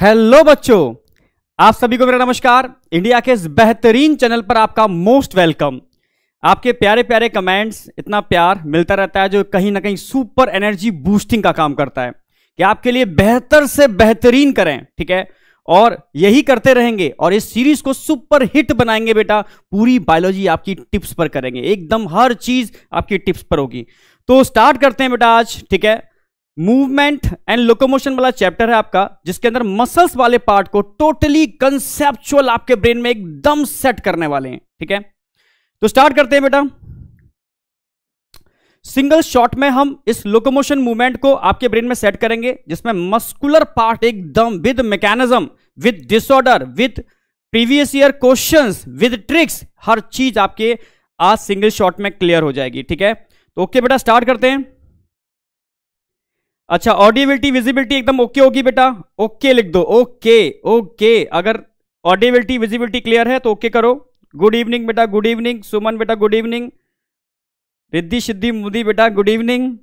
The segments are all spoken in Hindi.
हेलो बच्चों, आप सभी को मेरा नमस्कार। इंडिया के इस बेहतरीन चैनल पर आपका मोस्ट वेलकम। आपके प्यारे प्यारे कमेंट्स, इतना प्यार मिलता रहता है जो कहीं ना कहीं सुपर एनर्जी बूस्टिंग का काम करता है। कि आपके लिए बेहतर से बेहतरीन करें, ठीक है? और यही करते रहेंगे और इस सीरीज़ को सुपर हिट बनाएँगे बेटा। पूरी बायोलॉजी आपकी टिप्स पर करेंगे। एकदम हर चीज़ आपकी टिप्स पर होगी। तो स्टार्ट करते हैं बेटा आज, ठीक है? मूवमेंट एंड लोकोमोशन वाला चैप्टर है आपका, जिसके अंदर मसल्स वाले पार्ट को टोटली कंसेप्चुअल आपके ब्रेन में एकदम सेट करने वाले हैं, ठीक है? तो स्टार्ट करते हैं बेटा। सिंगल शॉट में हम इस लोकोमोशन मूवमेंट को आपके ब्रेन में सेट करेंगे, जिसमें मस्कुलर पार्ट एकदम with mechanism with disorder with previous year questions with tricks हर चीज़ आपके आज सिंगल शॉट में क्लियर हो जाएगी, ठीक है? तो ओके बेटा स्टार्ट करते हैं। अच्छा ऑडिबिलिटी विजिबिलिटी एकदम ओके होगी बेटा। ओके लिख दो। ओके ओके अगर ऑडिबिलिटी विजिबिलिटी क्लियर है तो ओके करो। गुड इवनिंग बेटा गुड इवनिंग सुमन बेटा गुड इवनिंग रिद्धि, सिद्धि, मोदी बेटा गुड इवनिंग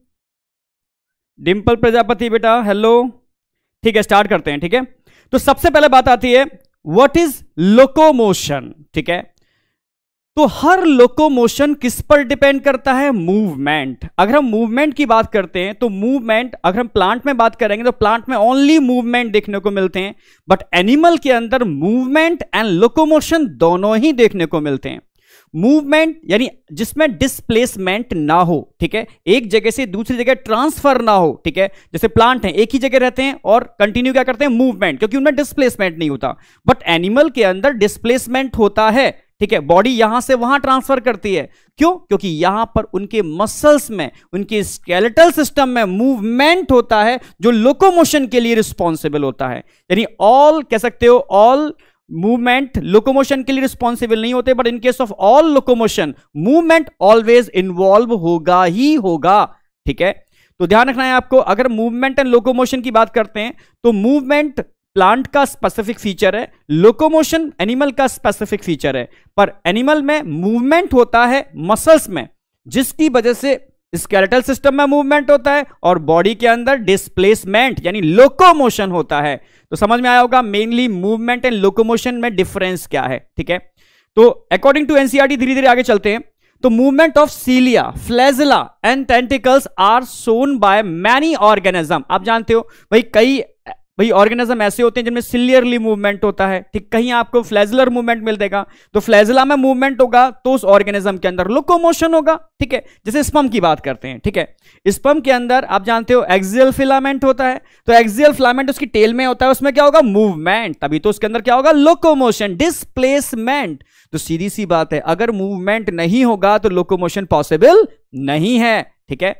डिम्पल प्रजापति बेटा हेलो ठीक है स्टार्ट करते हैं, ठीक है? तो सबसे पहले बात आती है व्हाट इज़ लोकोमोशन ठीक है? तो हर लोकोमोशन किस पर डिपेंड करता है? मूवमेंट अगर हम मूवमेंट की बात करते हैं तो मूवमेंट अगर हम प्लांट में बात करेंगे तो प्लांट में ओनली मूवमेंट देखने को मिलते हैं। बट एनिमल के अंदर मूवमेंट एंड लोकोमोशन दोनों ही देखने को मिलते हैं। मूवमेंट यानी जिसमें डिस्प्लेसमेंट ना हो, ठीक है? एक जगह से दूसरी जगह ट्रांसफ़र ना हो, ठीक है? जैसे प्लांट हैं, एक ही जगह रहते हैं और कंटिन्यू क्या करते हैं? मूवमेंट क्योंकि उनमें डिस्प्लेसमेंट नहीं होता। बट एनिमल के अंदर डिस्प्लेसमेंट होता है। ठीक है बॉडी यहाँ से वहाँ ट्रांसफ़र करती है। क्यों? क्योंकि यहाँ पर उनके मसल्स में, उनके स्केलेटल सिस्टम में मूवमेंट होता है, जो लोकोमोशन के लिए रिस्पॉन्सिबल होता है। यानी ऑल कह सकते हो ऑल मूवमेंट लोकोमोशन के लिए रिस्पॉन्सिबल नहीं होते but in case of all locomotion movement always involve होगा ही होगा। ठीक है? तो ध्यान रखना है आपको, अगर मूवमेंट एंड लोकोमोशन की बात करते हैं तो मूवमेंट प्लांट का स्पेसिफिक फीचर है लोकोमोशन एनिमल का स्पेसिफिक फीचर है। पर एनिमल में मूवमेंट होता है मसल्स में, जिसकी वजह से स्केलेटल सिस्टम में मूवमेंट होता है और बॉडी के अंदर डिस्प्लेसमेंट यानी लोकोमोशन होता है। तो समझ में आया होगा मेनली मूवमेंट एंड लोकोमोशन में डिफरेंस क्या है, ठीक है? तो अकॉर्डिंग टू एनसीआरटी धीरे धीरे आगे चलते हैं। तो movement of cilia flagella and tentacles are shown by many organism आप जानते हो, भाई कई भाई ऑर्गेनिज्म ऐसे होते हैं जिनमें सिलियरली मूवमेंट होता है। ठीक, कहीं आपको फ्लैजलर मूवमेंट मिल देगा। तो फ्लैजला में मूवमेंट होगा तो उस ऑर्गेनिज्म के अंदर लोकोमोशन होगा। ठीक है, जैसे स्पम की बात करते हैं। ठीक है स्पम के अंदर आप जानते हो एक्सियल फिलामेंट होता है। तो एक्सियल फिलामेंट उसकी टेल में होता है, उसमें क्या होगा? मूवमेंट तभी तो उसके अंदर क्या होगा? लोकोमोशन डिस्प्लेसमेंट तो सीधी सी बात है, अगर मूवमेंट नहीं होगा तो लोकोमोशन पॉसिबल नहीं है। ठीक है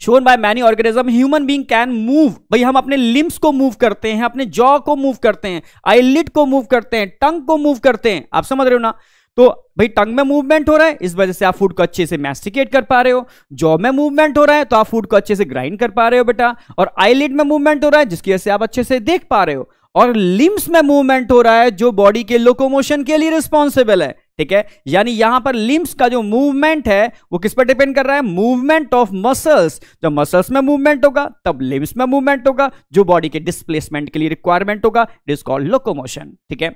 shown by many organism human being can move भाई, हम अपने लिम्स को मूव करते हैं, अपने जॉ को मूव करते हैं आईलिड को मूव करते हैं टंग को मूव करते हैं। आप समझ रहे हो ना? तो भाई टंग में मूवमेंट हो रहा है, इस वजह से आप फ़ूड को अच्छे से मैस्टिकेट कर पा रहे हो। जॉ में मूवमेंट हो रहा है तो आप फ़ूड को अच्छे से ग्राइंड कर पा रहे हो बेटा। और आईलिड में मूवमेंट हो रहा है, जिसकी वजह से आप अच्छे से देख पा रहे हो। और लिम्स में मूवमेंट हो रहा है, जो बॉडी के लोकोमोशन के लिए रिस्पॉन्सिबल है। ठीक है? यानी यहाँ पर लिम्स का जो मूवमेंट है, वो किस पर डिपेंड कर रहा है? मूवमेंट ऑफ़ मसल्स जब मसल्स में मूवमेंट होगा, तब लिम्स में मूवमेंट होगा, जो बॉडी के डिस्प्लेसमेंट के लिए रिक्वायरमेंट होगा इट इज़ कॉल्ड लोकोमोशन ठीक है?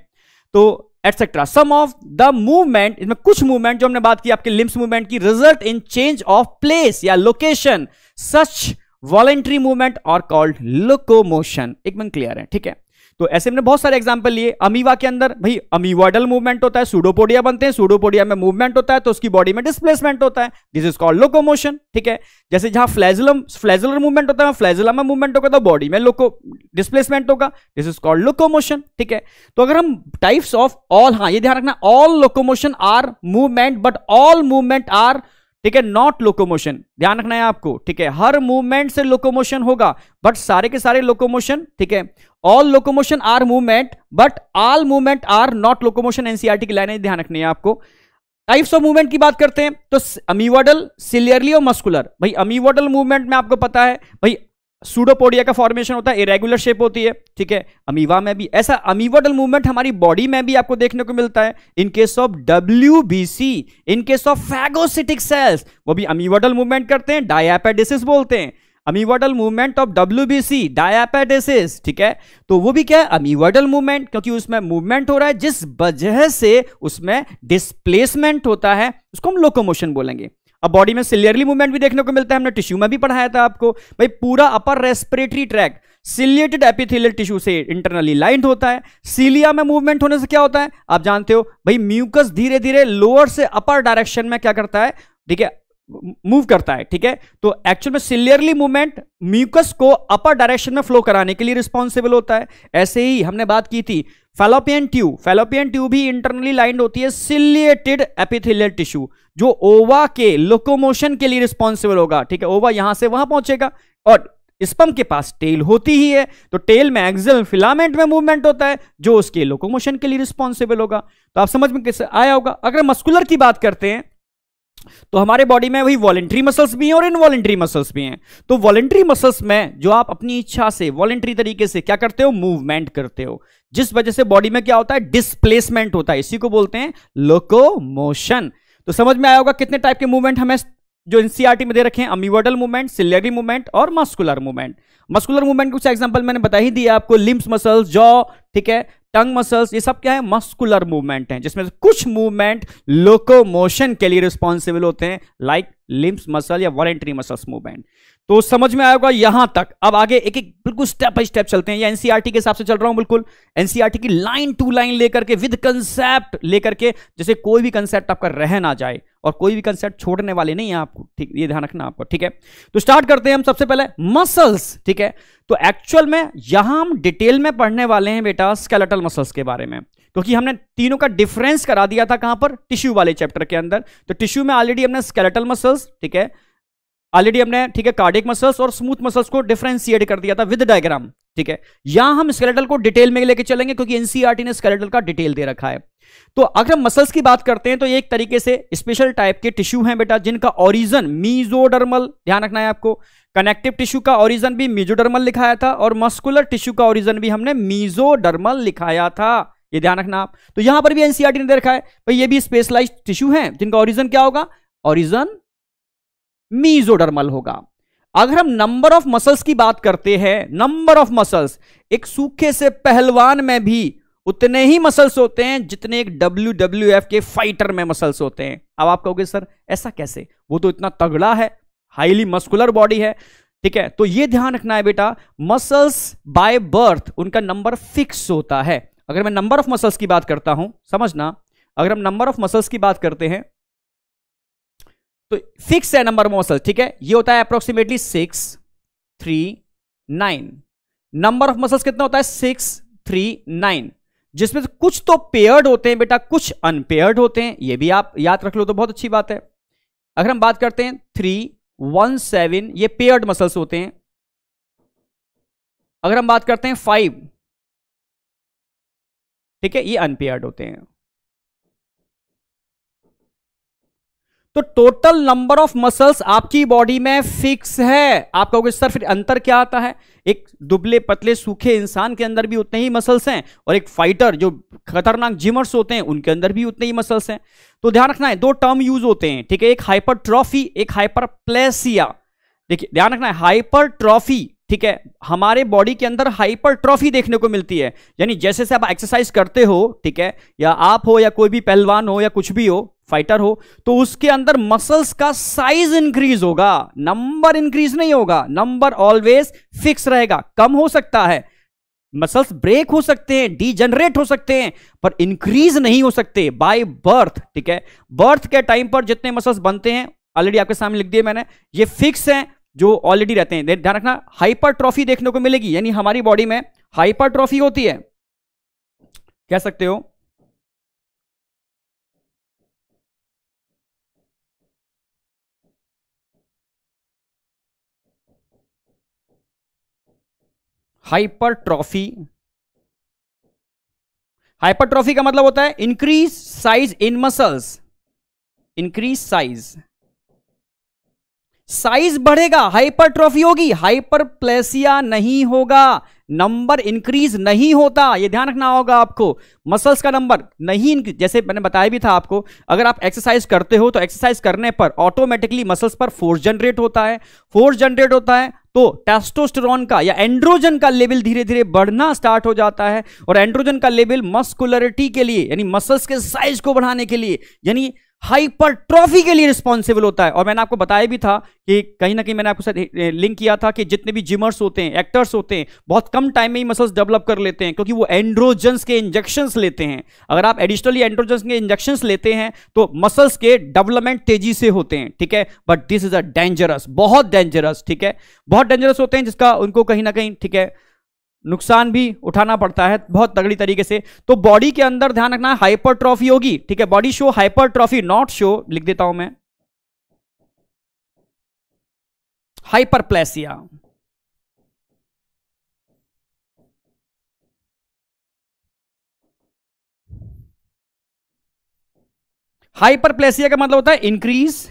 तो etcetera some of the movement इसमें कुछ मूवमेंट जो हमने बात की, आपके लिम्स मूवमेंट की result in change of place या location such voluntary movement are called locomotion एकदम क्लियर है, ठीक है? तो ऐसे हमने बहुत सारे एग्ज़ाम्पल लिए। अमीवा के अंदर, भाई अमीवाडल मूवमेंट होता है सूडोपोडिया बनते हैं सूडोपोडिया में मूवमेंट होता है तो उसकी बॉडी में डिस्प्लेसमेंट होता है। दिस इज़ कॉल्ड लोकोमोशन ठीक है? जैसे जहाँ फ्लैजुलम फ्लैजुलर मूवमेंट होता है फ्लैजुलम में मूवमेंट होगा तो बॉडी में लोको डिस्प्लेसमेंट होगा। दिस इज़ कॉल्ड लोकोमोशन ठीक है? तो अगर हम टाइप्स ऑफ़ ऑल हाँ ये ध्यान रखना all locomotion are movement but all movement are ठीक है? नॉट लोकोमोशन ध्यान रखना है आपको, ठीक है? हर मूवमेंट से लोकोमोशन होगा बट सारे के सारे लोकोमोशन ठीक है? All locomotion are movement but all movement are not locomotion NCERT की लाइन ध्यान रखनी है आपको। टाइप्स ऑफ़ मूवमेंट की बात करते हैं तो अमीवाडल सिलियरली और मस्कुलर भाई अमीवाडल मूवमेंट में आपको पता है, भाई सूडोपोडिया का फॉर्मेशन होता है इरेगुलर शेप होती है, ठीक है? अमीवा में भी, ऐसा अमीवाडल मूवमेंट हमारी बॉडी में भी आपको देखने को मिलता है। In case of W B C in case of phagocytic cells वो भी अमीवाडल मूवमेंट करते हैं डायपेडिसिस बोलते हैं। Amoeboid movement of W B C diapedesis ठीक है? तो वो भी क्या है? अमीवर्डल मूवमेंट क्योंकि उसमें मूवमेंट हो रहा है, जिस वजह से उसमें डिस्प्लेसमेंट होता है, उसको हम लोकोमोशन बोलेंगे। अब बॉडी में सिलियरली मूवमेंट भी देखने को मिलता है, हमने टिश्यू में भी पढ़ाया था आपको। भाई, पूरा upper respiratory tract ciliated epithelial tissue से इंटरनली लाइंड होता है। सीलिया में मूवमेंट होने से क्या होता है? आप जानते हो, भाई म्यूकस धीरे धीरे लोअर से अपर डायरेक्शन में क्या करता है? ठीक है मूव करता है, ठीक है? तो एक्चुअल में सिलियरली मूवमेंट म्यूकस को अपर डायरेक्शन में फ्लो कराने के लिए रिस्पॉन्सिबल होता है। ऐसे ही हमने बात की थी फेलोपियन ट्यूब फेलोपियन ट्यूब भी इंटरनली लाइंड होती है सिलिएटेड एपिथेलियल टिश्यू जो ओवा के लोकोमोशन के लिए रिस्पॉन्सिबल होगा, ठीक है? ओवा यहाँ से वहाँ पहुंचेगा और स्पम के पास टेल होती ही है तो टेल में एक्सल फिलामेंट में मूवमेंट होता है, जो उसके लोकोमोशन के लिए रिस्पॉन्सिबल होगा। तो आप समझ में कैसे आया होगा? अगर मस्कुलर की बात करते हैं तो हमारे बॉडी में वही वॉलेंट्री मसल्स भी हैं और इनवॉलेंट्री मसल्स भी हैं। तो वॉलेंट्री मसल्स में जो आप अपनी इच्छा से वॉलेंट्री तरीके से क्या करते हो? मूवमेंट करते हो। जिस वजह से बॉडी में क्या होता है? डिस्प्लेसमेंट होता है। इसी को बोलते हैं लोकोमोशन तो समझ में आया होगा कितने टाइप के मूवमेंट हमें जो एनसीआरटी में दे रखे हैं? अमीवर्डल मूवमेंट सिलेरी मूवमेंट और मस्कुलर मूवमेंट मस्कुलर मूवमेंट कुछ एग्जांपल मैंने बता ही दिया आपको। लिम्स मसल्स जॉ ठीक है? टंग मसल्स, ये सब क्या है? मस्कुलर मूवमेंट है, जिसमें कुछ मूवमेंट लोकोमोशन के लिए रिस्पॉन्सिबल होते हैं, लाइक लिम्स मसल या वॉलेंट्री मसल्स मूवमेंट। तो समझ में आएगा यहाँ तक। अब आगे एक एक बिल्कुल स्टेप बाई स्टेप चलते हैं। या एनसीआरटी के हिसाब से चल रहा हूँ बिल्कुल। एनसीआरटी की लाइन टू लाइन लेकर के विद कंसेप्ट लेकर के, जैसे कोई भी कंसेप्ट आपका रह ना जाए। और कोई भी कंसेप्ट छोड़ने वाले नहीं है आपको। ठीक, ये ध्यान रखना आपको। ठीक है? तो स्टार्ट करते हैं हम सबसे पहले मसल्स ठीक है? तो एक्चुअल में यहाँ हम डिटेल में पढ़ने वाले हैं बेटा स्केलेटल मसल्स के बारे में। क्योंकि हमने तीनों का डिफरेंस करा दिया था कहाँ पर? टिश्यू वाले चैप्टर के अंदर। तो टिश्यू में ऑलरेडी हमने स्केलेटल मसल्स ठीक है? ऑलरेडी हमने, ठीक है कार्डिक मसल्स और स्मूथ मसल्स को डिफरेंशिएट कर दिया था विद डायग्राम ठीक है? यहाँ हम स्केलेटल को डिटेल में लेके चलेंगे क्योंकि एनसीआरटी ने स्केलेटल का डिटेल दे रखा है। तो अगर हम मसल्स की बात करते हैं तो ये एक तरीके से स्पेशल टाइप के टिश्यू हैं बेटा, जिनका ओरिजन मीजोडर्मल ध्यान रखना है आपको कनेक्टिव टिश्यू का ओरिजन भी मीजोडर्मल लिखाया था और मस्कुलर टिश्यू का ओरिजन भी हमने मीजोडर्मल लिखाया था। ये ध्यान रखना आप। तो यहाँ पर भी एनसीआरटी ने दे रखा है भाई ये भी स्पेशलाइज टिश्यू है, जिनका ओरिजन क्या होगा? ओरिजन मीजोडर्मल होगा। अगर हम नंबर ऑफ़ मसल्स की बात करते हैं नंबर ऑफ़ मसल्स एक सूखे से पहलवान में भी उतने ही मसल्स होते हैं जितने एक डब्ल्यू डब्ल्यू एफ़ के फाइटर में मसल्स होते हैं। अब आप कहोगे, सर, ऐसा कैसे? वो तो इतना तगड़ा है हाईली मस्कुलर बॉडी है। ठीक है तो ये ध्यान रखना है बेटा मसल्स बाय बर्थ उनका नंबर फिक्स होता है। अगर मैं नंबर ऑफ़ मसल्स की बात करता हूँ, समझना, अगर हम नंबर ऑफ़ मसल्स की बात करते हैं तो फिक्स है नंबर ऑफ़ मसल्स ठीक है? ये होता है approximately six three nine number of muscles कितना होता है? सिक्स थ्री नाइन जिसमें कुछ तो पेयर्ड होते हैं बेटा, कुछ अनपेयर्ड होते हैं, ये भी आप याद रख लो तो बहुत अच्छी बात है। अगर हम बात करते हैं थ्री वन सेवन ये पेयर्ड मसल्स होते हैं। अगर हम बात करते हैं फाइव ठीक है? ये अनपेयर्ड होते हैं। तो टोटल नंबर ऑफ़ मसल्स आपकी बॉडी में फिक्स है। आप कहोगे, सर, फिर अंतर क्या आता है? एक दुबले पतले सूखे इंसान के अंदर भी उतने ही मसल्स हैं और एक फाइटर जो खतरनाक जिमर्स होते हैं, उनके अंदर भी उतने ही मसल्स हैं। तो ध्यान रखना है, दो टर्म यूज़ होते हैं, ठीक है? एक हाइपर ट्रॉफी एक हाइपर प्लेसिया देखिए, ध्यान रखना है हाइपर ट्रॉफी ठीक है? हमारे बॉडी के अंदर हाइपर ट्रॉफी देखने को मिलती है। यानी जैसे से आप एक्सरसाइज करते हो, ठीक है? या आप हो या कोई भी पहलवान हो या कुछ भी हो फाइटर हो तो उसके अंदर मसल्स का साइज़ इंक्रीज होगा। नंबर इंक्रीज नहीं होगा। नंबर ऑलवेज फिक्स रहेगा। कम हो सकता है। मसल्स ब्रेक हो सकते हैं डीजनरेट हो सकते हैं, पर इंक्रीज नहीं हो सकते बाय बर्थ ठीक है? बर्थ के टाइम पर जितने मसल्स बनते हैं ऑलरेडी आपके सामने लिख दिए मैंने, ये फिक्स हैं। जो ऑलरेडी रहते हैं। ध्यान रखना हाइपर ट्रॉफी देखने को मिलेगी, यानी हमारी बॉडी में हाइपर ट्रॉफी होती है। कह सकते हो? हाइपरट्रॉफी हाइपरट्रॉफी का मतलब होता है increase size in muscles increase size size बढ़ेगा, हाइपरट्रॉफी होगी। हाइपरप्लेसिया नहीं होगा, नंबर इंक्रीज नहीं होता, ये ध्यान रखना होगा आपको। मसल्स का नंबर नहीं इंक्रीज जैसे मैंने बताया भी था आपको, अगर आप एक्सरसाइज करते हो तो एक्सरसाइज करने पर ऑटोमेटिकली मसल्स पर फोर्स जनरेट होता है। फोर्स जनरेट होता है तो टेस्टोस्टेरोन का या एंड्रोजन का लेवल धीरे धीरे बढ़ना स्टार्ट हो जाता है। और एंड्रोजन का लेवल मस्कुलरिटी के लिए, यानी मसल्स के साइज़ को बढ़ाने के लिए, यानी हाइपरट्रॉफी के लिए रिस्पॉन्सिबल होता है। और मैंने आपको बताया भी था कि कहीं ना कहीं मैंने आपको साथ लिंक किया था कि जितने भी जिमर्स होते हैं, एक्टर्स होते हैं, बहुत कम टाइम में ही मसल्स डेवलप कर लेते हैं, क्योंकि वो एंड्रोजन्स के इंजेक्शंस लेते हैं। अगर आप एडिशनली एंड्रोजन्स के इंजेक्शंस लेते हैं तो मसल्स के डेवलपमेंट तेज़ी से होते हैं, ठीक है? But this is a dangerous बहुत डेंजरस ठीक है? बहुत डेंजरस होते हैं, जिसका उनको कहीं ना कहीं, ठीक है नुकसान भी उठाना पड़ता है बहुत तगड़ी तरीके से। तो बॉडी के अंदर ध्यान रखना हाइपर ट्रॉफी होगी, ठीक है? Body show hypertrophy not show लिख देता हूँ मैं। हाइपरप्लेसिया हाइपरप्लेसिया का मतलब होता है इंक्रीज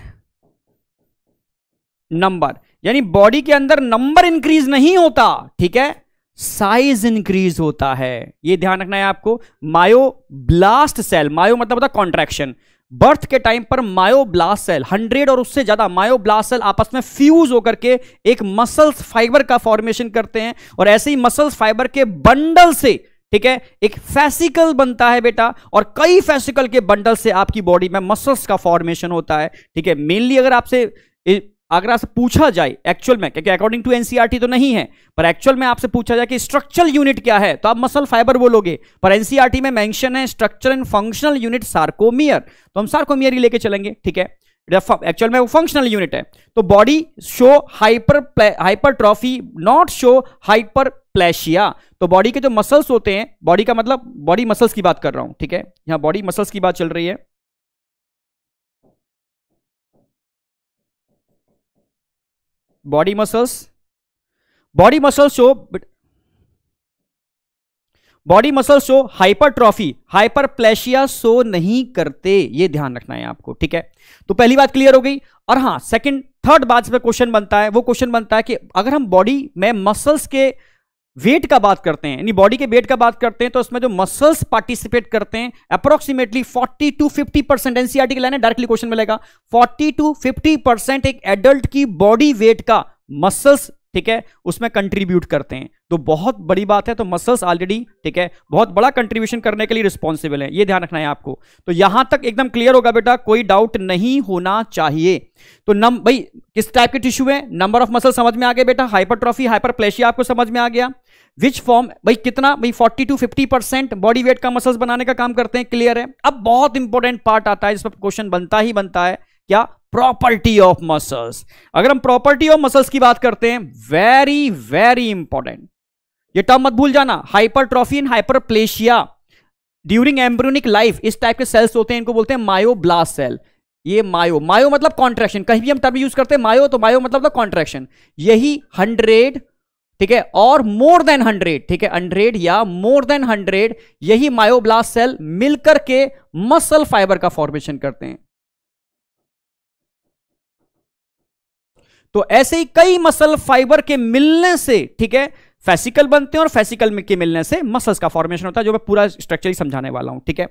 नंबर यानी बॉडी के अंदर नंबर इंक्रीज नहीं होता, ठीक है? साइज़ इंक्रीज होता है। ये ध्यान रखना है आपको मायो ब्लास्ट सेल मायो मतलब होता कॉन्ट्रैक्शन बर्थ के टाइम पर मायो ब्लास्ट सेल हंड्रेड और उससे ज़्यादा मायो ब्लास्ट सेल आपस में फ्यूज होकर के एक मसल्स फाइबर का फॉर्मेशन करते हैं और ऐसे ही मसल्स फाइबर के बंडल से, ठीक है, एक फैसिकल बनता है बेटा और कई फैसिकल के बंडल से आपकी बॉडी में मसल्स का फॉर्मेशन होता है, ठीक है। मेनली अगर आपसे अगर आपसे पूछा जाए एक्चुअल में, क्योंकि अकॉर्डिंग टू एनसीईआरटी तो नहीं है, पर एक्चुअल में आपसे पूछा जाए कि स्ट्रक्चरल यूनिट क्या है तो आप मसल फाइबर बोलोगे, पर एनसीईआरटी में मेंशन है structure and functional unit sarcomere तो हम सार्कोमियर ही लेके चलेंगे, ठीक है? एक्चुअल में वो फंक्शनल यूनिट है तो body show hyper hypertrophy not show hyperplasia तो बॉडी के जो मसल्स होते हैं बॉडी का मतलब बॉडी मसल्स की बात कर रहा हूँ, ठीक है? यहाँ बॉडी मसल्स की बात चल रही है। Body muscles body muscles show body muscles show hypertrophy hyperplasia show नहीं करते. ये ध्यान रखना है आपको, ठीक है? तो पहली बात क्लियर हो गई। और हाँ सेकंड थर्ड बात पे क्वेश्चन बनता है, वो क्वेश्चन बनता है कि अगर हम बॉडी में मसल्स के वेट का बात करते हैं, यानी बॉडी के वेट का बात करते हैं तो उसमें जो मसल्स पार्टिसिपेट करते हैं अप्रोक्सीमेटली 40 टू 50 परसेंट एनसीआरटी के लाइन डायरेक्टली क्वेश्चन मिलेगा 40 टू 50 परसेंट एक एडल्ट की बॉडी वेट का मसल्स ठीक है, उसमें कंट्रीब्यूट करते हैं। तो बहुत बड़ी बात है तो मसल्स ऑलरेडी ठीक है, बहुत बड़ा कंट्रीब्यूशन करने के लिए रिस्पॉन्सिबल है, ये ध्यान रखना है आपको। तो यहाँ तक एकदम क्लियर होगा बेटा, कोई डाउट नहीं होना चाहिए। तो नम, भाई, किस टाइप के टिश्यू है? नंबर ऑफ़ मसल समझ में आ गया बेटा हाइपरट्रॉफी हाइपरप्लेशिया आपको समझ में आ गया। विच फॉर्म भाई कितना? भाई 40 टू 50 परसेंट बॉडी वेट का मसल्स बनाने का काम करते हैं क्लियर है? अब बहुत इंपॉर्टेंट पार्ट आता है जिस पर क्वेश्चन बनता ही बनता है, क्या? प्रॉपर्टी ऑफ़ मसल्स अगर हम प्रॉपर्टी ऑफ़ मसल्स की बात करते हैं वेरी वेरी इंपॉर्टेंट ये टर्म मत भूल जाना. Hypertrophy and hyperplasia during embryonic life इस टाइप के सेल्स होते हैं, इनको बोलते हैं मायोब्लास्ट सेल ये मायो मायो मतलब कॉन्ट्रेक्शन कहीं भी हम टर्म यूज़ करते हैं मायो तो मायो मतलब कॉन्ट्रेक्शन यही हंड्रेड ठीक है, और मोर देन हंड्रेड ठीक है हंड्रेड या मोर देन हंड्रेड यही मायोब्लास्ट सेल मिलकर के मसल फाइबर का फॉर्मेशन करते हैं। तो ऐसे ही कई मसल फाइबर के मिलने से, ठीक है फेसिकल बनते हैं और फेसिकल के मिलने से मसल्स का फॉर्मेशन होता है, जो मैं पूरा स्ट्रक्चर ही समझाने वाला हूँ, ठीक है।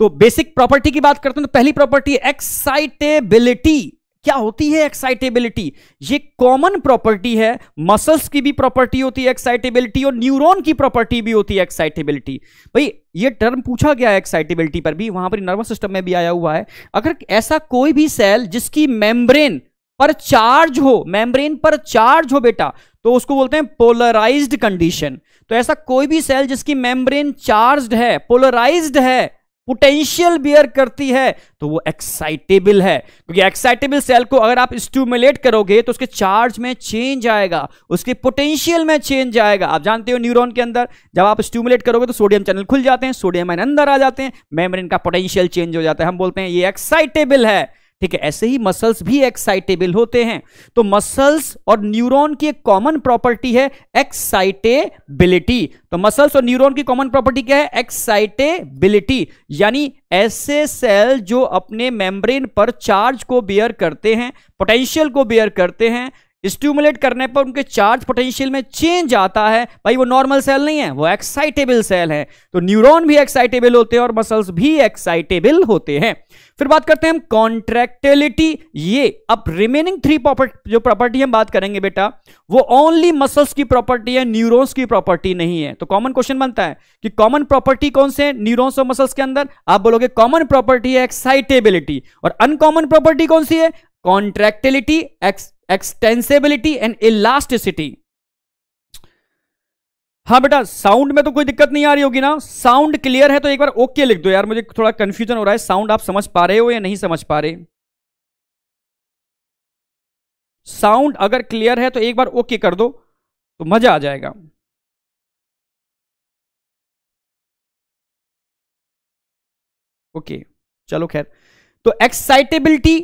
तो बेसिक प्रॉपर्टी की बात करते हैं तो पहली प्रॉपर्टी एक्साइटेबिलिटी क्या होती है एक्साइटेबिलिटी ये कॉमन प्रॉपर्टी है मसल्स की भी प्रॉपर्टी होती है एक्साइटेबिलिटी और न्यूरॉन की प्रॉपर्टी भी होती है एक्साइटेबिलिटी भाई, ये टर्म पूछा गया है एक्साइटेबिलिटी पर भी, वहाँ पर नर्वस सिस्टम में भी आया हुआ है। अगर ऐसा कोई भी सेल जिसकी मेम्ब्रेन पर चार्ज हो मेम्ब्रेन पर चार्ज हो बेटा तो उसको बोलते हैं पोलराइज्ड कंडीशन तो ऐसा कोई भी सेल जिसकी मेम्ब्रेन चार्ज है पोलराइज्ड है पोटेंशियल बियर करती है तो वो एक्साइटेबल है। क्योंकि एक्साइटेबल सेल को अगर आप स्टूमुलेट करोगे तो उसके चार्ज में चेंज आएगा, उसके पोटेंशियल में चेंज आएगा। आप जानते हो न्यूरॉन के अंदर, जब आप स्टूमुलेट करोगे तो सोडियम चैनल खुल जाते हैं सोडियम अंदर आ जाते हैं मेम्ब्रेन का पोटेंशियल चेंज हो जाता है। हम बोलते हैं ये एक्साइटेबल है। ठीक है, ऐसे ही मसल्स भी एक्साइटेबल होते हैं। तो मसल्स और न्यूरॉन की एक कॉमन प्रॉपर्टी है एक्साइटेबिलिटी तो मसल्स और न्यूरॉन की कॉमन प्रॉपर्टी क्या है? एक्साइटेबिलिटी यानी ऐसे सेल जो अपने मेम्ब्रेन पर चार्ज को बियर करते हैं पोटेंशियल को बियर करते हैं स्ट्यूमुलेट करने पर उनके चार्ज पोटेंशियल में चेंज आता है। भाई, वो नॉर्मल सेल नहीं है, वो एक्साइटेबल सेल है। तो न्यूरॉन भी एक्साइटेबल होते हैं और मसल्स भी एक्साइटेबल होते हैं। फिर बात करते हैं हम कॉन्ट्रेक्टिलिटी ये, अब रिमेनिंग थ्री प्रॉपर्टी जो प्रॉपर्टी हम बात करेंगे बेटा, वो ओनली मसल्स की प्रॉपर्टी है न्यूरॉन्स की प्रॉपर्टी नहीं है। तो कॉमन क्वेश्चन बनता है कि कॉमन प्रॉपर्टी कौन से न्यूरॉन्स और मसल्स के अंदर। आप बोलोगे कॉमन प्रॉपर्टी है एक्साइटेबिलिटी और अनकॉमन प्रॉपर्टी कौन सी है? Contractility ex extensibility and elasticity. हाँ बेटा साउंड में तो कोई दिक्कत नहीं आ रही होगी ना। साउंड क्लियर है तो एक बार ओके okay लिख दो यार मुझे थोड़ा कंफ्यूजन हो रहा है। साउंड आप समझ पा रहे हो या नहीं समझ पा रहे? साउंड अगर क्लियर है तो एक बार ओके okay कर दो तो मज़ा आ जाएगा। ओके okay, चलो खैर। तो एक्साइटेबिलिटी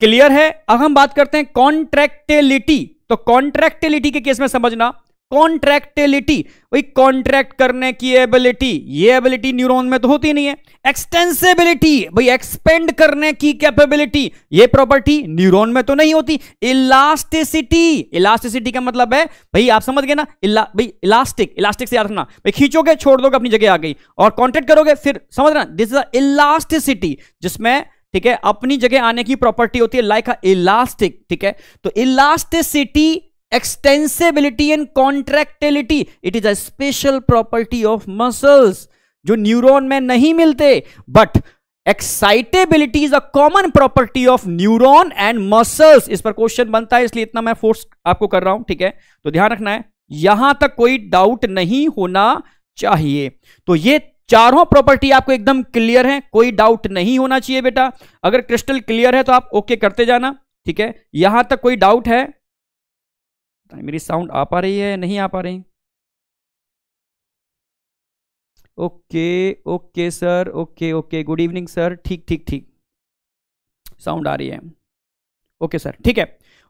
क्लियर है? अब हम बात करते हैं कॉन्ट्रैक्टिलिटी। तो कॉन्ट्रैक्टिलिटी के केस में समझना। कॉन्ट्रैक्टिलिटी, वही कॉन्ट्रैक्ट करने की एबिलिटी। ये एबिलिटी न्यूरॉन में तो होती नहीं है। एक्सटेंसिबिलिटी भाई एक्सपेंड करने की कैपेबिलिटी। ये प्रॉपर्टी न्यूरॉन में तो नहीं होती। इलास्टिसिटी इलास्टिसिटी का मतलब है, भाई आप समझ गए ना भाई इलास्टिक इलास्टिक से याद रखना। भाई खींचोगे, छोड़ दोगे, अपनी जगह आ गई। और कॉन्ट्रैक्ट करोगे, फिर समझ दिस इज़ इलास्टिसिटी जिसमें ठीक है? अपनी जगह आने की प्रॉपर्टी होती है लाइक इलास्टिक ठीक है? तो elasticity extensibility and contractility it is a special property of muscles जो न्यूरॉन में नहीं मिलते but excitability is a common property of neuron and muscles इस पर क्वेश्चन बनता है, इसलिए इतना मैं फोर्स आपको कर रहा हूँ, ठीक है? तो ध्यान रखना है, यहाँ तक कोई डाउट नहीं होना चाहिए। तो ये चारों प्रॉपर्टी आपको एकदम क्लियर है, कोई डाउट नहीं होना चाहिए बेटा। अगर क्रिस्टल क्लियर है तो आप ओके करते जाना, ठीक है? यहाँ तक कोई डाउट है? मेरी साउंड आ पा रही है, नहीं आ पा रही। Okay okay sir okay okay good evening sir ठीक ठीक ठीक। साउंड आ रही है। ओके सर ठीक है।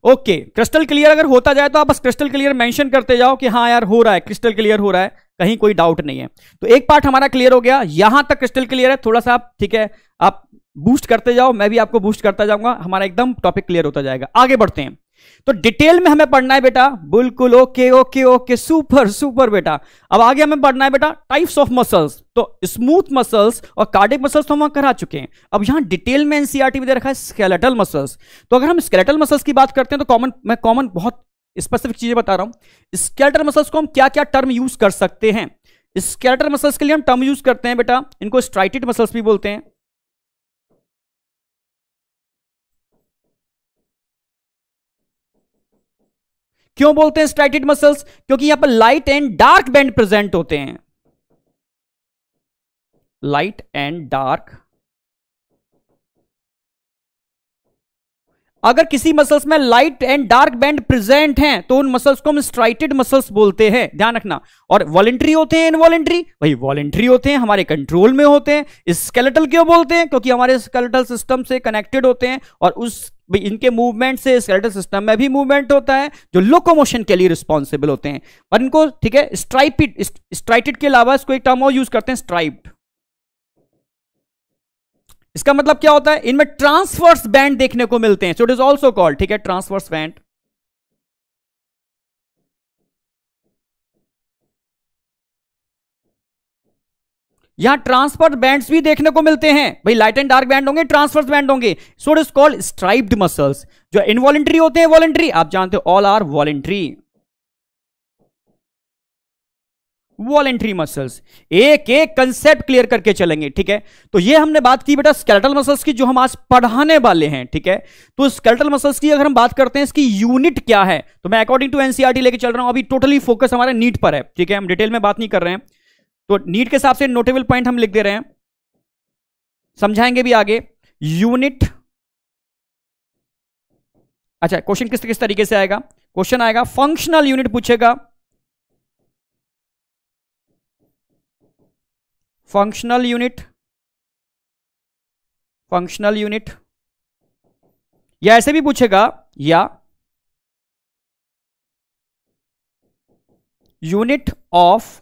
ओके क्रिस्टल क्लियर अगर होता जाए तो आप बस क्रिस्टल क्लियर मेंशन करते जाओ कि हाँ यार हो रहा है क्रिस्टल क्लियर हो रहा है, कहीं कोई डाउट नहीं है। तो एक पार्ट हमारा क्लियर हो गया, यहाँ तक क्रिस्टल क्लियर है, थोड़ा सा आप, ठीक है, आप बूस्ट करते जाओ, मैं भी आपको बूस्ट करता जाऊँगा, हमारा एकदम टॉपिक क्लियर होता जाएगा। आगे बढ़ते हैं। तो डिटेल में हमें पढ़ना है बेटा। बिल्कुल okay okay okay, super super बेटा। अब आगे हमें पढ़ना है बेटा टाइप्स ऑफ़ मसल्स तो स्मूथ मसल्स और कार्डिक मसल्स तो हम करा चुके हैं। अब यहाँ डिटेल में एनसीआरटी में दे रखा है स्केलेटल मसल्स तो अगर हम स्केलेटल मसल्स की बात करते हैं तो कॉमन मैं कॉमन बहुत स्पेसिफिक चीज़ें बता रहा हूँ। स्केलेटल मसल्स को हम क्या क्या टर्म यूज़ कर सकते हैं? स्केलेटल मसल्स के लिए हम टर्म यूज़ करते हैं बेटा। इनको स्ट्राइटेड मसल्स भी बोलते हैं। क्यों बोलते हैं स्ट्राइटेड मसल्स क्योंकि यहाँ पर light and dark band present होते हैं। लाइट एंड डार्क अगर किसी मसल्स में light and dark band present हैं तो उन मसल्स को हम स्ट्राइटेड मसल्स बोलते हैं। ध्यान रखना। और वॉलेंट्री होते हैं इनवॉलेंट्री भाई वॉलेंट्री होते हैं, हमारे कंट्रोल में होते हैं। स्केलेटल क्यों बोलते हैं? क्योंकि हमारे स्केलेटल सिस्टम से कनेक्टेड होते हैं और उस, भाई, इनके मूवमेंट से स्केलेटल सिस्टम में भी मूवमेंट होता है, जो लोकोमोशन के लिए रिस्पॉन्सिबल होते हैं। और इनको, ठीक है स्ट्राइपिड स्ट्राइटेड के अलावा इसको एक टर्म और यूज़ करते हैं स्ट्राइप्ड इसका मतलब क्या होता है? इनमें ट्रांसवर्स बैंड देखने को मिलते हैं। So it is also called ठीक है? ट्रांसवर्स बैंड यहाँ ट्रांसफ़र बैंड्स भी देखने को मिलते हैं। भाई लाइट एंड डार्क बैंड होंगे ट्रांसफ़र बैंड होंगे। So it is called striped muscles जो इनवॉलेंट्री होते हैं वॉलेंट्री आप जानते हो all are voluntary voluntary muscles. एक एक कंसेप्ट क्लियर करके चलेंगे, ठीक है? तो ये हमने बात की बेटा स्केलेटल मसल्स की, जो हम आज पढ़ाने वाले हैं, ठीक है? तो स्केलेटल मसल्स की अगर हम बात करते हैं, इसकी यूनिट क्या है? तो मैं अकॉर्डिंग टू एनसीआरटी लेके चल रहा हूँ, अभी टोटली फोकस हमारे नीट पर है, ठीक है? हम डिटेल में बात नहीं कर रहे हैं। तो नीट के हिसाब से नोटेबल पॉइंट हम लिख दे रहे हैं। समझाएँगे भी आगे। यूनिट अच्छा क्वेश्चन किस किस तरीके से आएगा? क्वेश्चन आएगा फंक्शनल यूनिट पूछेगा। फंक्शनल यूनिट फंक्शनल यूनिट या ऐसे भी पूछेगा, या यूनिट ऑफ़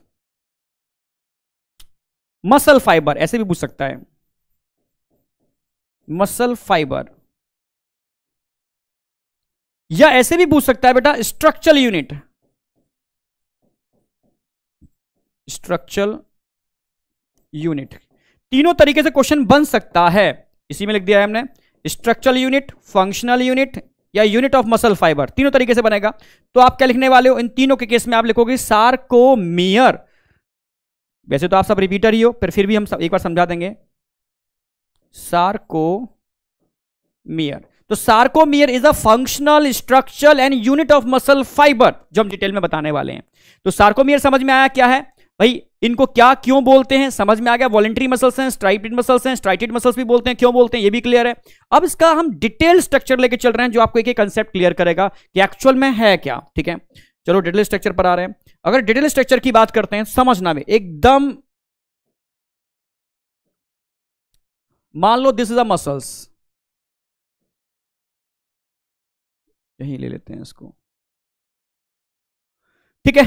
मसल फाइबर ऐसे भी पूछ सकता है। मसल फाइबर या ऐसे भी पूछ सकता है, बेटा स्ट्रक्चरल यूनिट स्ट्रक्चरल यूनिट। तीनों तरीके से क्वेश्चन बन सकता है। इसी में लिख दिया है हमने स्ट्रक्चरल यूनिट फंक्शनल यूनिट या यूनिट ऑफ़ मसल फाइबर तीनों तरीके से बनेगा। तो आप क्या लिखने वाले हो? इन तीनों के केस में आप लिखोगे सार्कोमियर वैसे तो आप सब रिपीटर ही हो, पर फिर भी हम सब एक बार समझा देंगे। सार्कोमियर तो sarcomere is a functional structural and unit of muscle fibre जो हम डिटेल में बताने वाले हैं। तो सार्कोमियर समझ में आया क्या है? भाई, इनको क्या, क्यों बोलते हैं? समझ में आ गया वॉलेंट्री मसल्स हैं स्ट्राइटेड मसल्स हैं स्ट्राइटेड मसल्स भी बोलते हैं, क्यों बोलते हैं, ये भी क्लियर है। अब इसका हम डिटेल स्ट्रक्चर लेके चल रहे हैं, जो आपको एक एक कंसेप्ट क्लियर करेगा कि एक्चुअल में है क्या, ठीक है? चलो डिटेल स्ट्रक्चर पर आ रहे हैं। अगर डिटेल स्ट्रक्चर की बात करते हैं, समझना में, एकदम मान लो दिस इज़ अ मसल्स यही ले लेते हैं इसको। ठीक है?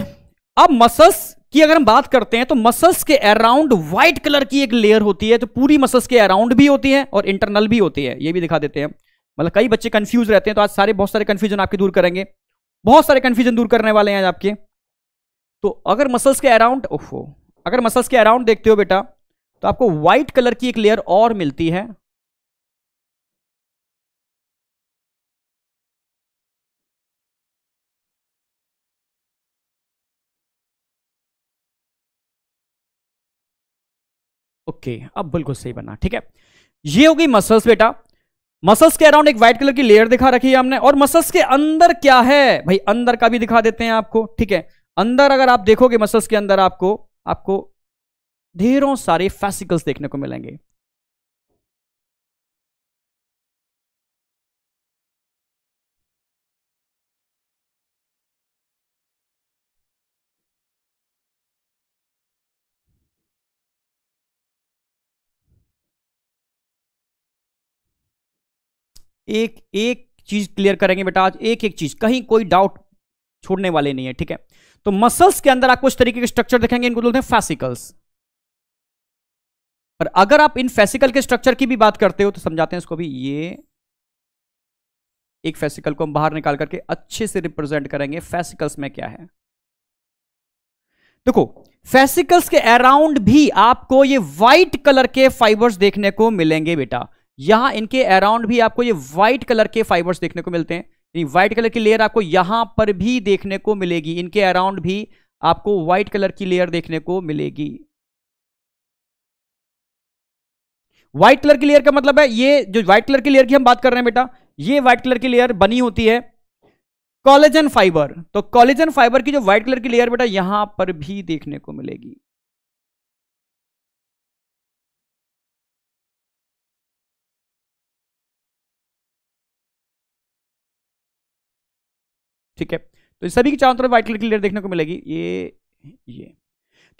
अब मसल्स की अगर हम बात करते हैं तो मसल्स के अराउंड व्हाइट कलर की एक लेयर होती है तो पूरी मसल्स के अराउंड भी होती है और इंटरनल भी होती है। ये भी दिखा देते हैं। मतलब कई बच्चे कंफ्यूज रहते हैं तो आज सारे बहुत सारे कंफ्यूजन आपके दूर करेंगे। बहुत सारे कंफ्यूजन दूर करने वाले हैं आज आपके। तो अगर मसल्स के अराउंड ओहो, अगर मसल्स के अराउंड देखते हो बेटा तो आपको व्हाइट कलर की एक लेयर और मिलती है। ओके, अब बिल्कुल सही बना, ठीक है? ये होगी मसल्स बेटा। मसल्स के अराउंड एक व्हाइट कलर की लेयर दिखा रखी है हमने, और मसल्स के अंदर क्या है? भाई, अंदर का भी दिखा देते हैं आपको, ठीक है? अंदर अगर आप देखोगे मसल्स के अंदर आपको आपको ढेरों सारे फैसिकल्स देखने को मिलेंगे। एक एक चीज़ क्लियर करेंगे बेटा आज, एक एक चीज़। कहीं कोई डाउट छोड़ने वाले नहीं है, ठीक है? तो मसल्स के अंदर आपको इस तरीके के स्ट्रक्चर दिखेंगे, इनको बोलते हैं फैसिकल्स और अगर आप इन फैसिकल के स्ट्रक्चर की भी बात करते हो तो समझाते हैं इसको भी। ये एक फैसिकल को हम बाहर निकाल करके अच्छे से रिप्रेजेंट करेंगे फैसिकल्स में क्या है। देखो फैसिकल्स के अराउंड भी आपको ये व्हाइट कलर के फाइबर्स देखने को मिलेंगे बेटा। यहाँ इनके अराउंड भी आपको ये व्हाइट कलर के फाइबर्स देखने को मिलते हैं। व्हाइट कलर की लेयर आपको यहाँ पर भी देखने को मिलेगी। इनके अराउंड भी आपको व्हाइट कलर की लेयर देखने को मिलेगी। व्हाइट कलर की लेयर का मतलब है ये जो व्हाइट कलर की लेयर की हम बात कर रहे हैं बेटा, ये व्हाइट कलर की लेयर बनी होती है कॉलेजन फाइबर तो कॉलेजन फाइबर की जो व्हाइट कलर की लेयर बेटा यहाँ पर भी देखने को मिलेगी। ठीक है? तो सभी की चारों तरफ़ व्हाइट कलर की लेयर देखने को मिलेगी। ये ये।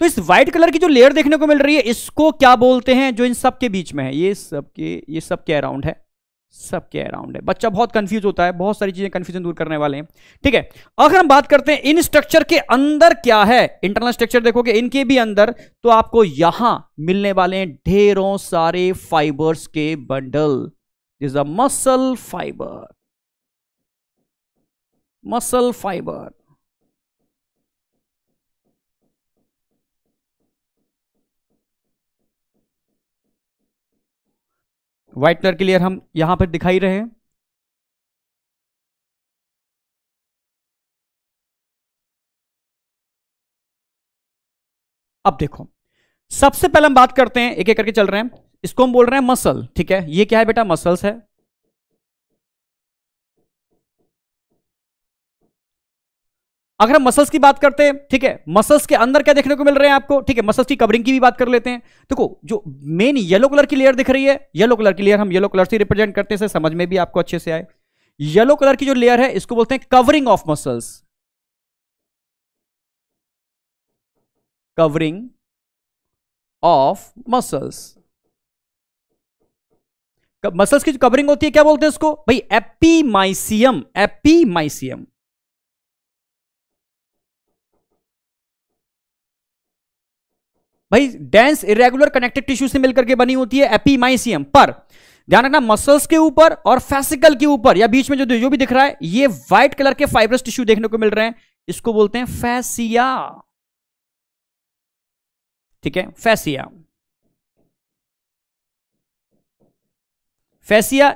तो इस व्हाइट कलर की जो लेयर देखने को मिल रही है, इसको क्या बोलते हैं जो इन सब के बीच में है? ये सब के ये सब के अराउंड है। सब के अराउंड है। बच्चा बहुत कंफ्यूज होता है, बहुत सारी चीज़ें कंफ्यूजन दूर करने वाले हैं। ठीक है? अगर हम बात करते हैं, इन स्ट्रक्चर के अंदर क्या है? इंटरनल स्ट्रक्चर देखोगे, इनके भी अंदर तो आपको यहाँ मिलने वाले हैं ढेरों सारे फाइबर्स के bundle is a muscle fibre muscle fibre. White colour की लेयर हम यहाँ पर दिखाई रहे हैं। अब देखो, सबसे पहले हम बात करते हैं एक एक करके चल रहे हैं। इसको हम बोल रहे हैं मसल, ठीक है? ये क्या है बेटा? मसल्स है। अगर हम मसल्स की बात करते हैं, ठीक है मसल्स के अंदर क्या देखने को मिल रहे हैं आपको? ठीक है मसल्स की कवरिंग की भी बात कर लेते हैं। देखो, जो मेन येलो कलर की लेयर दिख रही है येलो कलर की लेयर हम येलो कलर से रिप्रेजेंट करते हैं समझ में भी आपको अच्छे से आए। येलो कलर की जो लेयर है, इसको बोलते हैं covering of muscles covering of muscles muscles की जो कवरिंग होती है, क्या बोलते हैं इसको? भाई एपीमाइसियम एपीमाइसियम भाई डेंस इरेगुलर कनेक्टेड टिश्यू से मिलकर के बनी होती है एपीमाइसियम पर। ध्यान रखना मसल्स के ऊपर और फेसिकल के ऊपर या बीच में जो जो भी दिख रहा है, ये व्हाइट कलर के फाइब्रस टिश्यू देखने को मिल रहे हैं। इसको बोलते हैं फैसिया ठीक है? Fascia fascia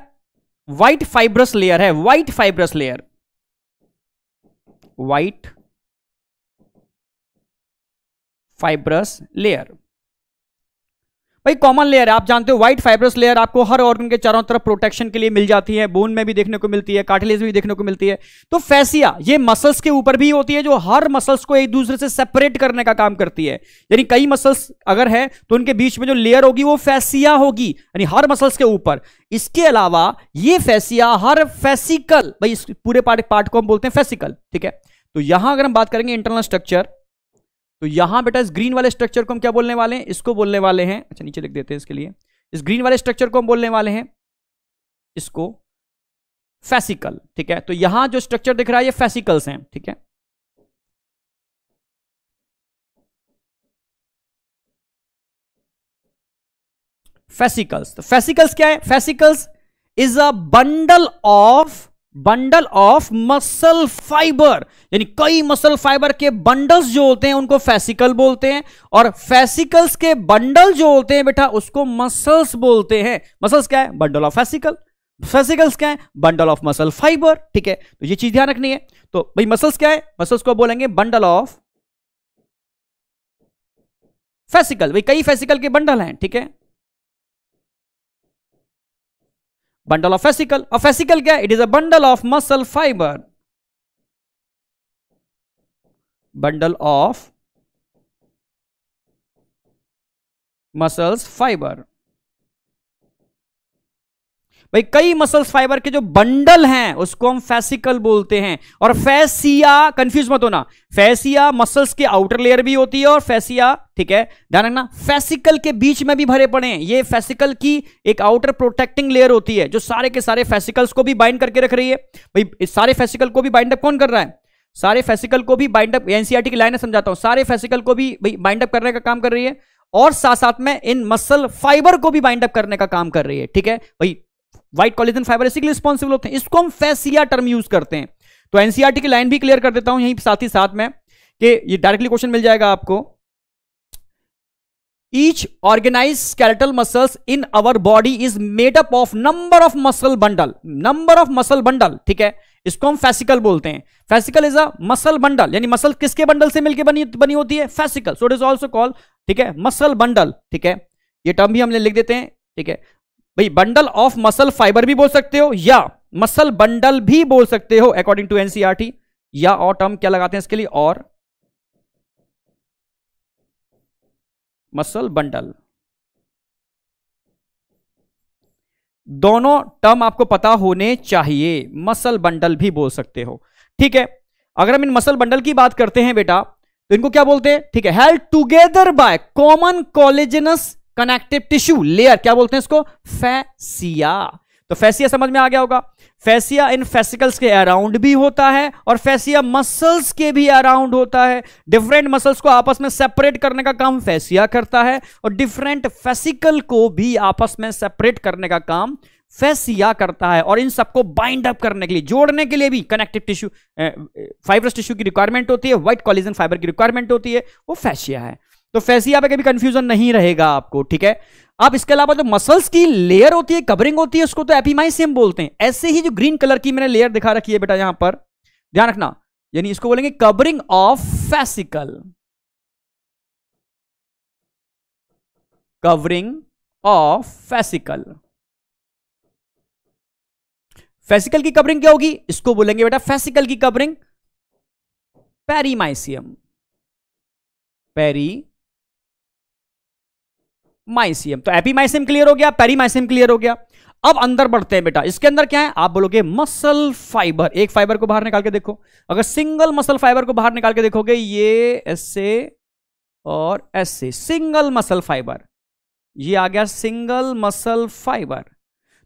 white fibrous layer है white fibrous layer white fibrous layer भाई कॉमन लेयर है आप जानते हो व्हाइट फाइब्रस लेयर आपको हर ऑर्गन के चारों तरफ़ प्रोटेक्शन के लिए मिल जाती है बोन में भी देखने को मिलती है कार्टिलेज में भी देखने को मिलती है। तो फैसिया ये मसल्स के ऊपर भी होती है जो हर मसल्स को एक दूसरे से सेपरेट करने का काम करती है। यानी कई मसल्स अगर है तो उनके बीच में जो लेयर होगी, वो फैसिया होगी, यानी हर मसल्स के ऊपर। इसके अलावा, ये फैसिया हर फैसिकल भाई, इस पूरे पार्ट पार्ट को हम बोलते हैं फैसिकल ठीक है? तो यहाँ अगर हम बात करेंगे इंटरनल स्ट्रक्चर तो यहाँ बेटा इस ग्रीन वाले स्ट्रक्चर को हम क्या बोलने वाले हैं? इसको बोलने वाले हैं अच्छा नीचे लिख देते हैं इसके लिए। इस ग्रीन वाले स्ट्रक्चर को हम बोलने वाले हैं, इसको फैसिकल ठीक है? तो यहाँ जो स्ट्रक्चर दिख रहा है, ये फैसिकल्स हैं, ठीक है? फैसिकल्स तो फैसिकल्स क्या है? Fascicles is a bundle of bundle of muscle fibre यानी कई मसल फाइबर के बंडल्स जो होते हैं, उनको फैसिकल बोलते हैं और फैसिकल्स के बंडल जो होते हैं बेटा, उसको मसल्स बोलते हैं। मसल्स क्या है? बंडल ऑफ़ फैसिकल फैसिकल्स क्या है? बंडल ऑफ़ मसल फाइबर ठीक है? तो ये चीज़ ध्यान रखनी है। तो भाई मसल्स क्या है? मसल्स को बोलेंगे बंडल ऑफ़ फैसिकल भाई कई फैसिकल के बंडल हैं, ठीक है? Bundle of fascicle a fascicle क्या it is a bundle of muscle fiber bundle of muscles fiber भाई, कई मसल्स फाइबर के जो बंडल हैं, उसको हम फैसिकल बोलते हैं। और फैसिया कंफ्यूज मत होना। फैसिया मसल्स के आउटर लेयर भी होती है और फैसिया ठीक है, ध्यान रखना फैसिकल के बीच में भी भरे पड़े हैं। ये फैसिकल की एक आउटर प्रोटेक्टिंग लेयर होती है, जो सारे के सारे फैसिकल्स को भी बाइंड करके रख रही है। भाई सारे फैसिकल को भी बाइंड अप कौन कर रहा है? सारे फैसिकल को भी बाइंड अप एनसीआरटी की लाइन समझाता हूँ। सारे फैसिकल को भी, भाई बाइंड अप करने का काम कर रही है। और साथ साथ में इन मसल फाइबर को भी बाइंड अप करने का काम कर रही है, ठीक है? भाई व्हाइट कॉलेजन फाइबर इसी के लिए रिस्पॉन्सिबल होते हैं। इसको हम फैसिया टर्म यूज़ करते हैं। तो एनसीआरटी की लाइन भी क्लियर कर देता हूँ यहीं साथ ही साथ में कि ये डायरेक्टली क्वेश्चन मिल जाएगा आपको। Each organise skeletal muscles in our body is made up of number of muscle bundle number of muscle bundle ठीक है? इसको हम फैसिकल बोलते हैं। Fascicle is a muscle bundle यानी मसल किसके बंडल से मिलकर बनी बनी होती है? Fascicle so it is also call ठीक है? मसल बंडल ठीक है? ये टर्म भी हमने लिख देते हैं, ठीक है? भाई बंडल ऑफ़ मसल फाइबर भी बोल सकते हो, या मसल बंडल भी बोल सकते हो अकॉर्डिंग टू एनसीआरटी या और टर्म क्या लगाते हैं इसके लिए? और मसल बंडल दोनों टर्म आपको पता होने चाहिए मसल बंडल भी बोल सकते हो। ठीक है, अगर हम इन मसल बंडल की बात करते हैं बेटा तो इनको क्या बोलते हैं? ठीक है held together by common collagenous connective tissue layer क्या बोलते हैं इसको? फैसिया तो फैसिया समझ में आ गया होगा। फैसिया इन फेसिकल्स के अराउंड भी होता है और फैसिया मसल्स के भी अराउंड होता है। डिफरेंट मसल्स को आपस में सेपरेट करने का काम फैसिया करता है और डिफरेंट फेसिकल को भी आपस में सेपरेट करने का काम फैसिया करता है और इन सबको बाइंड अप करने के लिए, जोड़ने के लिए भी कनेक्टिव टिश्यू फाइब्रस टिश्यू की रिक्वायरमेंट होती है व्हाइट कॉलिजन फाइबर की रिक्वायरमेंट होती है, वो फैसिया है। तो फैसिया पे कभी कंफ्यूजन नहीं रहेगा आपको, ठीक है? अब इसके अलावा जो मसल्स की लेयर होती है कवरिंग होती है, उसको तो एपीमाइसियम बोलते हैं। ऐसे ही जो ग्रीन कलर की मैंने लेयर दिखा रखी है बेटा यहाँ पर, ध्यान रखना, यानी इसको बोलेंगे covering of fascicle covering of fascicle fascicle की कवरिंग क्या होगी? इसको बोलेंगे बेटा फैसिकल की कवरिंग पेरीमाइसियम पेरी माइसियम तो एपीमाइसियम क्लियर हो गया पेरीमाइसियम क्लियर हो गया। अब अंदर बढ़ते हैं बेटा, इसके अंदर क्या है? आप बोलोगे मसल फाइबर, एक फाइबर को बाहर निकाल के देखो। अगर सिंगल मसल फाइबर को बाहर निकाल के देखोगे, ये ऐसे और ऐसे सिंगल मसल फाइबर। ये आ गया सिंगल मसल फाइबर।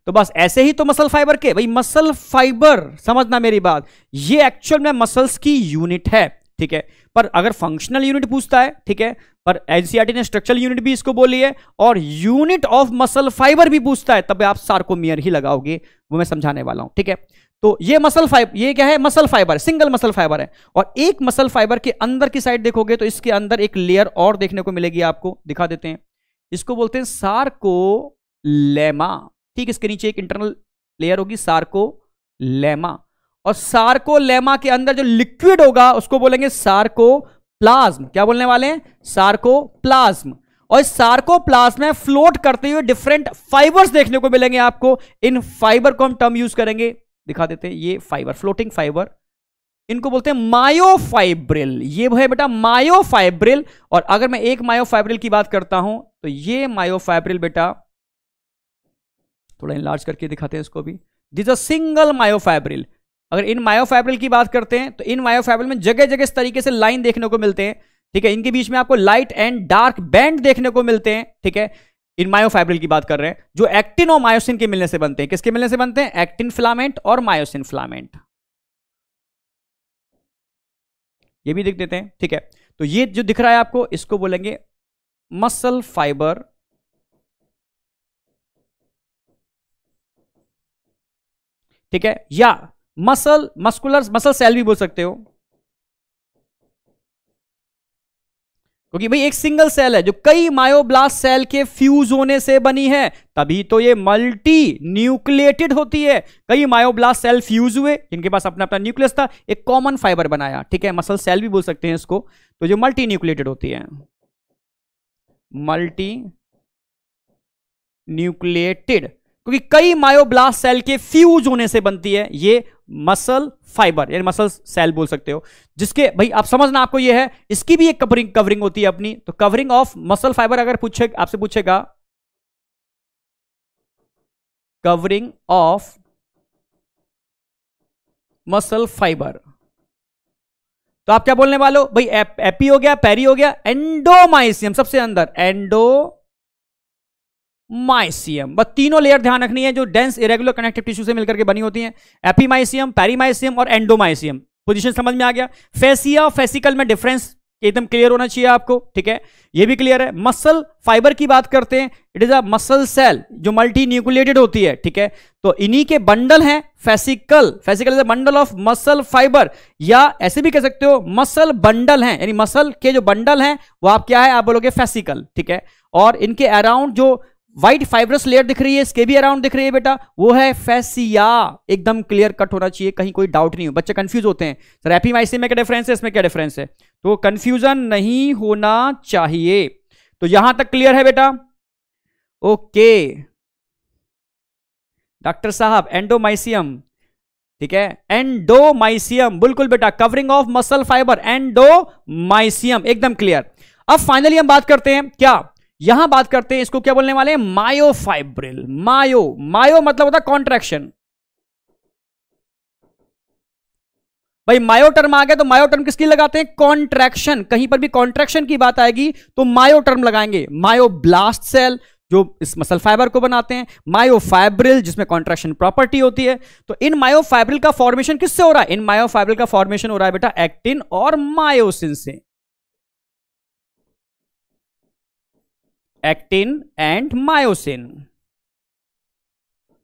तो बस ऐसे ही तो मसल फाइबर के, भाई मसल फाइबर, समझना मेरी बात, ये एक्चुअल में मसल्स की यूनिट है। ठीक है? पर अगर फंक्शनल यूनिट पूछता है, ठीक है? पर एनसीआरटी ने स्ट्रक्चरल यूनिट भी इसको बोली है, और यूनिट ऑफ़ मसल फाइबर भी पूछता है, तब आप सार्कोमियर ही लगाओगे, वो मैं समझाने वाला हूँ, ठीक है? तो ये मसल फाइबर ये क्या है? Muscle fibre single muscle fibre है। और एक मसल फाइबर के अंदर की साइड देखोगे तो इसके अंदर एक लेयर और देखने को मिलेगी आपको, दिखा देते हैं। इसको बोलते हैं सार्को लेमा ठीक? इसके नीचे एक इंटरनल लेयर होगी सार्को लेमा और सार्को लेमा के अंदर जो लिक्विड होगा, उसको बोलेंगे सार्को प्लाज्म। क्या बोलने वाले हैं? Sarcoplasm. और इस सार्को प्लाज्म में फ्लोट करते हुए डिफरेंट फाइबर्स देखने को मिलेंगे आपको। इन फाइबर को हम टर्म यूज़ करेंगे। दिखा देते हैं, ये फाइबर फ्लोटिंग फाइबर इनको बोलते हैं मायोफाइब्रिल ये है बेटा मायोफाइब्रिल और अगर मैं एक मायोफाइब्रिल की बात करता हूँ तो ये मायोफाइब्रिल बेटा, थोड़ा इनलार्ज करके दिखाते हैं इसको भी। दिस अ सिंगल मायोफाइब्रिल अगर इन मायोफाइब्रिल की बात करते हैं तो इन मायोफाइब्रिल में जगह जगह इस तरीके से लाइन देखने को मिलते हैं, ठीक है? इनके बीच में आपको लाइट एंड डार्क बैंड देखने को मिलते हैं, ठीक है? इन मायोफाइब्रिल की बात कर रहे हैं, जो एक्टिन और मायोसिन के मिलने से बनते हैं। किसके मिलने से बनते हैं? एक्टिन फिलामेंट और मायोसिन फिलामेंट ये भी दिख देते हैं, ठीक है? तो ये जो दिख रहा है आपको, इसको बोलेंगे मसल फाइबर ठीक है? या मसल मस्कुलर मसल सेल भी बोल सकते हो। क्योंकि भाई एक सिंगल सेल है, जो कई मायोब्लास्ट सेल के फ्यूज होने से बनी है, तभी तो ये मल्टी न्यूक्लिएटेड होती है। कई मायोब्लास्ट सेल फ्यूज हुए जिनके पास अपना अपना न्यूक्लियस था, एक कॉमन फाइबर बनाया, ठीक है? मसल सेल भी बोल सकते हैं इसको। तो जो मल्टी न्यूक्लिएटेड होती है मल्टी न्यूक्लिएटेड क्योंकि कई मायोब्लास्ट सेल के फ्यूज होने से बनती है, ये मसल फाइबर, यानी मसल सेल बोल सकते हो, जिसके, भाई, आप समझना आपको ये है, इसकी भी एक कवरिंग कवरिंग होती है अपनी तो कवरिंग ऑफ़ मसल फाइबर अगर पूछे, आपसे पूछेगा, कवरिंग ऑफ़ मसल फाइबर तो आप क्या बोलने वाले हो? भाई, एपी हो गया, पैरी हो गया, एंडोमाइसियम, सबसे अंदर, एंडो माइसियम बस तीनों लेयर ध्यान रखनी है जो डेंस इरेगुलर कनेक्टिव टिश्यू से मिलकर के बनी होती हैं। एपीमाइसियम पैरीमाइसियम और एंडोमाइसियम पोजीशन समझ में आ गया? फेसिया फेसिकल में डिफरेंस एकदम क्लियर होना चाहिए आपको, ठीक है? ये भी क्लियर है। मसल फाइबर की बात करते हैं। It is a muscle cell जो मल्टी न्यूक्लिएटेड होती है, ठीक है? तो इन्हीं के बंडल हैं fascicle fascicle is a bundle of muscle fibre या ऐसे भी कह सकते हो मसल बंडल हैं। यानी मसल के जो बंडल हैं, वो आप क्या है? आप बोलोगे फेसिकल ठीक है? और इनके अराउंड जो व्हाइट फाइब्रस लेयर दिख रही है, इसके भी अराउंड दिख रही है बेटा। वो है फैसिया एकदम क्लियर कट होना चाहिए, कहीं कोई डाउट नहीं हो। बच्चे कंफ्यूज होते हैं। सर एपीमाइसिन में क्या डिफरेंस है? इसमें क्या डिफरेंस है? तो कंफ्यूजन नहीं होना चाहिए। तो यहाँ तक क्लियर है बेटा? ओके डॉक्टर साहब एंडोमाइसियम ठीक है? एंडोमाइसियम बिल्कुल बेटा covering of muscle fibre endomysium एकदम क्लियर अब फाइनली हम बात करते हैं, क्या? यहाँ बात करते हैं, इसको क्या बोलने वाले हैं? मायोफाइब्रिल। मायो। मायो मतलब होता है कॉन्ट्रैक्शन भाई, मायो टर्म आ गया तो मायो टर्म किसकी लगाते हैं? कॉन्ट्रैक्शन कहीं पर भी कॉन्ट्रैक्शन की बात आएगी तो मायो टर्म लगाएँगे। मायो ब्लास्ट सेल, जो इस मसल फाइबर को बनाते हैं। मायोफाइब्रिल, जिसमें कॉन्ट्रैक्शन प्रॉपर्टी होती है। तो इन मायोफाइब्रिल का फॉर्मेशन किससे हो रहा है? इन मायोफाइब्रिल का फॉर्मेशन हो रहा है बेटा एक्टिन और मायोसिन से। Actin and myosin.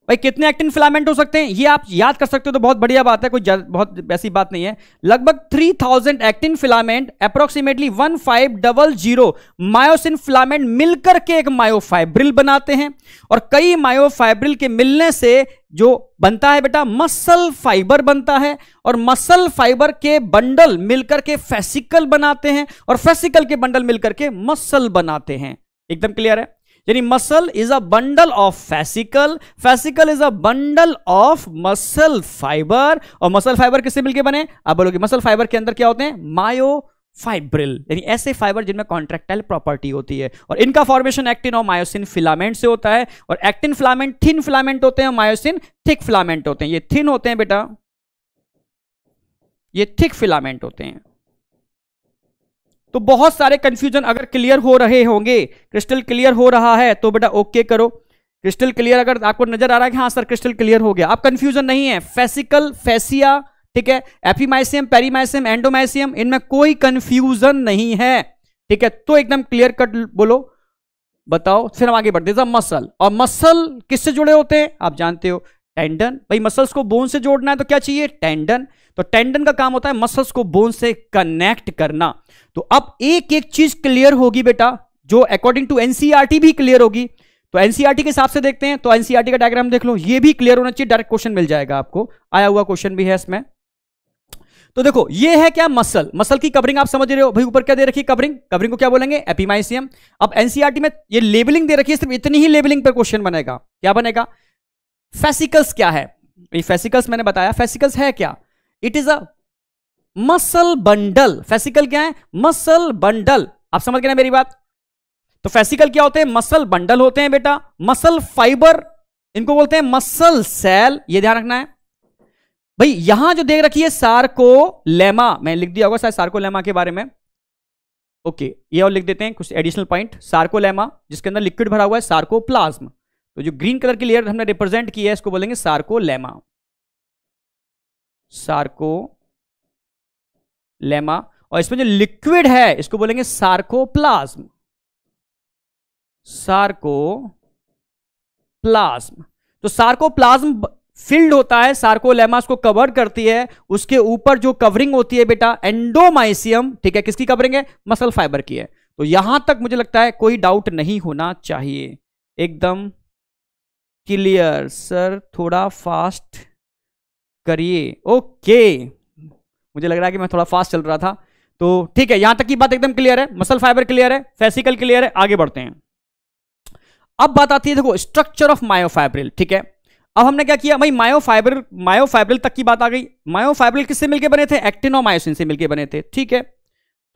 भाई, कितने एक्टिन फिलामेंट हो सकते हैं? ये आप याद कर सकते हो तो बहुत बढ़िया बात है, कोई बहुत ऐसी बात नहीं है। लगभग 3000 actin filament approximately one five double zero myosin filament मिलकर के एक मायोफाइब्रिल बनाते हैं। और कई मायोफाइब्रिल के मिलने से जो बनता है बेटा, मसल फाइबर बनता है। और मसल फाइबर के बंडल मिलकर के फेसिकल बनाते हैं। और फेसिकल के बंडल मिलकर के मसल बनाते हैं। एकदम क्लियर है? यानी muscle is a bundle of fascicle fascicle is a bundle of muscle fibre और मसल फाइबर किससे मिलके बने? आप बोलोगे मसल फाइबर के अंदर क्या होते हैं? मायो फाइब्रिल यानी ऐसे फाइबर जिनमें कॉन्ट्रेक्टाइल प्रॉपर्टी होती है। और इनका फॉर्मेशन एक्टिन और मायोसिन फिलामेंट से होता है। और एक्टिन फिलामेंट थिन फिलामेंट होते हैं और मायोसिन थिक फिलामेंट होते हैं। ये थिन होते हैं बेटा। ये थिक फिलामेंट होते हैं। तो बहुत सारे कंफ्यूजन अगर क्लियर हो रहे होंगे क्रिस्टल क्लियर हो रहा है तो बेटा ओके करो। क्रिस्टल क्लियर अगर आपको नज़र आ रहा है कि हाँ सर क्रिस्टल क्लियर हो गया। अब कंफ्यूजन नहीं है। फेसिकल फेसिया ठीक है? एफीमाइसियम पेरीमाइसियम एंडोमाइसियम इनमें कोई कंफ्यूजन नहीं है। ठीक है? तो एकदम क्लियर कट बोलो। बताओ, फिर हम आगे बढ़ते मसल और मसल किससे जुड़े होते हैं? आप जानते हो। टेंडन भाई मसल्स को बोन से जोड़ना है तो क्या चाहिए? टेंडन तो टेंडन का काम होता है मसल्स को बोन से कनेक्ट करना। तो अब एक एक चीज़ क्लियर होगी बेटा, जो अकॉर्डिंग टू एनसीआरटी भी क्लियर होगी। तो एनसीआरटी के हिसाब से देखते हैं तो एनसीआरटी का डायग्राम देख लो। ये भी क्लियर होना चाहिए डायरेक्ट क्वेश्चन मिल जाएगा आपको। आया हुआ क्वेश्चन भी है इसमें। तो देखो, ये है क्या मसल मसल की कवरिंग आप समझ रहे हो? भाई ऊपर क्या दे रखी है कवरिंग कवरिंग को क्या बोलेंगे? एपीमाइसियम अब एनसीआरटी में ये लेबलिंग दे रखी है, सिर्फ़ इतनी ही लेबलिंग पर क्वेश्चन बनेगा। क्या बनेगा? फेसिकल्स क्या है? फेसिकल्स मैंने बताया फेसिकल्स है क्या? It is a muscle bundle fascicle क्या है? मसल बंडल आप समझ गए ना मेरी बात? तो फेसिकल क्या होते हैं? मसल बंडल होते हैं बेटा। मसल फाइबर इनको बोलते हैं मसल सेल ये ध्यान रखना है। भाई, यहाँ जो देख रखी है सार्को लेमा मैं लिख दिया होगा शायद सार्को लेमा के बारे में। ओके ये और लिख देते हैं कुछ एडिशनल पॉइंट सार्को लेमा जिसके अंदर लिक्विड भरा हुआ है सार्को सार्कोप्लाज्म तो जो ग्रीन कलर की लेयर हमने रिप्रेजेंट की है, इसको बोलेंगे सार्को लेमा सार्को लेमा और इसमें जो लिक्विड है, इसको बोलेंगे सार्कोप्लाज्म सार्को प्लाज्म तो सार्कोप्लाज्म फिल्ड होता है सार्कोलेमा को कवर करती है, उसके ऊपर जो कवरिंग होती है बेटा एंडोमाइसियम ठीक है, किसकी कवरिंग है? मसल फाइबर की है। तो यहाँ तक मुझे लगता है कोई डाउट नहीं होना चाहिए। एकदम क्लियर, सर, थोड़ा फास्ट करिए। ओके। मुझे लग रहा है कि मैं थोड़ा फास्ट चल रहा था। तो ठीक है, यहाँ तक की बात एकदम क्लियर है। मसल फाइबर क्लियर है, फेसिकल क्लियर है, आगे बढ़ते हैं। अब बात आती है, देखो स्ट्रक्चर ऑफ़ मायोफाइब्रिल ठीक है? अब हमने क्या किया? भाई मायोफाइब्रिल मायोफाइब्रिल तक की बात आ गई। मायोफाइब्रिल किससे मिलकर बने थे? एक्टिन और मायोसिन से मिलकर बने थे, ठीक है?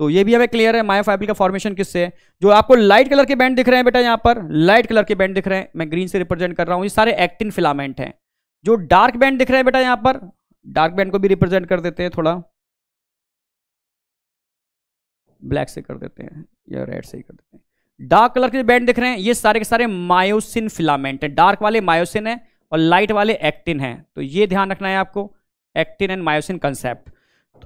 तो ये भी हमें क्लियर है मायोफाइब्रिल का फॉर्मेशन किससे है? जो आपको लाइट कलर के बैंड दिख रहे हैं बेटा यहाँ पर लाइट कलर के बैंड दिख रहे हैं। मैं ग्रीन से रिप्रेजेंट कर रहा हूँ, ये सारे एक्टिन फिलामेंट हैं। जो डार्क बैंड दिख रहे हैं बेटा यहाँ पर डार्क बैंड को भी रिप्रेजेंट कर देते हैं थोड़ा। ब्लैक से कर देते हैं या रेड से ही कर देते हैं। डार्क कलर के बैंड दिख रहे हैं, ये सारे के सारे मायोसिन फिलामेंट है। डार्क वाले मायोसिन है और लाइट वाले एक्टिन है। तो ये ध्यान रखना है आपको एक्टिन एंड मायोसिन कंसेप्ट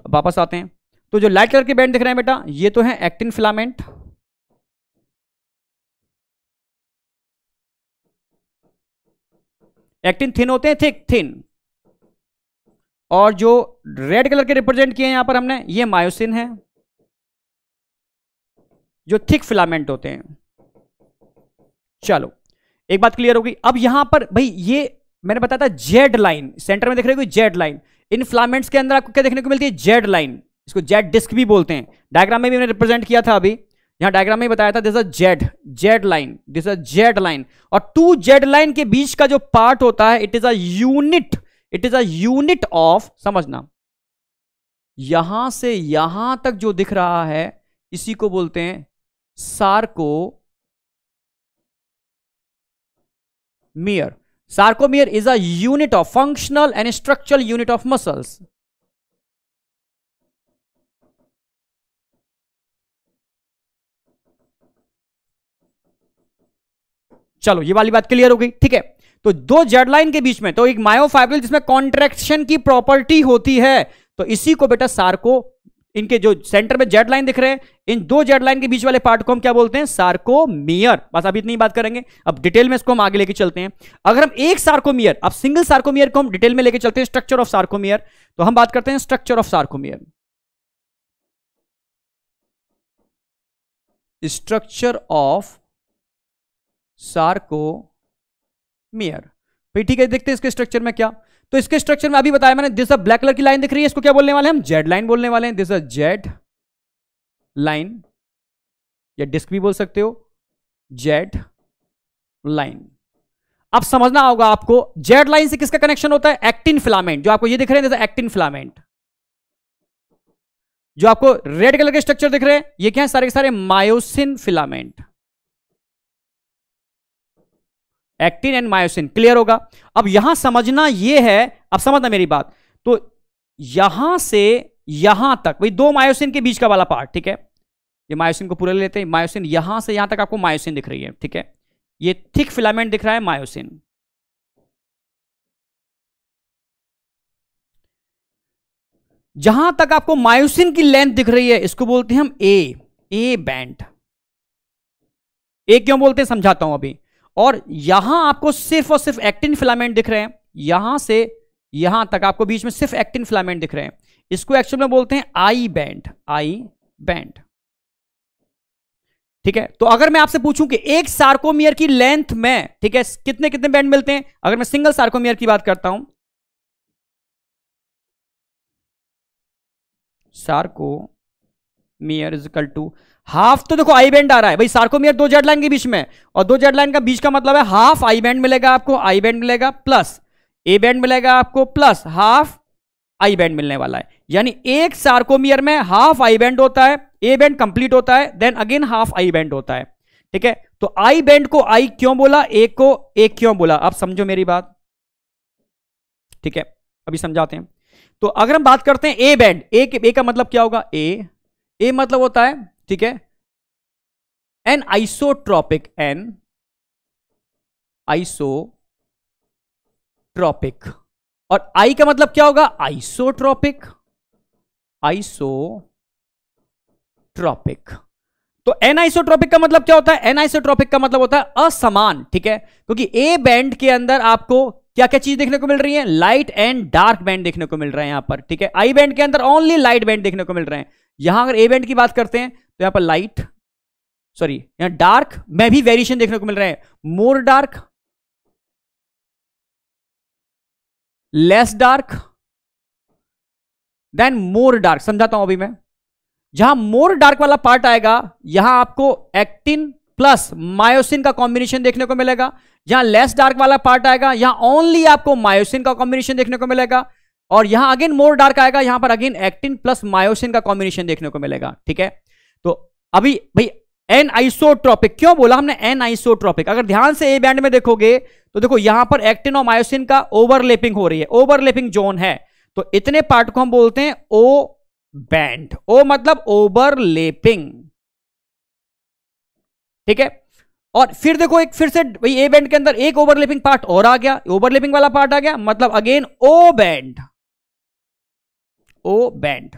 वापस आते हैं। तो जो लाइट कलर के बैंड दिख रहे हैं बेटा, ये तो है एक्टिन फिलामेंट। एक्टिन थिन होते हैं, थिक थिन। और जो रेड कलर के रिप्रेजेंट किए हैं यहाँ पर हमने, ये मायोसिन है। जो थिक फिलामेंट होते हैं। चलो, एक बात क्लियर होगी। अब यहाँ पर भाई, ये मैंने बताया था जेड लाइन, सेंटर में देख रहे हो जेड लाइन। इन फ्लामेंट्स के अंदर आपको क्या देखने को मिलती है? Z line. इसको जेड डिस्क भी बोलते हैं। डायग्राम में भी मैंने रिप्रेजेंट किया था अभी। यहाँ डायग्राम में बताया था this a Z Z line this a Z line और टू जेड लाइन के बीच का जो पार्ट होता है it is a unit it is a unit of समझना। यहाँ से यहाँ तक जो दिख रहा है, इसी को बोलते हैं sarcomere sarcomere is a unit of functional and structural unit of muscles चलो, ये वाली बात क्लियर हो गई, ठीक है? तो दो जेड लाइन के बीच में तो एक मायोफाइब्रिल जिसमें कॉन्ट्रेक्शन की प्रॉपर्टी होती है तो इसी को बेटा सार्को इनके जो सेंटर में जेड लाइन दिख रहे हैं, इन दो जेड लाइन के बीच वाले पार्ट को हम क्या बोलते हैं? सार्कोमियर बस अभी इतनी बात करेंगे, अब डिटेल में इसको हम आगे लेके चलते हैं। अगर हम एक सार्कोमियर अब सिंगल सार्कोमियर को हम डिटेल में लेके चलते हैं स्ट्रक्चर ऑफ़ सार्कोमियर तो हम बात करते हैं structure of sarcomere structure of sarcomere फिर ठीक है, देखते हैं इसके स्ट्रक्चर में क्या। तो इसके स्ट्रक्चर में अभी बताया मैंने दिस ब्लैक कलर की लाइन दिख रही है, इसको क्या बोलने वाले हैं हम? जेड लाइन बोलने वाले हैं। दिस अ जेड लाइन या डिस्क भी बोल सकते हो। जेड लाइन अब समझना होगा आपको जेड लाइन से किसका कनेक्शन होता है? एक्टिन फिलामेंट जो आपको ये दिख रहे हैं एक्टिन फिलामेंट जो आपको रेड कलर के स्ट्रक्चर दिख रहे हैं, ये क्या है? सारे के सारे myosin filament actin and myosin, clear होगा? अब यहाँ समझना यह है, अब समझना मेरी बात। तो यहाँ से यहाँ तक भाई दो मायोसिन के बीच का वाला पार्ट ठीक है? ये मायोसिन को पूरा ले लेते हैं, मायोसिन यहाँ से यहाँ तक आपको मायोसिन दिख रही है, ठीक है? ये थिक फिलामेंट दिख रहा है मायोसिन। जहाँ तक आपको मायोसिन की लेंथ दिख रही है, इसको बोलते हैं हम ए ए बैंड ए क्यों बोलते हैं, समझाता हूँ अभी। और यहाँ आपको सिर्फ़ और सिर्फ़ एक्टिन फिलामेंट दिख रहे हैं। यहाँ से, यहाँ तक आपको बीच में सिर्फ़ एक्टिन फिलामेंट दिख रहे हैं। इसको एक्चुअल में बोलते हैं आई बैंड आई बैंड। ठीक है? तो अगर मैं आपसे पूछूँ कि एक सार्कोमियर की लेंथ में, ठीक है, कितने कितने बैंड मिलते हैं? अगर मैं सिंगल सार्कोमियर की बात करता हूँ। सार्कोमियर इजिकल टू हाफ़ तो देखो आई बैंड आ रहा है। भाई सार्कोमियर दो जेड लाइन के बीच में। और दो जेड लाइन का बीच का मतलब है हाफ़ आई बैंड मिलेगा आपको आई बैंड मिलेगा प्लस ए बैंड मिलेगा आपको प्लस हाफ़ आई बैंड मिलने वाला है। यानी एक सार्कोमियर में हाफ़ आई बैंड होता है ए बैंड कंप्लीट होता है then again half I band होता है। ठीक है? तो आई बैंड को आई क्यों बोला? ए को ए क्यों बोला? आप समझो मेरी बात। ठीक है? अभी समझाते हैं। तो अगर हम बात करते हैं ए बैंड ए का मतलब क्या होगा? ए ए मतलब होता है ठीक है? एन आइसोट्रॉपिक एन आइसोट्रॉपिक और आई का मतलब क्या होगा? आइसोट्रॉपिक आइसोट्रॉपिक तो एन आइसोट्रॉपिक का मतलब क्या होता है? एन आइसोट्रॉपिक का मतलब होता है असमान, ठीक है? क्योंकि ए बैंड के अंदर आपको क्या क्या चीज़ देखने को मिल रही है? लाइट एंड डार्क बैंड देखने को मिल रहा है यहाँ पर, ठीक है? आई बैंड के अंदर ओनली लाइट बैंड देखने को मिल रहे हैं। यहाँ अगर ए बैंड की बात करते हैं तो यहाँ पर लाइट सॉरी यहाँ डार्क में भी वेरिएशन देखने को मिल रहे हैं। More dark less dark then more dark समझाता हूँ अभी मैं। जहाँ मोर डार्क वाला पार्ट आएगा, यहाँ आपको एक्टिन प्लस मायोसिन का कॉम्बिनेशन देखने को मिलेगा। जहाँ लेस डार्क वाला पार्ट आएगा, यहाँ ओनली आपको मायोसिन का कॉम्बिनेशन देखने को मिलेगा। और यहाँ अगेन मोर डार्क आएगा, यहाँ पर अगेन एक्टिन प्लस मायोसिन का कॉम्बिनेशन देखने को मिलेगा, ठीक है? तो अभी भाई एन आइसोट्रॉपिक क्यों बोला हमने एन आइसोट्रॉपिक अगर ध्यान से ए बैंड में देखोगे तो देखो यहाँ पर एक्टिन और मायोसिन का ओवरलेपिंग हो रही है ओवरलेपिंग जोन है। तो इतने पार्ट को हम बोलते हैं ओ बैंड ओ मतलब ओवरलेपिंग ठीक है? और फिर देखो एक, फिर से भाई ए बैंड के अंदर एक ओवरलेपिंग पार्ट और आ गया ओवरलेपिंग वाला पार्ट आ गया मतलब again O band O band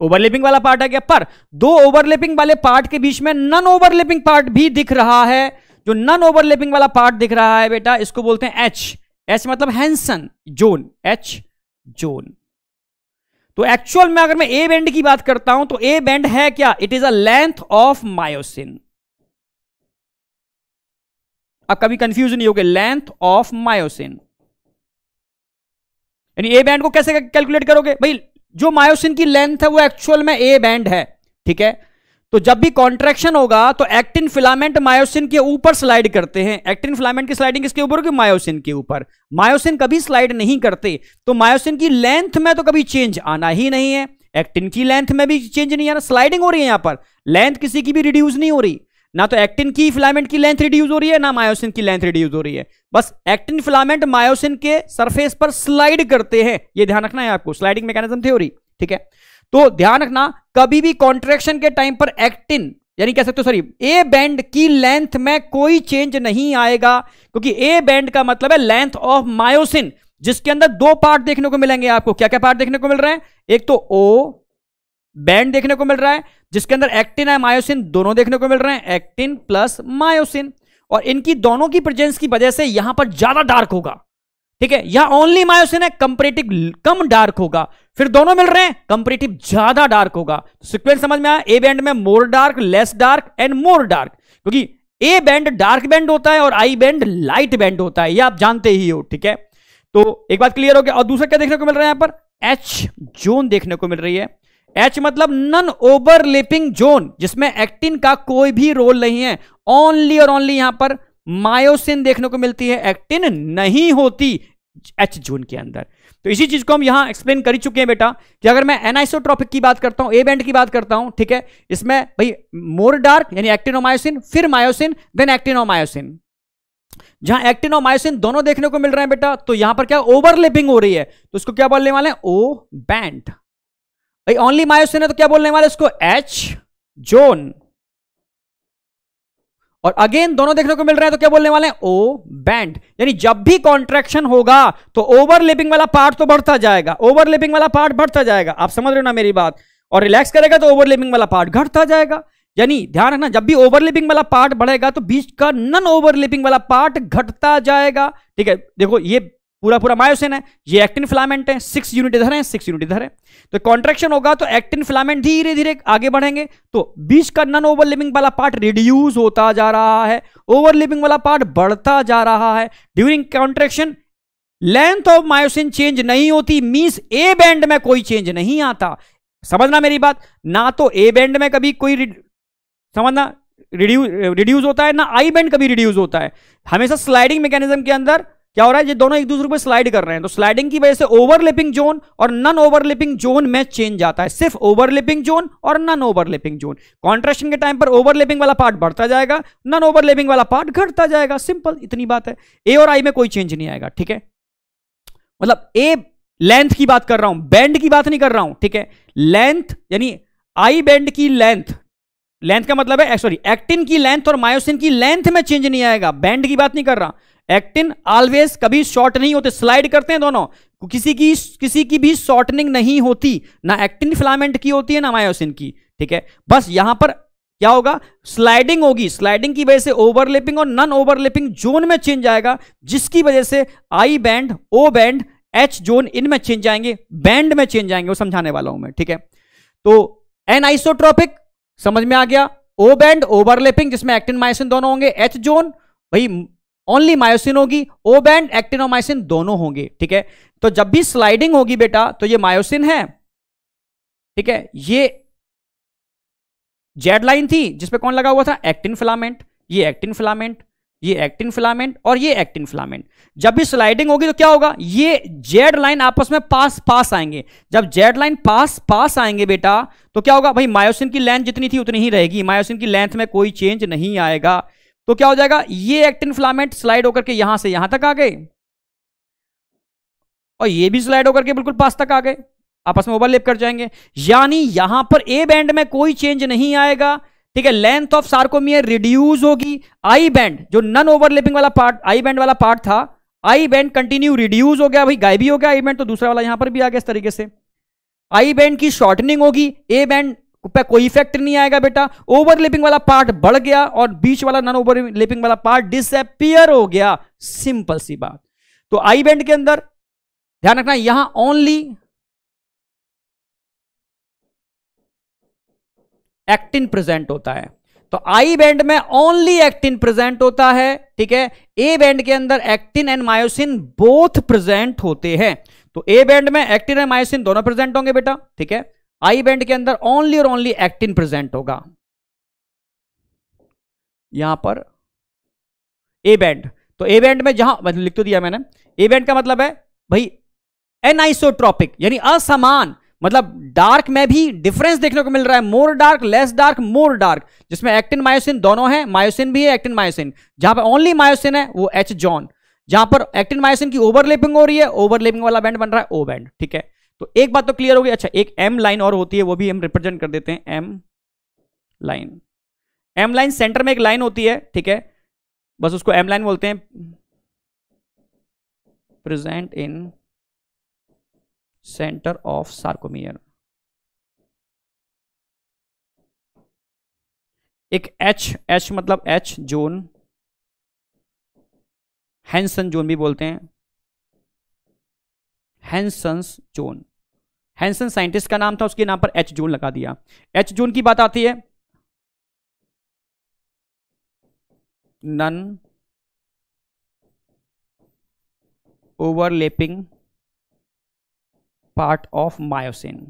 overlapping वाला पार्ट आ गया। पर दो ओवरलेपिंग वाले पार्ट के बीच में नन ओवरलेपिंग पार्ट भी दिख रहा है। जो नन ओवरलेपिंग वाला पार्ट दिख रहा है बेटा, इसको बोलते हैं एच एच मतलब हैंसन जोन एच जोन तो एक्चुअल में अगर मैं ए बैंड की बात करता हूँ तो ए बैंड है क्या? It is a length of myosin अब कभी कंफ्यूज नहीं होगा। लेंथ ऑफ़ मायोसिन यानी ए बैंड को कैसे कैलकुलेट करोगे? भाई जो मायोसिन की लेंथ है, वो एक्चुअल में ए बैंड है, ठीक है? तो जब भी कॉन्ट्रेक्शन होगा तो एक्टिन फिलामेंट मायोसिन के ऊपर स्लाइड करते हैं। एक्टिन फिलामेंट की स्लाइडिंग किसके ऊपर होगी? मायोसिन के ऊपर। मायोसिन कभी स्लाइड नहीं करते तो मायोसिन की लेंथ में तो कभी चेंज आना ही नहीं है। एक्टिन की लेंथ में भी चेंज नहीं आना। स्लाइडिंग हो रही है यहाँ पर। लेंथ किसी की भी रिड्यूस नहीं हो रही। ना तो एक्टिन की फिलामेंट की लेंथ रिड्यूस हो रही है, ना मायोसिन की लेंथ रिड्यूस हो रही है। बस एक्टिन फिलामेंट मायोसिन के सरफेस पर स्लाइड करते हैं। ये ध्यान रखना है आपको स्लाइडिंग मैकेनिज्म थ्योरी ठीक है? तो ध्यान रखना, कभी भी कॉन्ट्रेक्शन के टाइम पर एक्टिन यानी कह सकते हो सॉरी ए बैंड की लेंथ में कोई चेंज नहीं आएगा, क्योंकि ए बैंड का मतलब है लेंथ ऑफ़ मायोसिन, जिसके अंदर दो पार्ट देखने को मिलेंगे आपको। क्या क्या पार्ट देखने को मिल रहे हैं? एक तो ओ बैंड देखने को मिल रहा है, जिसके अंदर एक्टिन है मायोसिन दोनों देखने को मिल रहे हैं, एक्टिन प्लस मायोसिन। और इनकी दोनों की प्रेजेंस की वजह से यहाँ पर ज़्यादा डार्क होगा। ठीक है, यहाँ ओनली मायोसिन है कंपेरेटिव कम डार्क होगा। फिर दोनों मिल रहे हैं कंपेरेटिव ज़्यादा डार्क होगा। सिक्वेंस समझ में आया ए बैंड में more dark less dark and more dark क्योंकि ए बैंड डार्क बैंड होता है और आई बैंड लाइट बैंड होता है, ये आप जानते ही हो, ठीक है? तो एक बात क्लियर हो गया, और दूसरा क्या देखने को मिल रहा है यहाँ पर? एच जोन देखने को मिल रही है। एच मतलब नन ओवरलेपिंग जोन जिसमें एक्टिन का कोई भी रोल नहीं है। ओनली और ओनली यहाँ पर मायोसिन देखने को मिलती है। एक्टिन नहीं होती एच जोन के अंदर। तो इसी चीज़ को हम यहाँ एक्सप्लेन कर चुके हैं बेटा, कि अगर मैं एनाइसोट्रॉपिक की बात करता हूँ ए बैंड की बात करता हूँ, ठीक है? इसमें भाई मोर डार्क यानी एक्टिनोमायोसिन फिर मायोसिन देन एक्टिनोमायोसिन जहाँ एक्टिनोमायोसिन दोनों देखने को मिल रहे हैं बेटा तो यहाँ पर क्या ओवरलेपिंग हो रही है? तो उसको क्या बोलने वाले हैं? ओ बैंड भाई ओनली मायोसिन है तो क्या बोलने वाले इसको एच जोन और अगेन दोनों देखने को मिल रहे हैं तो क्या बोलने वाले ओ बैंड यानी जब भी कॉन्ट्रेक्शन होगा तो ओवरलेपिंग वाला पार्ट तो बढ़ता जाएगा। ओवरलेपिंग वाला पार्ट बढ़ता जाएगा। आप समझ रहे हो ना मेरी बात? और रिलैक्स करेगा तो ओवरलेपिंग वाला पार्ट घटता जाएगा। यानी ध्यान रखना, जब भी ओवरलिपिंग वाला पार्ट बढ़ेगा तो बीच का नन ओवरलिपिंग वाला पार्ट घटता जाएगा। ठीक है, देखो, ये पूरा पूरा मायोसिन है, ये एक्टिन फिलामेंट है सिक्स यूनिट इधर है सिक्स यूनिट इधर है। तो कॉन्ट्रेक्शन होगा तो एक्टिन फिलामेंट धीरे धीरे आगे बढ़ेंगे। तो बीच का नन ओवरलिपिंग वाला पार्ट रिड्यूस होता जा रहा है ओवरलिपिंग वाला पार्ट बढ़ता जा रहा है। During contraction length of myosin change नहीं होती मींस ए बैंड में कोई चेंज नहीं आता। समझना मेरी बात? ना तो ए बैंड में कभी कोई समझना? रिड्यूस रिड्यूस होता है, ना आई बैंड कभी रिड्यूस होता है। हमेशा स्लाइडिंग मैकेनिज्म के अंदर क्या हो रहा है? ये दोनों एक दूसरे पर स्लाइड कर रहे हैं। तो स्लाइडिंग की वजह से ओवरलिपिंग जोन और नन ओवरलिपिंग जोन में चेंज आता है। सिर्फ़ ओवरलिपिंग जोन और नन ओवरलिपिंग जोन कॉन्ट्रेक्शन के टाइम पर ओवरलिपिंग वाला पार्ट बढ़ता जाएगा नन ओवरलिपिंग वाला पार्ट घटता जाएगा। सिंपल इतनी बात है। ए और आई में कोई चेंज नहीं आएगा, ठीक है? मतलब ए लेंथ की बात कर रहा हूँ बैंड की बात नहीं कर रहा हूँ, ठीक है? लेंथ यानी आई बैंड की लेंथ लेंथ का मतलब है सॉरी एक्टिन की लेंथ और मायोसिन की लेंथ में चेंज नहीं आएगा। बैंड की बात नहीं कर रहा। एक्टिन ऑलवेज कभी शॉर्ट नहीं होते स्लाइड करते हैं दोनों। किसी की किसी की भी शॉर्टनिंग नहीं होती, ना एक्टिन फिलामेंट की होती है, ना मायोसिन की, ठीक है? बस यहाँ पर क्या होगा? स्लाइडिंग होगी। स्लाइडिंग की वजह से ओवरलेपिंग और नॉन ओवरलेपिंग जोन में चेंज आएगा, जिसकी वजह से I band O band H zone इनमें चेंज आएँगे बैंड में चेंज आएँगे, वो समझाने वाला हूँ मैं, ठीक है? तो एन आइसोट्रोपिक समझ में आ गया? ओ बैंड ओवरलेपिंग जिसमें एक्टिन मायोसिन दोनों होंगे। एच जोन भाई ओनली मायोसिन होगी। ओ बैंड एक्टिनोमाइसिन दोनों होंगे, ठीक है? तो जब भी स्लाइडिंग होगी बेटा तो ये मायोसिन है, ठीक है? ये जेड लाइन थी, जिसपे कौन लगा हुआ था? एक्टिन फिलामेंट ये एक्टिन फिलामेंट ये एक्टिन फिलामेंट और ये एक्टिन फिलामेंट जब भी स्लाइडिंग होगी तो क्या होगा? ये जेड लाइन आपस में पास पास आएँगे। जब जेड लाइन पास पास आएँगे बेटा तो क्या होगा? भाई मायोसिन की लेंथ जितनी थी उतनी ही रहेगी। मायोसिन की लेंथ में कोई चेंज नहीं आएगा। तो क्या हो जाएगा? ये एक्टिन फिलामेंट स्लाइड होकर के यहाँ से यहाँ तक आ गए। और ये भी स्लाइड होकर के बिल्कुल पास तक आ गए। आपस में ओवरलेप कर जाएँगे। यानी यहाँ पर ए बैंड में कोई चेंज नहीं आएगा। ठीक है लेंथ ऑफ़ सार्कोमियर रिड्यूस होगी। आई बैंड जो नन ओवरलेपिंग वाला पार्ट आई बैंड वाला पार्ट था आई बैंड कंटिन्यू रिड्यूस हो गया भाई गायब हो गया आई बैंड तो दूसरा वाला यहाँ पर भी आ गया इस तरीके से। आई बैंड की शॉर्टनिंग होगी ए बैंड पे कोई इफ़ेक्ट नहीं आएगा बेटा। ओवरलेपिंग वाला पार्ट बढ़ गया और बीच वाला नन ओवरलेपिंग वाला पार्ट डिसअपियर हो गया। सिंपल सी बात। तो आई बैंड के अंदर, ध्यान रखना, यहाँ ओनली एक्टिन प्रेजेंट होता है। तो आई बैंड में ओनली एक्टिन प्रेजेंट होता है, ठीक है? ए बैंड के अंदर actin and myosin both present होते हैं। तो ए बैंड में एक्टिन एंड मायोसिन दोनों प्रेजेंट होंगे बेटा, ठीक है? आई बैंड के अंदर ओनली और ओनली एक्टिन प्रेजेंट होगा। यहाँ पर ए बैंड तो ए बैंड में जहाँ मतलब लिख तो दिया मैंने ए बैंड का मतलब है, भाई एनाइसोट्रॉपिक यानी असमान मतलब डार्क में भी डिफरेंस देखने को मिल रहा है। More dark less dark more dark जिसमें एक्टिन मायोसिन दोनों है मायोसिन भी है एक्टिन मायोसिन जहाँ पर ओनली मायोसिन है, वो एच जॉन जहाँ पर एक्टिन मायोसिन की ओवरलेपिंग हो रही है ओवरलेपिंग वाला बैंड बन रहा है ओ बैंड ठीक है? तो एक बात तो क्लियर होगी अच्छा एक एम लाइन और होती है, वो भी हम रिप्रेजेंट कर देते हैं M line M line center में एक लाइन होती है, ठीक है? बस उसको एम लाइन बोलते हैं। Present in center of sarcomere एक एच एच मतलब एच जोन हैंसन जोन भी बोलते हैं. हैंसन्स जोन हैंसन साइंटिस्ट का नाम था, उसके नाम पर एच जोन लगा दिया. एच जोन की बात आती है. Non overlapping part of myosin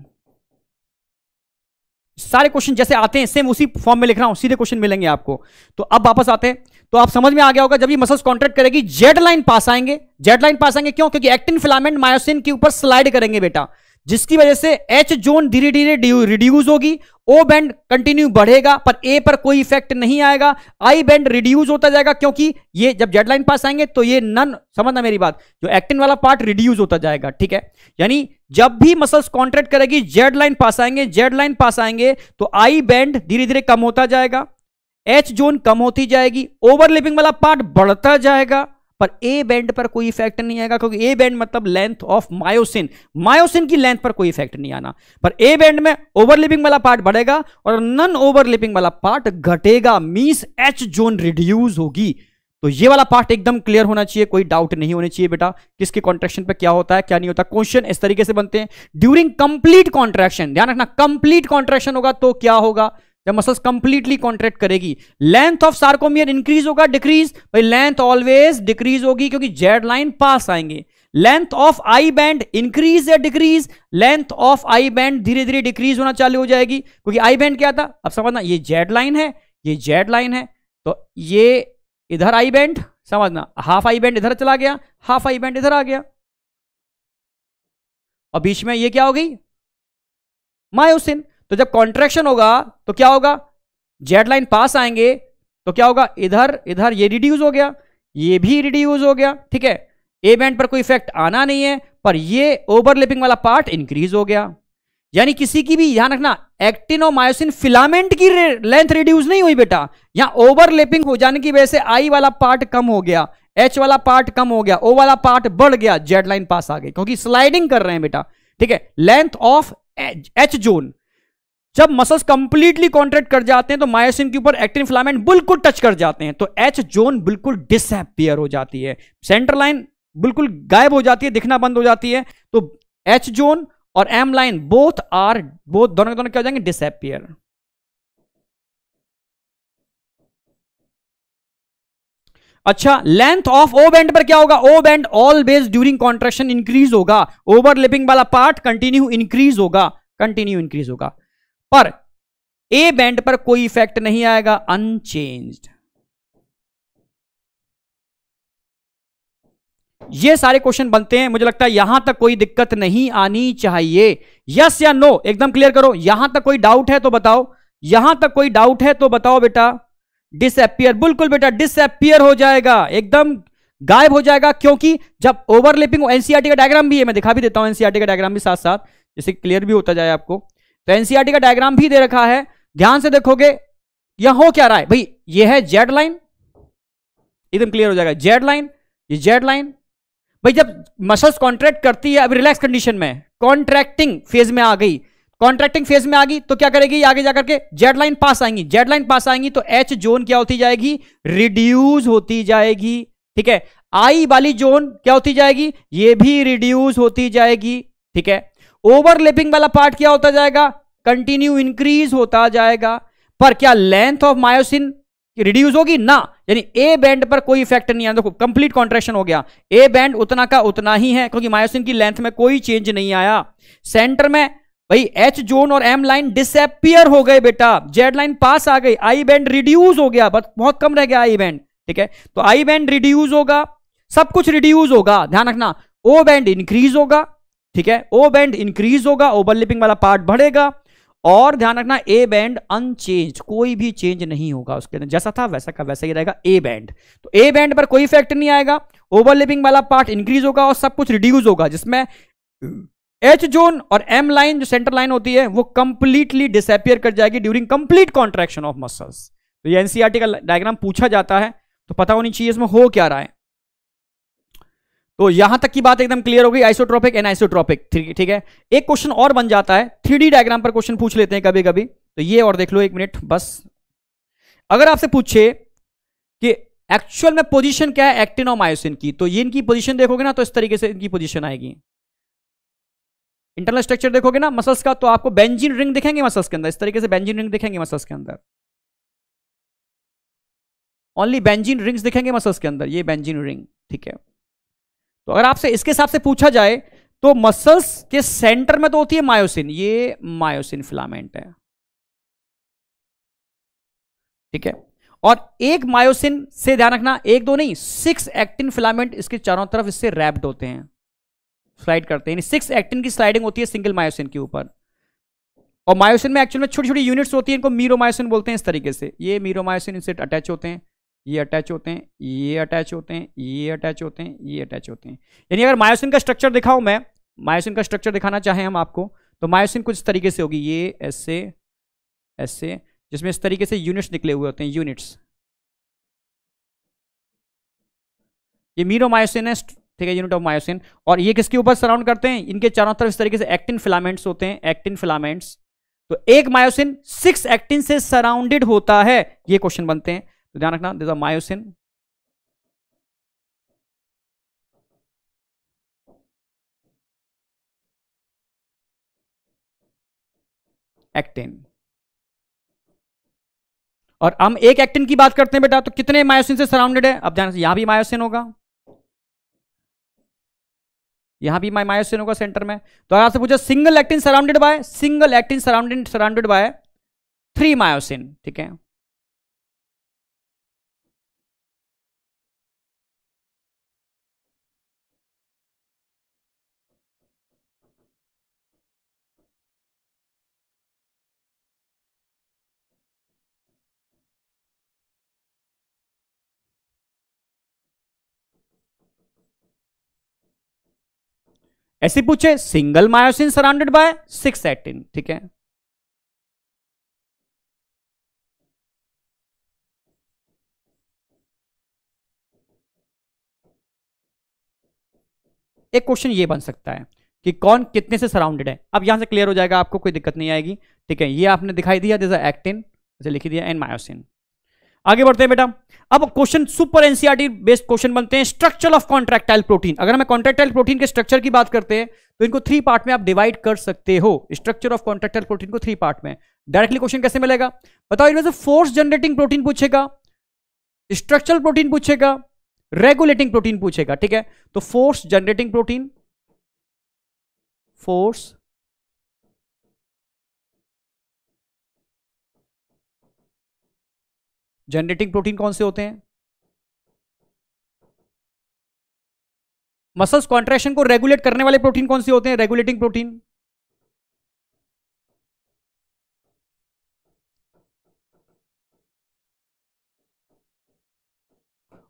सारे क्वेश्चन जैसे आते हैं सेम उसी फॉर्म में लिख रहा हूँ, सीधे क्वेश्चन मिलेंगे आपको। तो अब वापस आते हैं। तो आप समझ में आ गया होगा, जब ये मसल्स कॉन्ट्रैक्ट करेगी जेड लाइन पास आएँगे। जेड लाइन पास आएँगे क्यों? क्योंकि एक्टिन फिलामेंट मायोसिन के ऊपर स्लाइड करेंगे बेटा। जिसकी वजह से एच जोन धीरे धीरे रिड्यूस होगी ओ बैंड कंटिन्यू बढ़ेगा, पर ए पर कोई इफ़ेक्ट नहीं आएगा। आई बैंड रिड्यूस होता जाएगा क्योंकि ये जब जेड लाइन पास आएँगे तो ये नन समझना मेरी बात, जो एक्टिन वाला पार्ट रिड्यूस होता जाएगा, ठीक है? यानी जब भी मसल्स कॉन्ट्रैक्ट करेगी जेड लाइन पास आएँगे जेड लाइन पास आएँगे तो आई बैंड धीरे धीरे कम होता जाएगा एच जोन कम होती जाएगी ओवरलिपिंग वाला पार्ट बढ़ता जाएगा पर ए बैंड पर कोई इफ़ेक्ट नहीं आएगा, क्योंकि ए बैंड मतलब लेंथ ऑफ़ मायोसिन मायोसिन की लेंथ पर कोई इफ़ेक्ट नहीं आना। पर ए बैंड में ओवरलिपिंग वाला पार्ट बढ़ेगा और नन ओवरलिपिंग वाला पार्ट घटेगा। मीस एच जोन रिड्यूस होगी। तो ये वाला पार्ट एकदम क्लियर होना चाहिए, कोई डाउट नहीं होनी चाहिए बेटा। किसके कॉन्ट्रेक्शन पे क्या होता है, क्या नहीं होता? क्वेश्चन इस तरीके से बनते हैं। ड्यूरिंग कंप्लीट कॉन्ट्रेक्शन ध्यान रखना कंप्लीट कॉन्ट्रेक्शन होगा तो क्या होगा? जब मसल्स कंप्लीटली कॉन्ट्रैक्ट करेगी। लेंथ ऑफ़ सार्कोमियर इंक्रीज होगा डिक्रीज भाई लेंथ ऑलवेज डिक्रीज होगी क्योंकि जेड लाइन पास आएँगे। Length of I band increase या decrease length of I band धीरे धीरे डिक्रीज होना चालू हो जाएगी। क्योंकि आई बैंड क्या था? अब समझना, ये जेड लाइन है, ये जेड लाइन है तो ये इधर आई बैंड समझना हाफ़ आई बैंड इधर चला गया हाफ़ आई बैंड इधर आ गया। और बीच में ये क्या हो गई? मायोसिन। तो जब कॉन्ट्रेक्शन होगा तो क्या होगा? जेड लाइन पास आएँगे तो क्या होगा? इधर इधर ये रिड्यूज हो गया, ये भी रिड्यूज हो गया, ठीक है? ए बैंड पर कोई इफ़ेक्ट आना नहीं है, पर ये ओवरलिपिंग वाला पार्ट इंक्रीज हो गया। यानी किसी की भी, ध्यान रखना एक्टिनोमायोसिन फिलामेंट की लेंथ रिड्यूस नहीं हुई बेटा। यहाँ ओवरलेपिंग हो जाने की वजह से आई वाला पार्ट कम हो गया एच वाला पार्ट कम हो गया ओ वाला पार्ट बढ़ गया जेड लाइन पास आ गई, क्योंकि स्लाइडिंग कर रहे हैं बेटा, ठीक है? लेंथ ऑफ़ एच जोन जब मसल्स कंप्लीटली कॉन्ट्रैक्ट कर जाते हैं तो मायोसिन के ऊपर एक्टिन फिलामेंट बिल्कुल टच कर जाते हैं तो एच जोन बिल्कुल डिसअपियर हो जाती है। सेंटर लाइन बिल्कुल गायब हो जाती है, दिखना बंद हो जाती है। तो एच जोन और M line both are both दोनों दोनों क्या हो जाएँगे? डिसअपियर अच्छा लेंथ ऑफ़ ओ बैंड पर क्या होगा? O band always during contraction increase होगा। ओवरलिपिंग वाला पार्ट कंटिन्यू इंक्रीज होगा। कंटिन्यू इंक्रीज होगा। पर ए बैंड पर कोई इफ़ेक्ट नहीं आएगा अनचेंज्ड ये सारे क्वेश्चन बनते हैं, मुझे लगता है यहाँ तक कोई दिक्कत नहीं आनी चाहिए। यस या नो एकदम क्लियर करो। यहाँ तक कोई डाउट है तो बताओ। यहाँ तक कोई डाउट है तो बताओ बेटा। डिसअपियर बिल्कुल बेटा डिसअपियर हो जाएगा। एकदम गायब हो जाएगा, क्योंकि जब ओवरलेपिंग एनसीआरटी का डायग्राम भी है, मैं दिखा भी देता हूँ एनसीआरटी का डायग्राम भी साथ साथ जैसे क्लियर भी होता जाए आपको। तो एनसीआरटी का डायग्राम भी दे रखा है। ध्यान से देखोगे, यहाँ हो क्या रहा है? भाई, ये है जेड लाइन एकदम क्लियर हो जाएगा। जेड लाइन ये जेड लाइन भाई, जब मसल्स कॉन्ट्रैक्ट करती है अभी रिलैक्स कंडीशन में कॉन्ट्रैक्टिंग फ़ेज़ में आ गई। कॉन्ट्रैक्टिंग फ़ेज़ में आ गई तो क्या करेगी? आगे जाकर के जेड लाइन पास आएँगी। जेड लाइन पास आएँगी तो एच जोन क्या होती जाएगी? रिड्यूस होती जाएगी। ठीक है? आई वाली जोन क्या होती जाएगी? ये भी रिड्यूस होती जाएगी। ठीक है? ओवरलेपिंग वाला पार्ट क्या होता जाएगा? कंटिन्यू इंक्रीज होता जाएगा। पर क्या लेंथ ऑफ़ मायोसिन रिड्यूस होगी? ना। यानी ए बैंड पर कोई इफ़ेक्ट नहीं आया देखो कंप्लीट कॉन्ट्रेक्शन हो गया। ए बैंड उतना का उतना ही है, क्योंकि मायोसिन की लेंथ में कोई चेंज नहीं आया। सेंटर में, भाई एच जोन और एम लाइन डिसअपियर हो गए बेटा। जेड लाइन पास आ गई। आई बैंड रिड्यूस हो गया। बस, बहुत कम रह गया आई बैंड ठीक है? तो आई बैंड रिड्यूस होगा। सब कुछ रिड्यूस होगा। ध्यान रखना। ओ बैंड इंक्रीज होगा। ठीक है? ओ बैंड इंक्रीज होगा ओवरलिपिंग वाला पार्ट बढ़ेगा, और ध्यान रखना ए बैंड अनचेंज कोई भी चेंज नहीं होगा उसके अंदर। जैसा था वैसा का वैसा ही रहेगा ए बैंड तो ए बैंड पर कोई इफ़ेक्ट नहीं आएगा ओवरलिपिंग वाला पार्ट इंक्रीज होगा और सब कुछ रिड्यूस होगा, जिसमें एच जोन और एम लाइन जो सेंटर लाइन होती है, वो कंप्लीटली डिसअपियर कर जाएगी during complete contraction of muscles तो ये एनसीआरटी का डायग्राम पूछा जाता है तो पता होनी चाहिए इसमें हो क्या रहा है। तो यहाँ तक की बात एकदम क्लियर हो गई आइसोट्रोपिक एंड आइसोट्रोपिक ठीक है एक क्वेश्चन और बन जाता है थ्री डायग्राम पर क्वेश्चन पूछ लेते हैं कभी कभी तो ये और देख लो एक मिनट बस। अगर आपसे पूछे कि एक्चुअल में पोजीशन क्या है एक्टिन और मायोसिन की तो ये इनकी पोजीशन देखोगे ना तो इस तरीके से इनकी पोजीशन आएगी। इंटरनल स्ट्रक्चर देखोगे ना मसल्स का तो आपको बेंजिन रिंग दिखेंगे मसल्स के अंदर, इस तरीके से बेंजिन रिंग दिखेंगे मसल्स के अंदर। ओनली बेंजिन रिंग्स दिखेंगे मसल्स के अंदर, ये बेंजिन रिंग ठीक है। तो अगर आपसे, इसके हिसाब से पूछा जाए तो मसल्स के सेंटर में तो होती है मायोसिन ये मायोसिन फिलामेंट है। ठीक है? और एक मायोसिन से ध्यान रखना, एक, दो नहीं सिक्स एक्टिन फिलामेंट इसके चारों तरफ़ इससे रैप्ड होते हैं। स्लाइड करते हैं। सिक्स एक्टिन की स्लाइडिंग होती है सिंगल मायोसिन के ऊपर। और मायोसिन में एक्चुअल में छोटी छोटी यूनिट्स होती है, इनको मीरोमायोसिन बोलते हैं इस तरीके से। ये मीरोमायोसिन इनसे अटैच होते हैं। ये अटैच होते हैं, ये अटैच होते हैं, ये अटैच होते हैं, ये अटैच होते हैं। यानी अगर मायोसिन का स्ट्रक्चर दिखाऊँ मैं, मायोसिन का स्ट्रक्चर दिखाना चाहें हम आपको तो मायोसिन कुछ तरीके से होगी, ये ऐसे ऐसे, जिसमें इस तरीके से यूनिट्स निकले हुए होते हैं यूनिट्स ये मीरोमायोसिन है ठीक है यूनिट ऑफ़ मायोसिन। और ये किसके ऊपर सराउंड करते हैं? इनके चारों तरफ़ इस तरीके से एक्टिन फिलामेंट्स होते हैं एक्टिन फिलामेंट्स तो एक मायोसिन सिक्स एक्टिन से सराउंडेड होता है, ये क्वेश्चन बनते हैं। तो ध्यान रखना दिस मायोसिन एक्टिन और हम एक एक्टिन की बात करते हैं बेटा तो कितने मायोसिन से सराउंडेड है? अब ध्यान से, यहाँ भी मायोसिन होगा। यहाँ भी मायोसिन होगा सेंटर में। तो अगर आपसे पूछा single actin surrounded by single actin surrounded surrounded by three myosin ठीक है? ऐसे पूछे single myosin surrounded by six actin ठीक है? एक क्वेश्चन ये बन सकता है कि कौन कितने से सराउंडेड है। अब यहाँ से क्लियर हो जाएगा, आपको कोई दिक्कत नहीं आएगी, ठीक है? ये आपने दिखाई दिया दिस एक्टिन लिखी दिया एन मायोसिन आगे बढ़ते हैं बेटा। अब question super NCERT based question बनते हैं। स्ट्रक्चर ऑफ़ कॉन्ट्रेक्टाइल प्रोटीन अगर हमें कॉन्ट्रेक्टाइल प्रोटीन के स्ट्रक्चर की बात करते हैं तो इनको थ्री पार्ट में आप डिवाइड कर सकते हो। स्ट्रक्चर ऑफ़ कॉन्ट्रेक्टाइल प्रोटीन को थ्री पार्ट में। डायरेक्टली क्वेश्चन कैसे मिलेगा? बताओ, इनमें से फोर्स जनरेटिंग प्रोटीन पूछेगा स्ट्रक्चरल प्रोटीन पूछेगा रेगुलेटिंग प्रोटीन पूछेगा, ठीक है? तो force generating protein force generating protein कौन से होते हैं? मसल्स कॉन्ट्रेक्शन को रेगुलेट करने वाले प्रोटीन कौन से होते हैं? रेगुलेटिंग प्रोटीन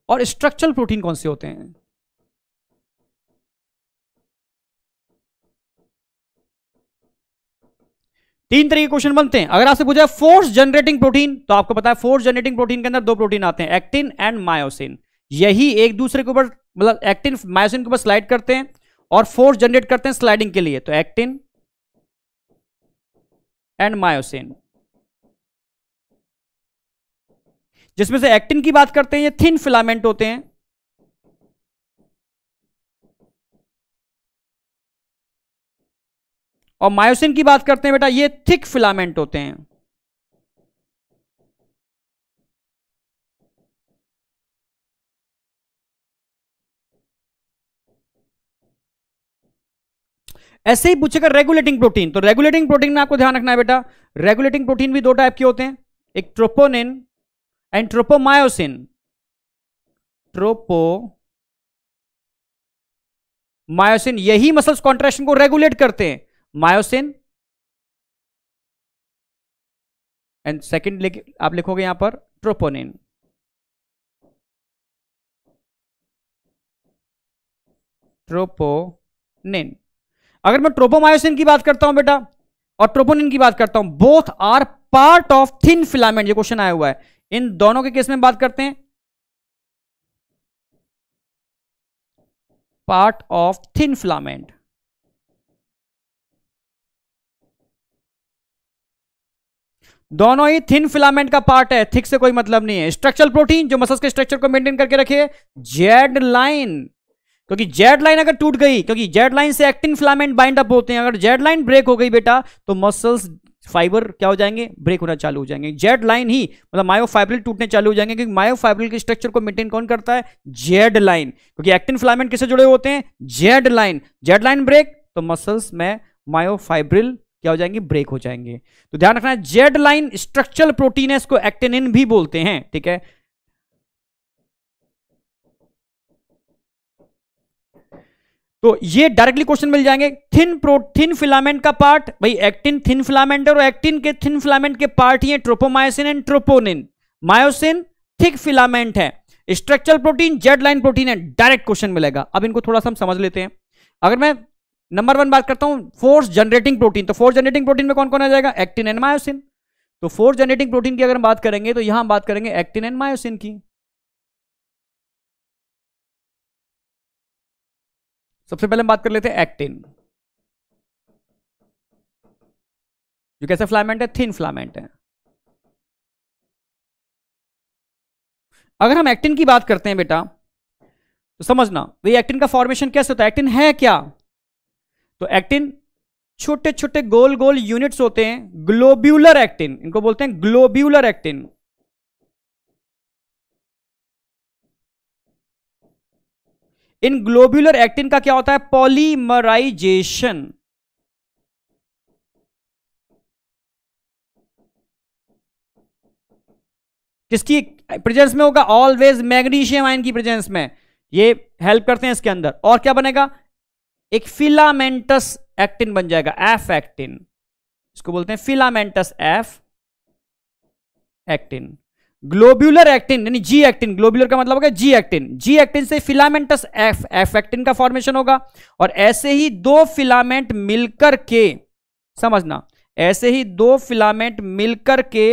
और स्ट्रक्चरल प्रोटीन कौन से होते हैं? तीन तरह के क्वेश्चन बनते हैं। अगर आपसे पूछा है फोर्स जनरेटिंग प्रोटीन तो आपको पता है फोर्स जनरेटिंग प्रोटीन के अंदर दो प्रोटीन आते हैं एक्टिन एंड मायोसिन यही एक दूसरे के ऊपर मतलब एक्टिन मायोसिन के ऊपर स्लाइड करते हैं और फोर्स जनरेट करते हैं स्लाइडिंग के लिए। तो एक्टिन एंड मायोसिन जिसमें से एक्टिन की बात करते हैं, ये थिन फिलामेंट होते हैं। और मायोसिन की बात करते हैं बेटा, ये थिक फिलामेंट होते हैं। ऐसे ही पूछेगा रेगुलेटिंग प्रोटीन तो रेगुलेटिंग प्रोटीन में आपको ध्यान रखना है बेटा, रेगुलेटिंग प्रोटीन भी दो टाइप के होते हैं, एक troponin and tropomyosin. Tropomyosin यही मसल्स कॉन्ट्रेक्शन को रेगुलेट करते हैं। मायोसिन। एंड सेकेंड आप लिखोगे यहाँ पर ट्रोपोनिन। ट्रोपोनिन। अगर मैं ट्रोपोमायोसिन की बात करता हूँ बेटा, और ट्रोपोनिन की बात करता हूँ both are part of thin filament ये क्वेश्चन आया हुआ है। इन दोनों के केस में बात करते हैं। पार्ट ऑफ़ थिन फिलामेंट दोनों ही थिन फिलामेंट का पार्ट है, थिक से कोई मतलब नहीं है। स्ट्रक्चरल प्रोटीन जो मसल्स के स्ट्रक्चर को मेंटेन करके रखे जेड लाइन क्योंकि जेड लाइन अगर टूट गई, क्योंकि जेड लाइन से एक्टिन फिलामेंट बाइंड अप होते हैं, अगर जेड लाइन ब्रेक हो गई बेटा तो मसल्स फाइबर क्या हो जाएँगे? ब्रेक होना चालू हो जाएँगे। जेड लाइन ही मतलब मायोफाइब्रिल टूटने चालू हो जाएँगे, क्योंकि मायोफाइब्रिल के स्ट्रक्चर को मेंटेन कौन करता है? जेड लाइन क्योंकि एक्टिन फिलामेंट किससे जुड़े होते हैं? Z line Z line break तो मसल्स में मायोफाइब्रिल क्या हो जाएँगे? ब्रेक हो जाएँगे। तो ध्यान रखना है जेड लाइन स्ट्रक्चरल प्रोटीन है इसको एक्टेनिन भी बोलते हैं, ठीक है? तो ये डायरेक्टली क्वेश्चन मिल जाएँगे। थिन प्रो थिन फिलामेंट का पार्ट भाई एक्टिन थिन फिलामेंट और एक्टिन के थिन फिलामेंट के पार्ट ही है tropomyosin and troponin myosin thick filament है। Structural protein Z line protein है। डायरेक्ट क्वेश्चन मिलेगा। अब इनको थोड़ा सा हम समझ लेते हैं। अगर मैं नंबर वन बात करता हूँ फोर्स जनरेटिंग प्रोटीन तो फोर्स जनरेटिंग प्रोटीन में कौन कौन आ जाएगा? एक्टिन एंड मायोसिन तो फोर जनरेटिंग प्रोटीन की अगर हम बात करेंगे तो यहाँ हम बात करेंगे एक्टिन एंड मायोसिन की। सबसे पहले हम बात कर लेते हैं एक्टिन जो कैसे फ्लामेंट है? थिन फ्लामेंट है। अगर हम एक्टिन की बात करते हैं बेटा तो समझना भाई एक्टिन का फॉर्मेशन कैसे होता है? एक्टिन है क्या? तो एक्टिन छोटे छोटे गोल गोल यूनिट्स होते हैं, ग्लोब्यूलर एक्टिन, इनको बोलते हैं ग्लोब्यूलर एक्टिन। इन ग्लोब्यूलर एक्टिन का क्या होता है? पॉलीमराइजेशन। किसकी प्रेजेंस में होगा? ऑलवेज मैग्नीशियम आयन की प्रेजेंस में। ये हेल्प करते हैं इसके अंदर। और क्या बनेगा? एक फिलामेंटस एक्टिन बन जाएगा एफ़ एक्टिन इसको बोलते हैं filamentous F actin globular actin यानी जी एक्टिन ग्लोब्यूलर का मतलब होगा जी एक्टिन जी एक्टिन से फिलामेंटस एफ़ एफ़ एक्टिन का फॉर्मेशन होगा। और ऐसे ही दो फिलामेंट मिलकर के, समझना, ऐसे ही दो फिलामेंट मिलकर के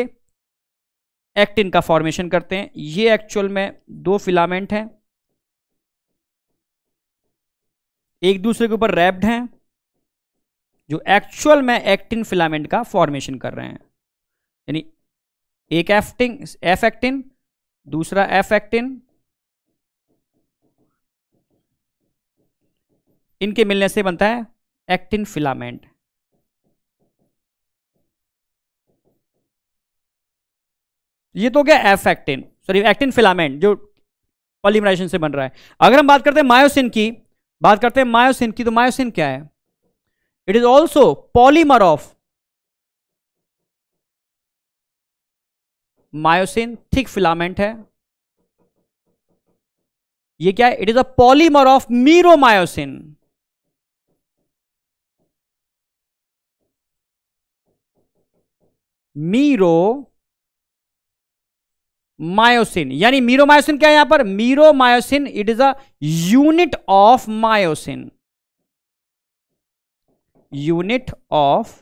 एक्टिन का फॉर्मेशन करते हैं। ये एक्चुअल में दो फिलामेंट हैं। एक दूसरे के ऊपर रैप्ड हैं, जो एक्चुअल में एक्टिन फिलामेंट का फॉर्मेशन कर रहे हैं। यानी एक एफ्टिन एफ़ एक्टिन दूसरा एफ़ एक्टिन इनके मिलने से बनता है एक्टिन फिलामेंट ये तो क्या F actin sorry actin filament जो पॉलीमराइजेशन से बन रहा है। अगर हम बात करते हैं मायोसिन की बात करते हैं मायोसिन की तो मायोसिन क्या है? It is also polymer of myosin, thick filament है। ये क्या है? It is a polymer of meromyosin. Meromyosin. यानी मीरोमायोसिन क्या है यहाँ पर? Meromyosin it is a unit of myosin. Unit of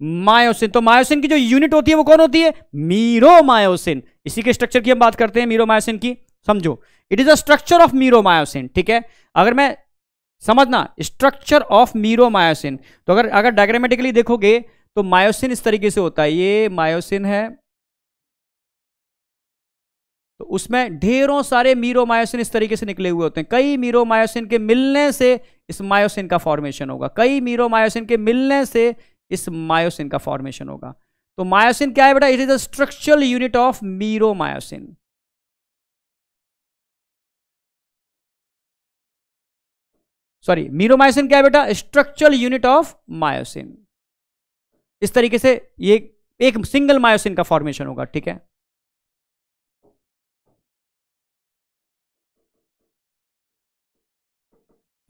myosin. तो मायोसिन की जो यूनिट होती है वो कौन होती है? मीरोमायोसिन। इसी के स्ट्रक्चर की हम बात करते हैं मीरोमायोसिन की। समझो it is a structure of meromyosin, ठीक है? अगर मैं, समझना स्ट्रक्चर ऑफ़ मीरोमायोसिन। तो अगर अगर डायग्रामेटिकली देखोगे तो मायोसिन इस तरीके से होता है। ये मायोसिन है तो उसमें ढेरों सारे मीरोमायोसिन इस तरीके से निकले हुए होते हैं। कई मीरोमायोसिन के मिलने से इस मायोसिन का फॉर्मेशन होगा। कई मीरोमायोसिन के मिलने से इस मायोसिन का फॉर्मेशन होगा। तो मायोसिन क्या है बेटा? It is a structural unit of meromyosin. Sorry meromyosin क्या है बेटा? Structural unit of myosin. इस तरीके से ये एक सिंगल मायोसिन का फॉर्मेशन होगा, ठीक है?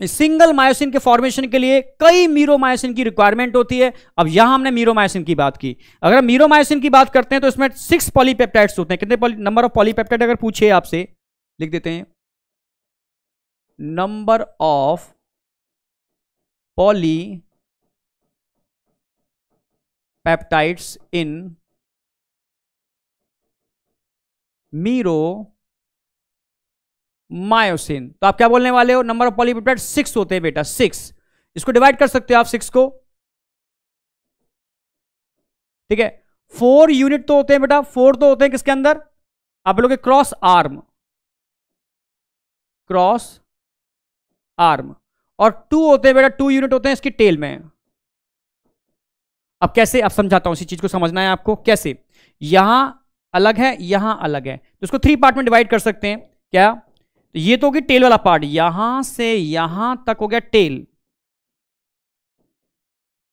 सिंगल मायोसिन के फॉर्मेशन के लिए कई मीरोमायोसिन की रिक्वायरमेंट होती है। अब यहाँ हमने मीरोमायोसिन की बात की। अगर हम मीरोमायोसिन की बात करते हैं तो इसमें सिक्स पॉलीपेप्टाइड्स होते हैं। कितने नंबर ऑफ़ पॉलीपेप्टाइड अगर पूछे आपसे, लिख देते हैं। Number of polypeptides in meromyosin. तो आप क्या बोलने वाले हो? नंबर ऑफ़ पॉलीपेप्टाइड सिक्स होते हैं बेटा सिक्स इसको डिवाइड कर सकते हो आप सिक्स को। ठीक है? फोर यूनिट तो होते हैं बेटा फोर तो होते हैं किसके अंदर? आप बोलोगे क्रॉस आर्म क्रॉस आर्म और टू होते हैं बेटा टू यूनिट होते हैं इसकी टेल में। अब कैसे? अब समझाता हूँ, इसी चीज़ को समझना है आपको। कैसे? यहाँ अलग है, यहाँ अलग है। तो इसको थ्री पार्ट में डिवाइड कर सकते हैं। क्या? तो ये तो होगी टेल वाला पार्ट, यहाँ से यहाँ तक हो गया टेल।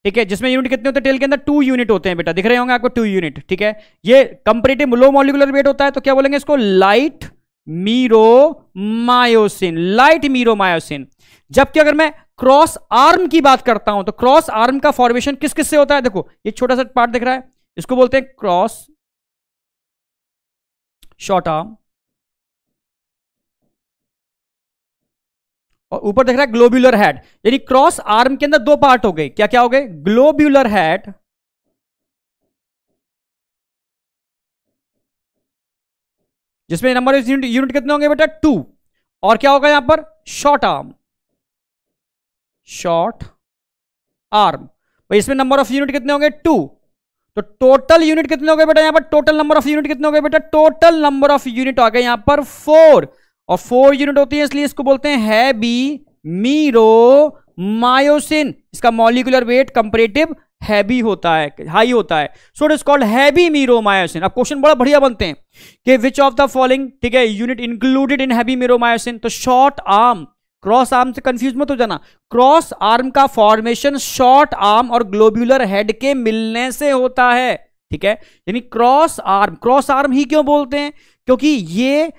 ठीक है, जिसमें यूनिट कितने होते हैं? टेल के अंदर टू यूनिट होते हैं बेटा, दिख रहे होंगे आपको टू यूनिट ठीक है? ये कंपेरेटिव लो मॉलिकुलर वेट होता है तो क्या बोलेंगे इसको? Light meromyosin light meromyosin जबकि अगर मैं क्रॉस आर्म की बात करता हूँ तो क्रॉस आर्म का फॉर्मेशन किस किस से होता है? देखो, ये छोटा सा पार्ट दिख रहा है, इसको बोलते हैं क्रॉस शॉर्ट आर्म और ऊपर देख रहा है ग्लोब्यूलर हेड यानी क्रॉस आर्म के अंदर दो पार्ट हो गए. क्या क्या हो गए? ग्लोब्यूलर हेड जिसमें नंबर यूनिट यूनिट कितने होंगे बेटा? टू और क्या होगा यहाँ पर? शॉर्ट आर्म शॉर्ट आर्म भाई, इसमें नंबर ऑफ़ यूनिट कितने होंगे? टू तो टोटल यूनिट कितने हो गए बेटा? यहाँ पर टोटल नंबर ऑफ़ यूनिट कितने हो गए बेटा? टोटल नंबर ऑफ़ यूनिट आ गए यहाँ पर फोर और फोर यूनिट होती है, इसलिए इसको बोलते हैं मीरो, मायोसिन। इसका मॉलिकुलर वेट कंपेरेटिव हैवी होता है हाई होता है। So it is called heavy meromyosin अब क्वेश्चन बड़ा बढ़िया बनते हैं कि विच ऑफ़ द फॉलोइंग ठीक है unit included in heavy meromyosin तो शॉर्ट आर्म क्रॉस आर्म से कंफ्यूज मत हो जाना। क्रॉस आर्म का फॉर्मेशन शॉर्ट आर्म और ग्लोब्यूलर हेड के मिलने से होता है, ठीक है? यानी क्रॉस आर्म क्रॉस आर्म ही क्यों बोलते हैं? क्योंकि ये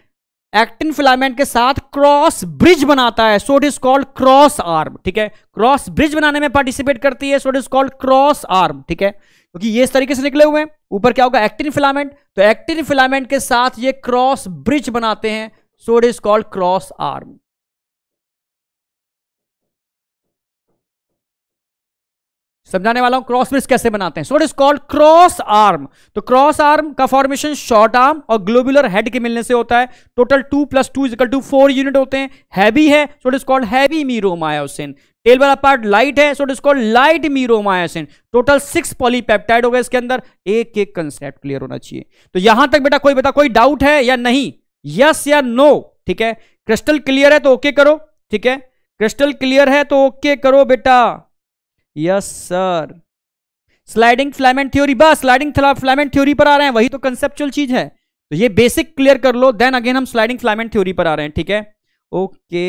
एक्टिन फिलामेंट के साथ क्रॉस ब्रिज बनाता है so it is called cross arm, ठीक है? क्रॉस ब्रिज बनाने में पार्टिसिपेट करती है so it is called cross arm, ठीक है? क्योंकि ये इस तरीके से निकले हुए हैं। ऊपर क्या होगा? एक्टिन फिलामेंट तो एक्टिन फिलामेंट के साथ ये क्रॉस ब्रिज बनाते हैं so it is called cross arm. समझाने वाला हूँ क्रॉस ब्रिज कैसे बनाते हैं? So it is called cross arm तो क्रॉस आर्म का फॉर्मेशन शॉर्ट आर्म और ग्लोबुलर हेड के मिलने से होता है। Total two plus two equal to four unit होते हैं। हैवी है so it is called heavy meromyosin tail वाला पार्ट लाइट है so it is called light meromyosin total six polypeptide हो गए इसके अंदर। एक एक कंसेप्ट क्लियर होना चाहिए। तो यहाँ तक बेटा कोई बेटा कोई डाउट है या नहीं? यस या नो ठीक है? क्रिस्टल क्लियर है तो ओके करो। ठीक है? क्रिस्टल क्लियर है तो ओके करो बेटा। Yes sir sliding filament theory बस स्लाइडिंग फ्लैमेंट थ्योरी पर आ रहे हैं वही तो कंसेप्चुअल चीज़ है। तो ये बेसिक क्लियर कर लो देन अगेन हम स्लाइडिंग फ्लैमेंट थ्योरी पर आ रहे हैं ठीक है? ओके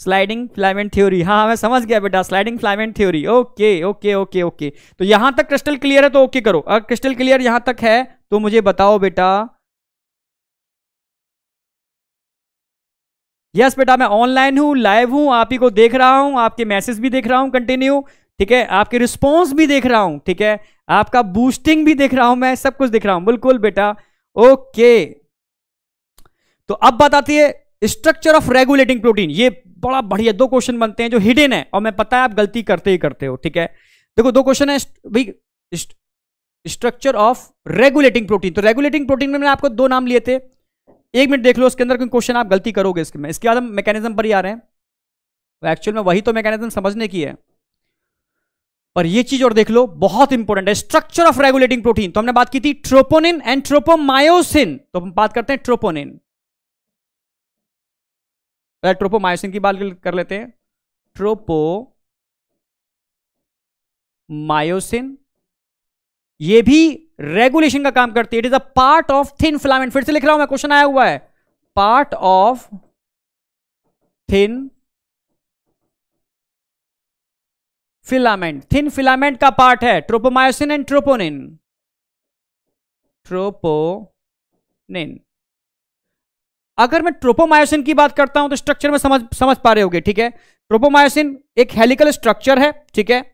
स्लाइडिंग फ्लैमेंट थ्योरी हाँ मैं समझ गया बेटा sliding filament theory okay okay okay okay तो यहाँ तक क्रिस्टल क्लियर है तो ओके करो। अगर क्रिस्टल क्लियर यहाँ तक है तो मुझे बताओ बेटा। यस yes, बेटा मैं ऑनलाइन हूँ लाइव हूँ आप ही को देख रहा हूँ आपके मैसेज भी देख रहा हूँ कंटिन्यू ठीक है? आपके रिस्पॉन्स भी देख रहा हूँ, ठीक है? आपका बूस्टिंग भी देख रहा हूँ मैं, सब कुछ देख रहा हूँ। बिल्कुल बेटा। ओके तो अब बात आती है स्ट्रक्चर ऑफ़ रेगुलेटिंग प्रोटीन ये बड़ा बढ़िया, दो क्वेश्चन बनते हैं जो हिडन है, और मैं पता है आप गलती करते ही करते हो, ठीक है? देखो, दो क्वेश्चन है भाई स्ट्रक्चर ऑफ़ रेगुलेटिंग प्रोटीन तो रेगुलेटिंग प्रोटीन में मैंने आपको दो नाम लिए थे। एक मिनट देख लो, उसके अंदर कोई क्वेश्चन आप गलती करोगे इसके में इसके बाद हम मैकेनिज्म पर ही आ रहे हैं। एक्चुअल में वही तो मैकेनिज्म समझने की है। और ये चीज़ और देख लो, बहुत इंपॉर्टेंट है। स्ट्रक्चर ऑफ़ रेगुलेटिंग प्रोटीन तो हमने बात की थी ट्रोपोनिन एंड ट्रोपोमायोसिन तो हम बात करते हैं ट्रोपोनिन ट्रोपोमायोसिन की बात कर लेते हैं। ट्रोपो मायोसिन ये भी रेगुलेशन का काम करती है। It is a part of thin filament फिर से लिख रहा हूँ मैं क्वेश्चन आया हुआ है। Part of thin filament. Thin filament का पार्ट है, ट्रोपोमायोसिन एंड ट्रोपोनिन। ट्रोपोनिन। अगर मैं ट्रोपोमायोसिन की बात करता हूँ तो स्ट्रक्चर में समझ समझ पा रहे होगे, ठीक है? ट्रोपोमायोसिन एक हेलिकल स्ट्रक्चर है, ठीक है?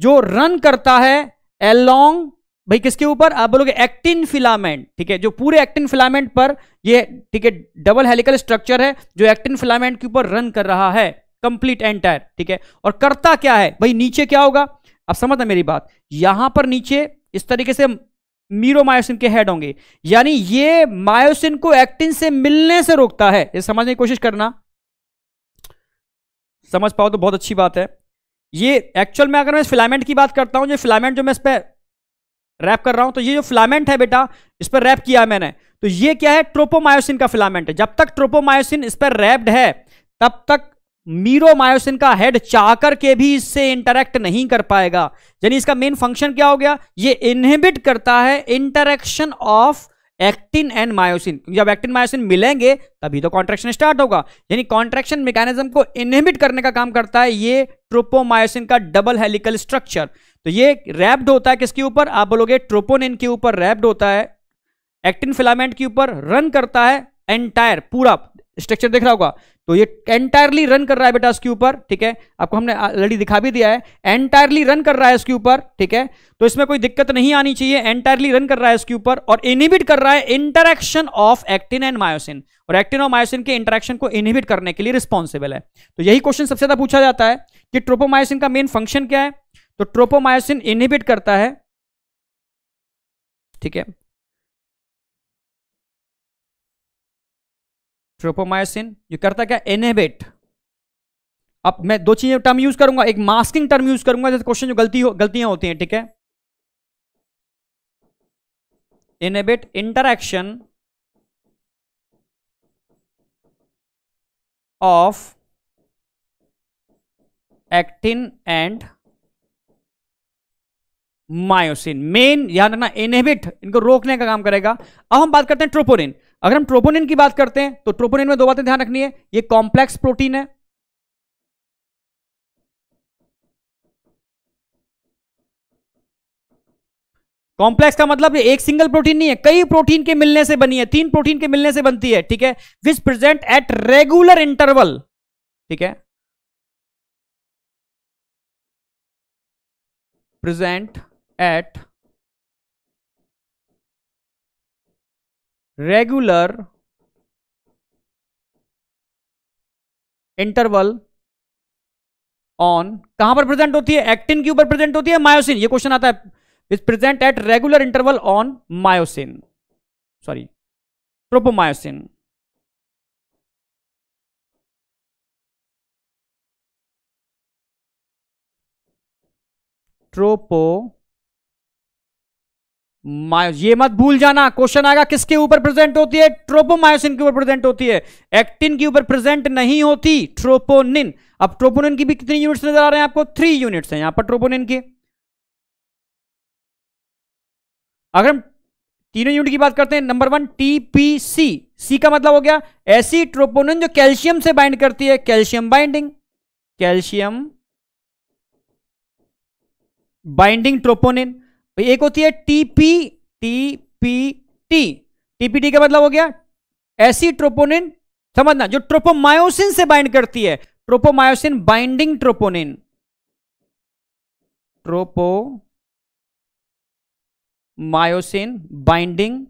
जो रन करता है एलोंग भाई किसके ऊपर? आप बोलोगे एक्टिन फिलामेंट ठीक है? जो पूरे एक्टिन फिलामेंट पर ये, ठीक है डबल हेलिकल स्ट्रक्चर है, जो एक्टिन फिलामेंट के ऊपर रन कर रहा है। कंप्लीट एंटायर ठीक है? और करता क्या है? भाई, नीचे क्या होगा? अब समझना मेरी बात? यहाँ पर नीचे इस तरीके से मीरोमायोसिन के हेड होंगे। यानी ये मायोसिन को एक्टिन से मिलने से रोकता है। ये समझने की कोशिश करना। समझ पाओ तो बहुत अच्छी बात है। ये एक्चुअल में अगर मैं फिलामेंट की बात करता हूँ जो फिलामेंट जो मैं इस पर रैप कर रहा हूँ तो ये जो फिलामेंट है बेटा, इस पर रैप किया है मैंने। तो ये क्या है? ट्रोपोमायोसिन का फिलामेंट है। जब तक ट्रोपोमायोसिन इस पर रैप्ड है, तब तक मीरोमायोसिन का हेड चाहकर के भी इससे इंटरेक्ट नहीं कर पाएगा। यानी इसका मेन फ़ंक्शन क्या हो गया? ये इनहिबिट करता है interaction of actin and myosin जब एक्टिन मायोसिन मिलेंगे, तभी तो कॉन्ट्रेक्शन स्टार्ट होगा। यानी कॉन्ट्रेक्शन मैकेनिज्म को इनहिबिट करने का काम करता है ये ट्रोपोमायोसिन का डबल हेलिकल स्ट्रक्चर तो ये रैप्ड होता है किसके ऊपर? आप बोलोगे ट्रोपोनिन के ऊपर रैप्ड होता है। एक्टिन फिलामेंट के ऊपर रन करता है एंटायर पूरा। स्ट्रक्चर देख रहा होगा। तो ये एंटायरली रन कर रहा है बेटा इसके ऊपर, ठीक है? आपको हमने ऑलरेडी दिखा भी दिया है। एंटायरली रन कर रहा है इसके ऊपर, ठीक है? तो इसमें कोई दिक्कत नहीं आनी चाहिए। एंटायरली रन कर रहा है इसके ऊपर और इनिबिट कर रहा है interaction of actin and myosin और एक्टिन और मायोसिन के इंटरेक्शन को इनिबिट करने के लिए रिस्पॉन्सिबल है। तो यही क्वेश्चन सबसे ज़्यादा पूछा जाता है कि ट्रोपोमायोसिन का मेन फ़ंक्शन क्या है? तो ट्रोपोमायोसिन इनिबिट करता है, ठीक है? ट्रोपोमायोसिन ये करता क्या? इनहिबिट अब मैं दो चीज़ें टर्म यूज़ करूँगा। एक मास्किंग टर्म यूज़ करूँगा, जैसे क्वेश्चन जो गलती हो, गलतियाँ होती हैं, ठीक है? Inhibit interaction of actin and myosin main याद रखना इनहिबिट इनको रोकने का काम करेगा। अब हम बात करते हैं ट्रोपोनिन अगर हम ट्रोपोनिन की बात करते हैं तो ट्रोपोनिन में दो बातें ध्यान रखनी है। ये कॉम्प्लेक्स प्रोटीन है। कॉम्प्लेक्स का मतलब एक सिंगल प्रोटीन नहीं है, कई प्रोटीन के मिलने से बनी है, तीन प्रोटीन के मिलने से बनती है, ठीक है? Which present at regular interval ठीक है? Present at regular interval on कहाँ पर प्रेजेंट होती है? एक्टिन के ऊपर प्रेजेंट होती है मायोसिन ये क्वेश्चन आता है। Is present at regular interval on myosin. Sorry, tropomyosin. ट्रोपो ये मत भूल जाना, क्वेश्चन आएगा किसके ऊपर प्रेजेंट होती है? ट्रोपोमायोसिन के ऊपर प्रेजेंट होती है। एक्टिन के ऊपर प्रेजेंट नहीं होती, ट्रोपोनिन। अब ट्रोपोनिन की भी कितनी यूनिट्स नज़र आ रहे हैं आपको? थ्री यूनिट्स हैं यहाँ पर ट्रोपोनिन के। अगर हम तीनों यूनिट की बात करते हैं नंबर वन टीपीसी सी का मतलब हो गया, ऐसी ट्रोपोनिन जो कैल्शियम से बाइंड करती है। Calcium binding calcium binding troponin. एक होती है टीपी टीपीटी टीपीटी का मतलब हो गया ऐसी ट्रोपोनिन, समझना, जो ट्रोपोमायोसिन से बाइंड करती है। Tropomyosin binding troponin. Tropomyosin binding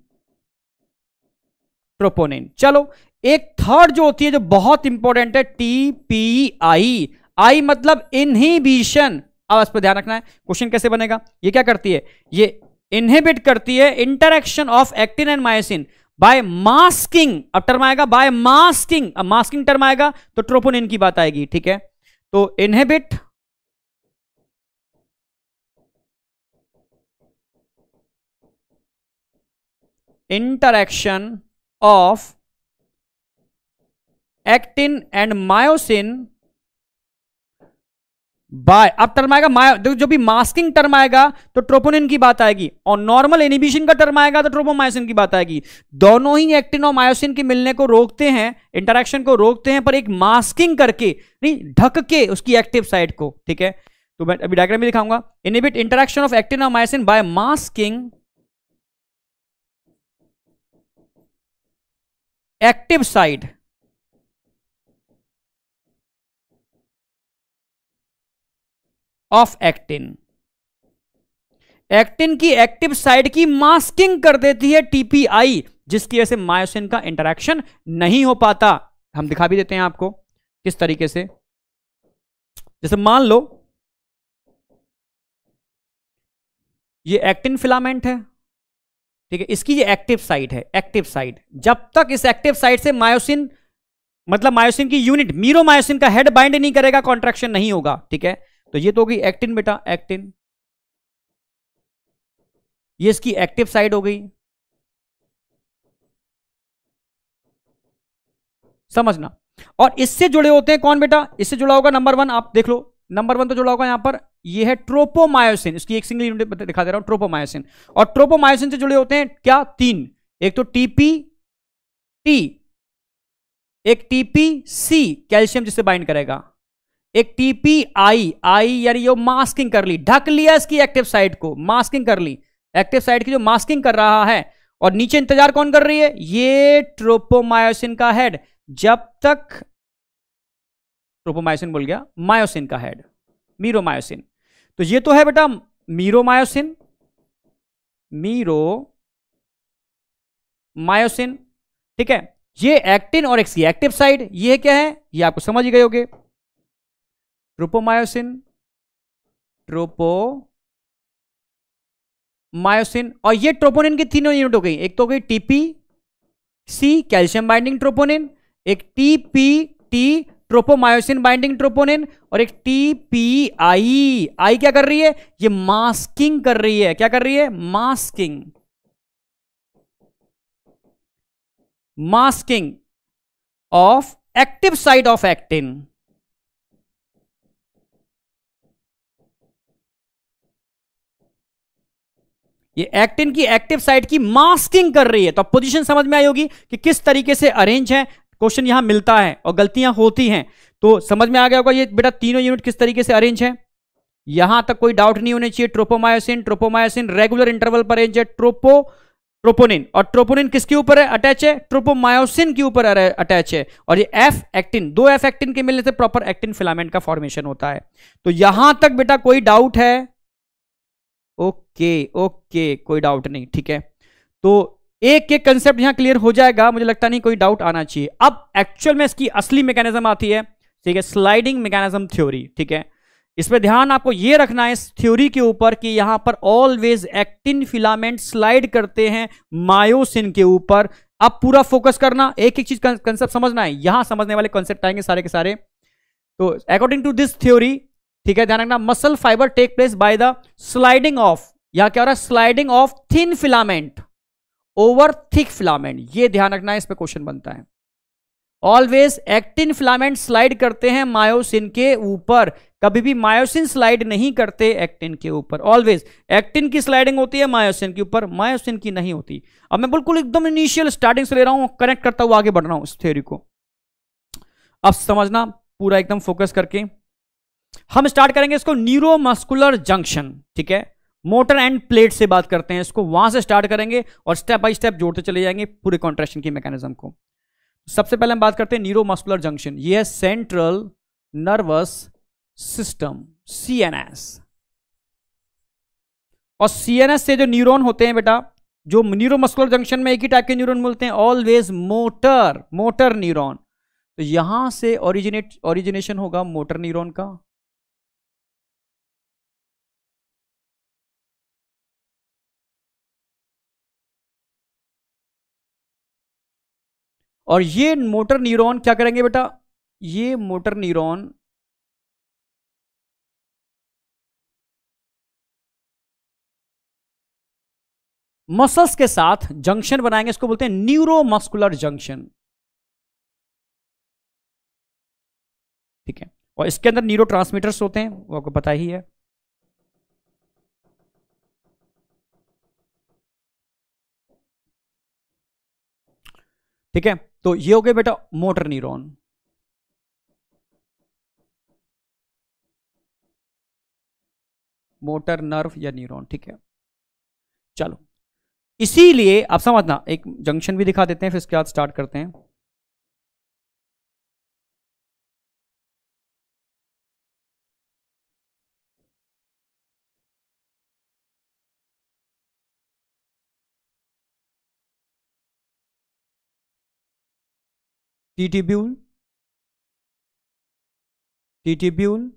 troponin. चलो, एक थर्ड जो होती है, जो बहुत इंपॉर्टेंट है टीपीआई आई मतलब इनहिबिशन। अब इस पर ध्यान रखना है क्वेश्चन कैसे बनेगा? ये क्या करती है? ये इनहिबिट करती है interaction of actin and myosin by masking अब टर्म आएगा बाय मास्किंग अब मास्किंग टर्म आएगा तो ट्रोपोनिन की बात आएगी, ठीक है? तो inhibit interaction of actin and myosin by अब टर्म आएगा मायो जो भी मास्किंग टर्म आएगा तो ट्रोपोनिन की बात आएगी। और नॉर्मल इनिबिशन का टर्म आएगा तो ट्रोपोमायोसिन की बात आएगी। दोनों ही एक्टिन और मायोसिन के मिलने को रोकते हैं इंटरेक्शन को रोकते हैं, पर एक मास्किंग करके, नहीं, ढक के उसकी एक्टिव साइड को, ठीक है? तो मैं अभी डायग्राम भी दिखाऊँगा। इनिबिट इंटरेक्शन ऑफ़ एक्टिन और myosin by masking active side of actin actin की एक्टिव साइड की मास्किंग कर देती है टीपीआई जिसकी वजह से मायोसिन का इंटरेक्शन नहीं हो पाता। हम दिखा भी देते हैं आपको किस तरीके से। जैसे मान लो, ये एक्टिन फिलामेंट है, ठीक है? इसकी ये एक्टिव साइट है एक्टिव साइट जब तक इस एक्टिव साइट से मायोसिन मतलब मायोसिन की यूनिट मीरो मायोसिन का हेड बाइंड नहीं करेगा कॉन्ट्रेक्शन नहीं होगा, ठीक है? तो ये तो होगी एक्टिन बेटा एक्टिन ये इसकी एक्टिव साइड हो गई। समझना। और इससे जुड़े होते हैं कौन बेटा? इससे जुड़ा होगा नंबर वन आप देख लो। नंबर वन तो जुड़ा होगा यहाँ पर। ये है ट्रोपोमायोसिन इसकी एक सिंगल यूनिट दिखा दे रहा हूँ ट्रोपोमायोसिन और ट्रोपोमायोसिन से जुड़े होते हैं क्या? तीन। एक तो टीपी टी एक टीपी सी कैल्शियम जिससे बाइंड करेगा। एक टीपी आई आई यानी ये मास्किंग कर ली। ढक लिया इसकी एक्टिव साइट को मास्किंग कर ली। एक्टिव साइट की जो मास्किंग कर रहा है, और नीचे इंतज़ार कौन कर रही है? ये ट्रोपोमायोसिन का हेड जब तक ट्रोपोमायोसिन बोल गया मायोसिन का हेड मीरोमायोसिन तो ये तो है बेटा मीरोमायोसिन मीरो मायोसिन ठीक है? ये एक्टिन और एक्सी एक्टिव साइड ये क्या है? ये आपको समझ ही गए होगे। ट्रोपोमायोसिन ट्रोपो मायोसिन और ये ट्रोपोनिन की तीनों यूनिट हो गई। एक तो हो गई TP C calcium binding troponin एक TP T tropomyosin binding troponin और एक टी पी आई क्या कर रही है? ये मास्किंग कर रही है। क्या कर रही है? Masking masking of active side of actin ये एक्टिन की एक्टिव साइट की मास्किंग कर रही है। तो पोजीशन समझ में आई होगी कि किस तरीके से अरेंज है। क्वेश्चन यहाँ मिलता है और गलतियाँ होती हैं। तो समझ में आ गया होगा ये बेटा तीनों यूनिट किस तरीके से अरेंज है। यहाँ तक कोई डाउट नहीं होने चाहिए। ट्रोपोमायोसिन ट्रोपोमायोसिन रेगुलर इंटरवल पर अरेंज है। ट्रोपो ट्रोपोनिन और ट्रोपोनिन किसके ऊपर है? अटैच है। ट्रोपोमायोसिन के ऊपर अटैच है। और ये एफ़ एक्टिन दो एफ़ एक्टिन के मिलने से प्रॉपर एक्टिन फिलामेंट का फॉर्मेशन होता है। तो यहाँ तक बेटा कोई डाउट है? ओके ओके, कोई डाउट नहीं, ठीक है? तो एक एक कंसेप्ट यहाँ क्लियर हो जाएगा, मुझे लगता नहीं कोई डाउट आना चाहिए। अब एक्चुअल में इसकी असली मैकेनिज्म आती है, ठीक है? स्लाइडिंग मैकेनिज्म थ्योरी ठीक है? इसमें ध्यान आपको यह रखना है, इस थ्योरी के ऊपर कि यहाँ पर ऑलवेज एक्टिन फिलामेंट स्लाइड करते हैं मायोसिन के ऊपर। अब पूरा फोकस करना, एक एक चीज़ कंसेप्ट समझना है। यहाँ समझने वाले कंसेप्ट आएँगे सारे के सारे। तो अकॉर्डिंग टू दिस थ्योरी ठीक है, ध्यान रखना muscle fibre take place by the sliding of यहाँ क्या हो रहा है? Sliding of thin filament over thick filament ये ध्यान रखना है इस पर क्वेश्चन बनता है। ऑलवेज एक्टिन फिलामेंट स्लाइड करते हैं मायोसिन के ऊपर। कभी भी मायोसिन स्लाइड नहीं करते एक्टिन के ऊपर। ऑलवेज एक्टिन की स्लाइडिंग होती है, मायोसिन के ऊपर। मायोसिन की नहीं होती। अब मैं बिल्कुल एकदम इनिशियल स्टार्टिंग से ले रहा हूँ कनेक्ट करता हुआ आगे बढ़ रहा हूँ इस थ्योरी को। अब समझना, पूरा एकदम फोकस करके। हम स्टार्ट करेंगे इसको न्यूरोमस्कुलर जंक्शन ठीक है? मोटर एंड प्लेट से बात करते हैं इसको, वहाँ से स्टार्ट करेंगे और स्टेप बाय स्टेप जोड़ते चले जाएँगे पूरे कॉन्ट्रेक्शन की मैकेनिज्म को। सबसे पहले हम बात करते हैं न्यूरोमस्कुलर जंक्शन ये है सेंट्रल नर्वस सिस्टम सीएनएस और सीएनएस से जो न्यूरॉन होते हैं बेटा, जो न्यूरोमस्कुलर जंक्शन में एक ही टाइप के न्यूरॉन मिलते हैं ऑलवेज मोटर मोटर न्यूरॉन तो यहाँ से ओरिजिनेट ओरिजिनेशन होगा मोटर न्यूरॉन का। और ये मोटर न्यूरॉन क्या करेंगे बेटा? ये मोटर न्यूरॉन मसल्स के साथ जंक्शन बनाएँगे, इसको बोलते हैं न्यूरोमस्कुलर जंक्शन। ठीक है? और इसके अंदर न्यूरो होते हैं, वो आपको पता ही है। ठीक है? तो ये हो गए बेटा मोटर न्यूरॉन। मोटर नर्व या न्यूरॉन, ठीक है। चलो। इसीलिए आप समझना, एक जंक्शन भी दिखा देते हैं, फिर उसके बाद स्टार्ट करते हैं। टीटीब्यूल टीटीब्यूल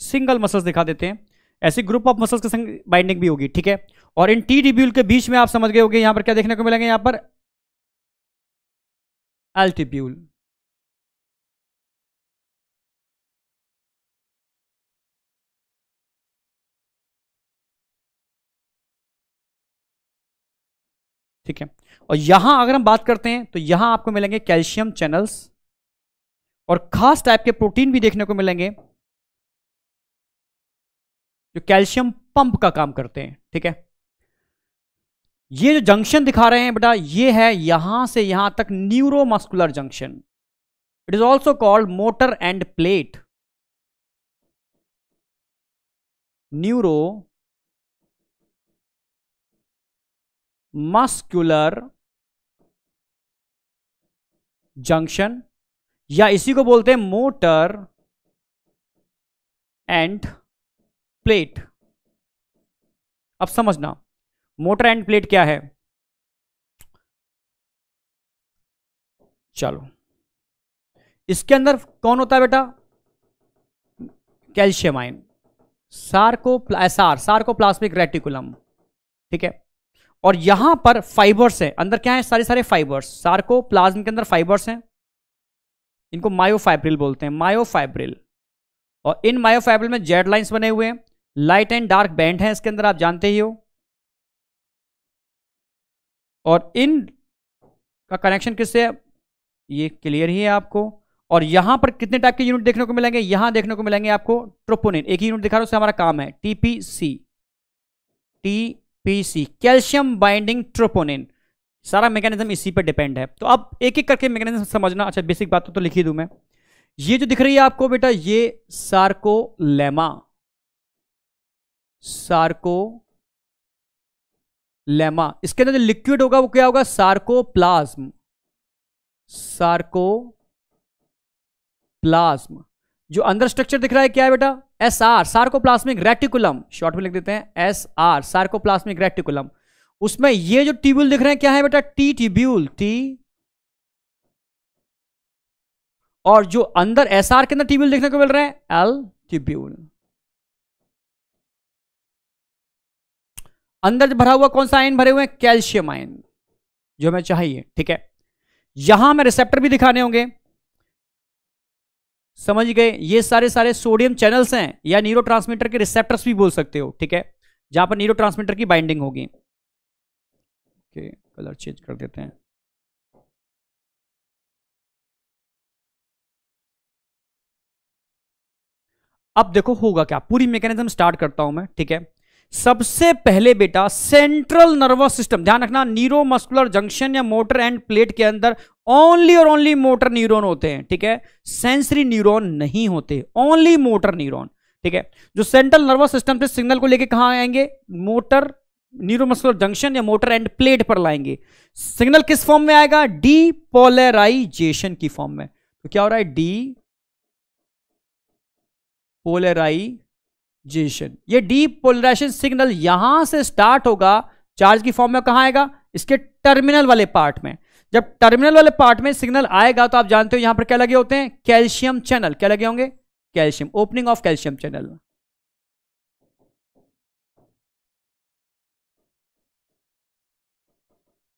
सिंगल मसल्स दिखा देते हैं। ऐसे ग्रुप ऑफ़ मसल्स के संग बाइंडिंग भी होगी, ठीक है? और इन टी डिब्यूल के बीच में आप समझ गए होंगे, यहाँ पर क्या देखने को मिलेंगे? यहाँ पर एल्टिब्यूल ठीक है? और यहाँ अगर हम बात करते हैं तो यहाँ आपको मिलेंगे कैल्शियम चैनल्स और खास टाइप के प्रोटीन भी देखने को मिलेंगे जो कैल्शियम पंप का काम करते हैं, ठीक है? ये जो जंक्शन दिखा रहे हैं बेटा, ये है यहाँ से यहाँ तक neuromuscular junction. It is also called motor end plate neuromuscular junction या इसी को बोलते हैं मोटर एंड प्लेट। अब समझना, मोटर एंड प्लेट क्या है? चलो, इसके अंदर कौन होता है बेटा? कैल्शियम आयन सार्को एसआर सार्कोप्लास्मिक रेटिकुलम, ठीक है? और यहाँ पर फाइबर्स है। अंदर क्या है? सारे सारे फाइबर्स सार्को प्लाज्म के अंदर फाइबर्स हैं। इनको मायोफाइब्रिल बोलते हैं। मायोफाइब्रिल और इन मायोफाइब्रिल में जेड लाइंस बने हुए हैं। लाइट एंड डार्क बैंड है इसके अंदर, आप जानते ही हो। और इन का कनेक्शन किससे ये क्लियर ही है आपको। और यहाँ पर कितने टाइप के यूनिट देखने को मिलेंगे? यहाँ देखने को मिलेंगे आपको ट्रोपोनिन एक ही यूनिट दिखा रहा उससे हमारा काम है। TPC TPC calcium binding troponin सारा मैकेनिज्म इसी पर डिपेंड है। तो अब एक एक करके मैकेनिज्म समझना। अच्छा बेसिक बात तो, तो लिख दूँ मैं। ये जो दिख रही है आपको बेटा ये सार्कोलेमा सार्को लेमा इसके अंदर जो लिक्विड होगा वो क्या होगा? सार्कोप्लाज्म सार्को प्लाज्म जो अंदर स्ट्रक्चर दिख रहा है क्या है बेटा? S R sarcoplasmic reticulum short में लिख देते हैं एस आर सार्कोप्लास्मिक रेटिकुलम उसमें ये जो ट्यूब्यूल दिख रहे हैं, क्या है बेटा? टी ट्यूब्यूल टी और जो अंदर एस आर के अंदर ट्यूब्यूल देखने को मिल रहे हैं एल ट्यूब्यूल अंदर भरा हुआ कौन सा आयन भरे हुए हैं? कैल्शियम आयन जो हमें चाहिए, ठीक है? यहाँ हमें रिसेप्टर भी दिखाने होंगे। समझ गए? ये सारे सारे सोडियम चैनल्स हैं, या न्यूरो के रिसेप्टर्स भी बोल सकते हो, ठीक है? जहाँ पर न्यूरो की बाइंडिंग होगी। ओके, कलर चेंज कर देते हैं। अब देखो होगा क्या, पूरी मैकेनिज्म स्टार्ट करता हूँ मैं, ठीक है? सबसे पहले बेटा सेंट्रल नर्वस सिस्टम ध्यान रखना न्यूरो मस्कुलर जंक्शन या मोटर एंड प्लेट के अंदर ओनली और ओनली मोटर न्यूरॉन होते हैं, ठीक है? सेंसरी न्यूरॉन नहीं होते ओनली मोटर न्यूरॉन ठीक है? जो सेंट्रल नर्वस सिस्टम से सिग्नल को लेके कहाँ आएँगे? मोटर न्यूरोमस्कुलर जंक्शन या मोटर एंड प्लेट पर लाएँगे। सिग्नल किस फॉर्म में आएगा? डीपोलराइजेशन की फॉर्म में। तो क्या हो रहा है? डी पोलराई जेशन ये डीपोलराइजेशन सिग्नल यहाँ से स्टार्ट होगा। चार्ज की फॉर्म में कहाँ आएगा? इसके टर्मिनल वाले पार्ट में। जब टर्मिनल वाले पार्ट में सिग्नल आएगा तो आप जानते हो यहाँ पर क्या लगे होते हैं? कैल्शियम चैनल क्या लगे होंगे? Calcium opening of calcium channel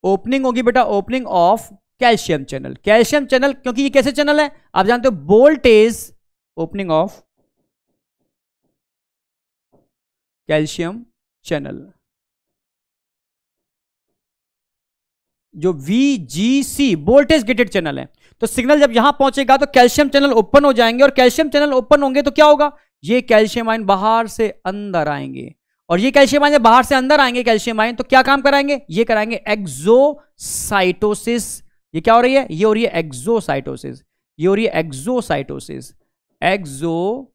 opening होगी बेटा opening of calcium channel calcium channel क्योंकि ये कैसे चैनल है? आप जानते हो voltage opening of calcium channel. जो सी वोल्टेज गेटेड चैनल है। तो सिग्नल जब यहाँ पहुंचेगा तो कैल्शियम चैनल ओपन हो जाएँगे और कैल्शियम चैनल ओपन होंगे तो क्या होगा? ये कैल्शियम आयन बाहर से अंदर आएँगे। और ये कैल्शियम आयन बाहर से अंदर आएँगे, कैल्शियम आयन तो क्या काम कराएँगे? ये कराएँगे एक्सोसाइटोसिस ये क्या हो रही है? ये हो रही है एक्सोसाइटोसिस ये हो रही है एक्सोसाइटोसिस एक्सोसाइटोसिस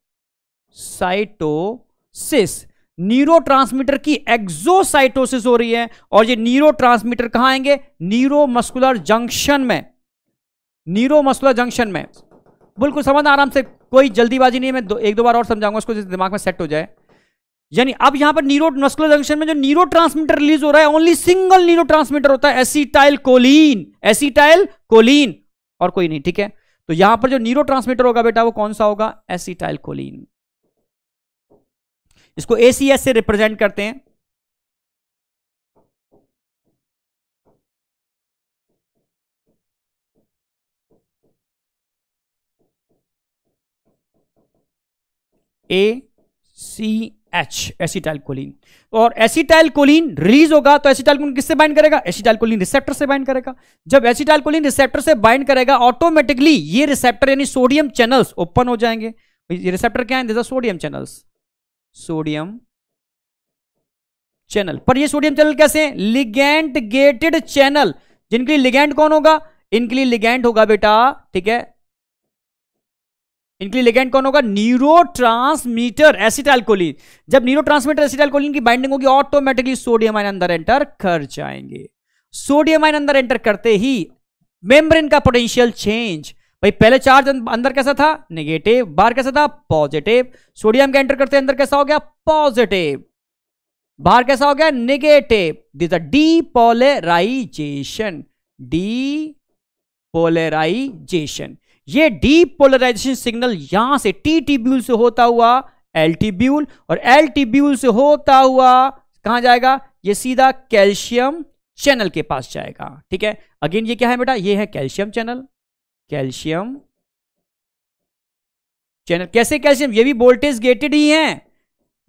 न्यूरोट्रांसमीटर की एक्सोसाइटोसिस हो रही है और ये न्यूरोट्रांसमीटर कहाँ आएँगे? न्यूरोमस्कुलर जंक्शन में। न्यूरोमस्कुलर जंक्शन में। बिल्कुल समझना आराम से कोई जल्दीबाजी नहीं है मैं दो, एक दो बार और समझाऊँगा उसको दिमाग में सेट हो जाए। यानी अब यहाँ पर न्यूरो मस्कुलर जंक्शन में जो न्यूरो ट्रांसमीटर रिलीज़ हो रहा है ओनली सिंगल न्यूरो ट्रांसमीटर होता है एसिटाइल कोलिन एसिटाइल कोलिन और कोई नहीं ठीक है? तो यहाँ पर जो न्यूरो ट्रांसमीटर होगा बेटा वो कौन सा होगा? एसिटाइल कोलिन इसको एसीएस से रिप्रेजेंट करते हैं। A C H acetyl choline और एसिटाइल कोलिन रिलीज़ होगा तो एसिटाइल कोलिन किससे बाइंड करेगा? एसिटाइल कोलिन रिसेप्टर से बाइंड करेगा। जब एसिटाइल कोलिन रिसेप्टर से बाइंड करेगा ऑटोमेटिकली ये रिसेप्टर यानी सोडियम चैनल्स ओपन हो जाएँगे। ये रिसेप्टर क्या है? Sodium channels sodium channel. पर ये सोडियम चैनल कैसे हैं? Ligand gated channel. जिनके लिए लिगेंड कौन होगा? इनके लिए लिगेंड होगा बेटा, ठीक है? इनके लिए लिगेंड कौन होगा? न्यूरो ट्रांसमीटर एसिटाइलकोलिन जब न्यूरो ट्रांसमीटर एसिटाइलकोलिन की बाइंडिंग होगी ऑटोमेटिकली सोडियम आयन अंदर एंटर कर जाएँगे। सोडियम आयन अंदर एंटर करते ही मेम्ब्रेन का पोटेंशियल चेंज भाई पहले चार्ज अंदर कैसा था? नेगेटिव बाहर कैसा था? पॉजिटिव सोडियम के एंटर करते अंदर कैसा हो गया? पॉजिटिव बाहर कैसा हो गया? Negative this a depolarisation depolarisation ये डीपोलराइजेशन सिग्नल यहाँ से टी टीब्यूल से होता हुआ एल टीब्यूल और एल टीब्यूल से होता हुआ कहाँ जाएगा? ये सीधा कैल्शियम चैनल के पास जाएगा। ठीक है? अगेन ये क्या है बेटा? ये है कैल्शियम चैनल कैल्शियम? चैनल, कैसे कैल्शियम? ये भी वोल्टेज गेटेड ही है।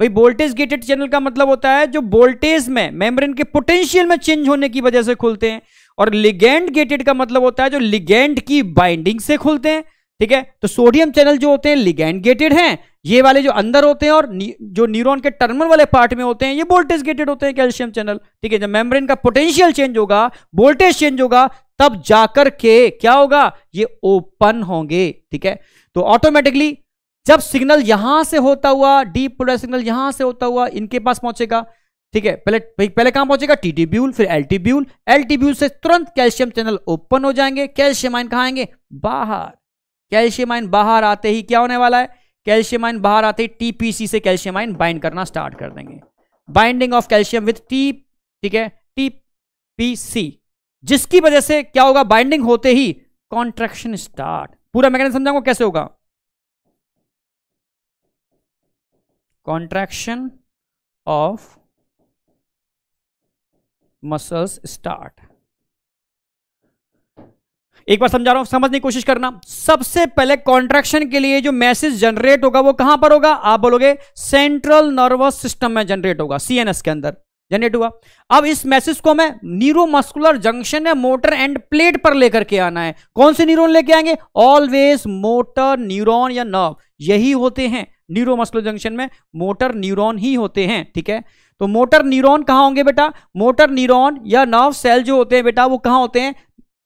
भाई, वोल्टेज गेटेड चैनल का मतलब होता है जो वोल्टेज में, मेम्ब्रेन के पोटेंशियल में चेंज होने की वजह से खुलते हैं। और लिगेंड गेटेड का मतलब होता है जो लिगेंड की बाइंडिंग से खुलते हैं। ठीक है? तो सोडियम चैनल जो होते हैं, लिगेंड गेटेड हैं। ये वाले जो अंदर होते हैं और जो न्यूरॉन के टर्मिनल वाले पार्ट में होते हैं, ये वोल्टेज गेटेड होते हैं कैल्शियम चैनल ठीक है, जब मेम्ब्रेन का पोटेंशियल चेंज होगा वोल्टेज चेंज होगा, तब जाकर के क्या होगा? ये ओपन होंगे। ठीक है? तो ऑटोमेटिकली जब सिग्नल यहाँ से होता हुआ डीप पोलर सिग्नल यहाँ से होता हुआ, इनके पास पहुंचेगा। ठीक है? पहले पहले कहाँ पहुंचेगा? टीटीब्यूल फिर एल्टीब्यूल एल्टीब्यूल से तुरंत कैल्शियम चैनल ओपन हो जाएँगे। कैल्शियम आइन कहाँ आएँगे? बाहर। कैल्शियम आइन बाहर आते ही क्या होने वाला है? कैल्शियम आइन बाहर आते ही टीपीसी से कैल्शियम आइन बाइंड करना स्टार्ट कर देंगे। Binding of calcium with T ठीक है टीपीसी जिसकी वजह से क्या होगा? बाइंडिंग होते ही कॉन्ट्रेक्शन स्टार्ट। पूरा मैकेनिज्म समझाऊँगा कैसे होगा? Contraction of muscles start. एक बार समझा रहा हूँ, समझने की कोशिश करना। सबसे पहले कॉन्ट्रैक्शन के लिए जो मैसेज जनरेट होगा, वो कहाँ पर होगा? आप बोलोगे सेंट्रल नर्वस सिस्टम में जनरेट होगा सीएनएस के अंदर। जनरेट हुआ। अब इस मैसेज को मैं न्यूरोमस्कुलर जंक्शन या मोटर एंड प्लेट पर लेकर के आना है। कौन से न्यूरोन लेके आएँगे? ऑलवेज मोटर न्यूरोन या नर्व यही होते हैं न्यूरोमस्कुलर जंक्शन में मोटर न्यूरॉन ही होते हैं, ठीक है? तो मोटर न्यूरॉन कहाँ होंगे बेटा? मोटर न्यूरॉन या नर्व सेल जो होते हैं बेटा, वो कहाँ होते हैं?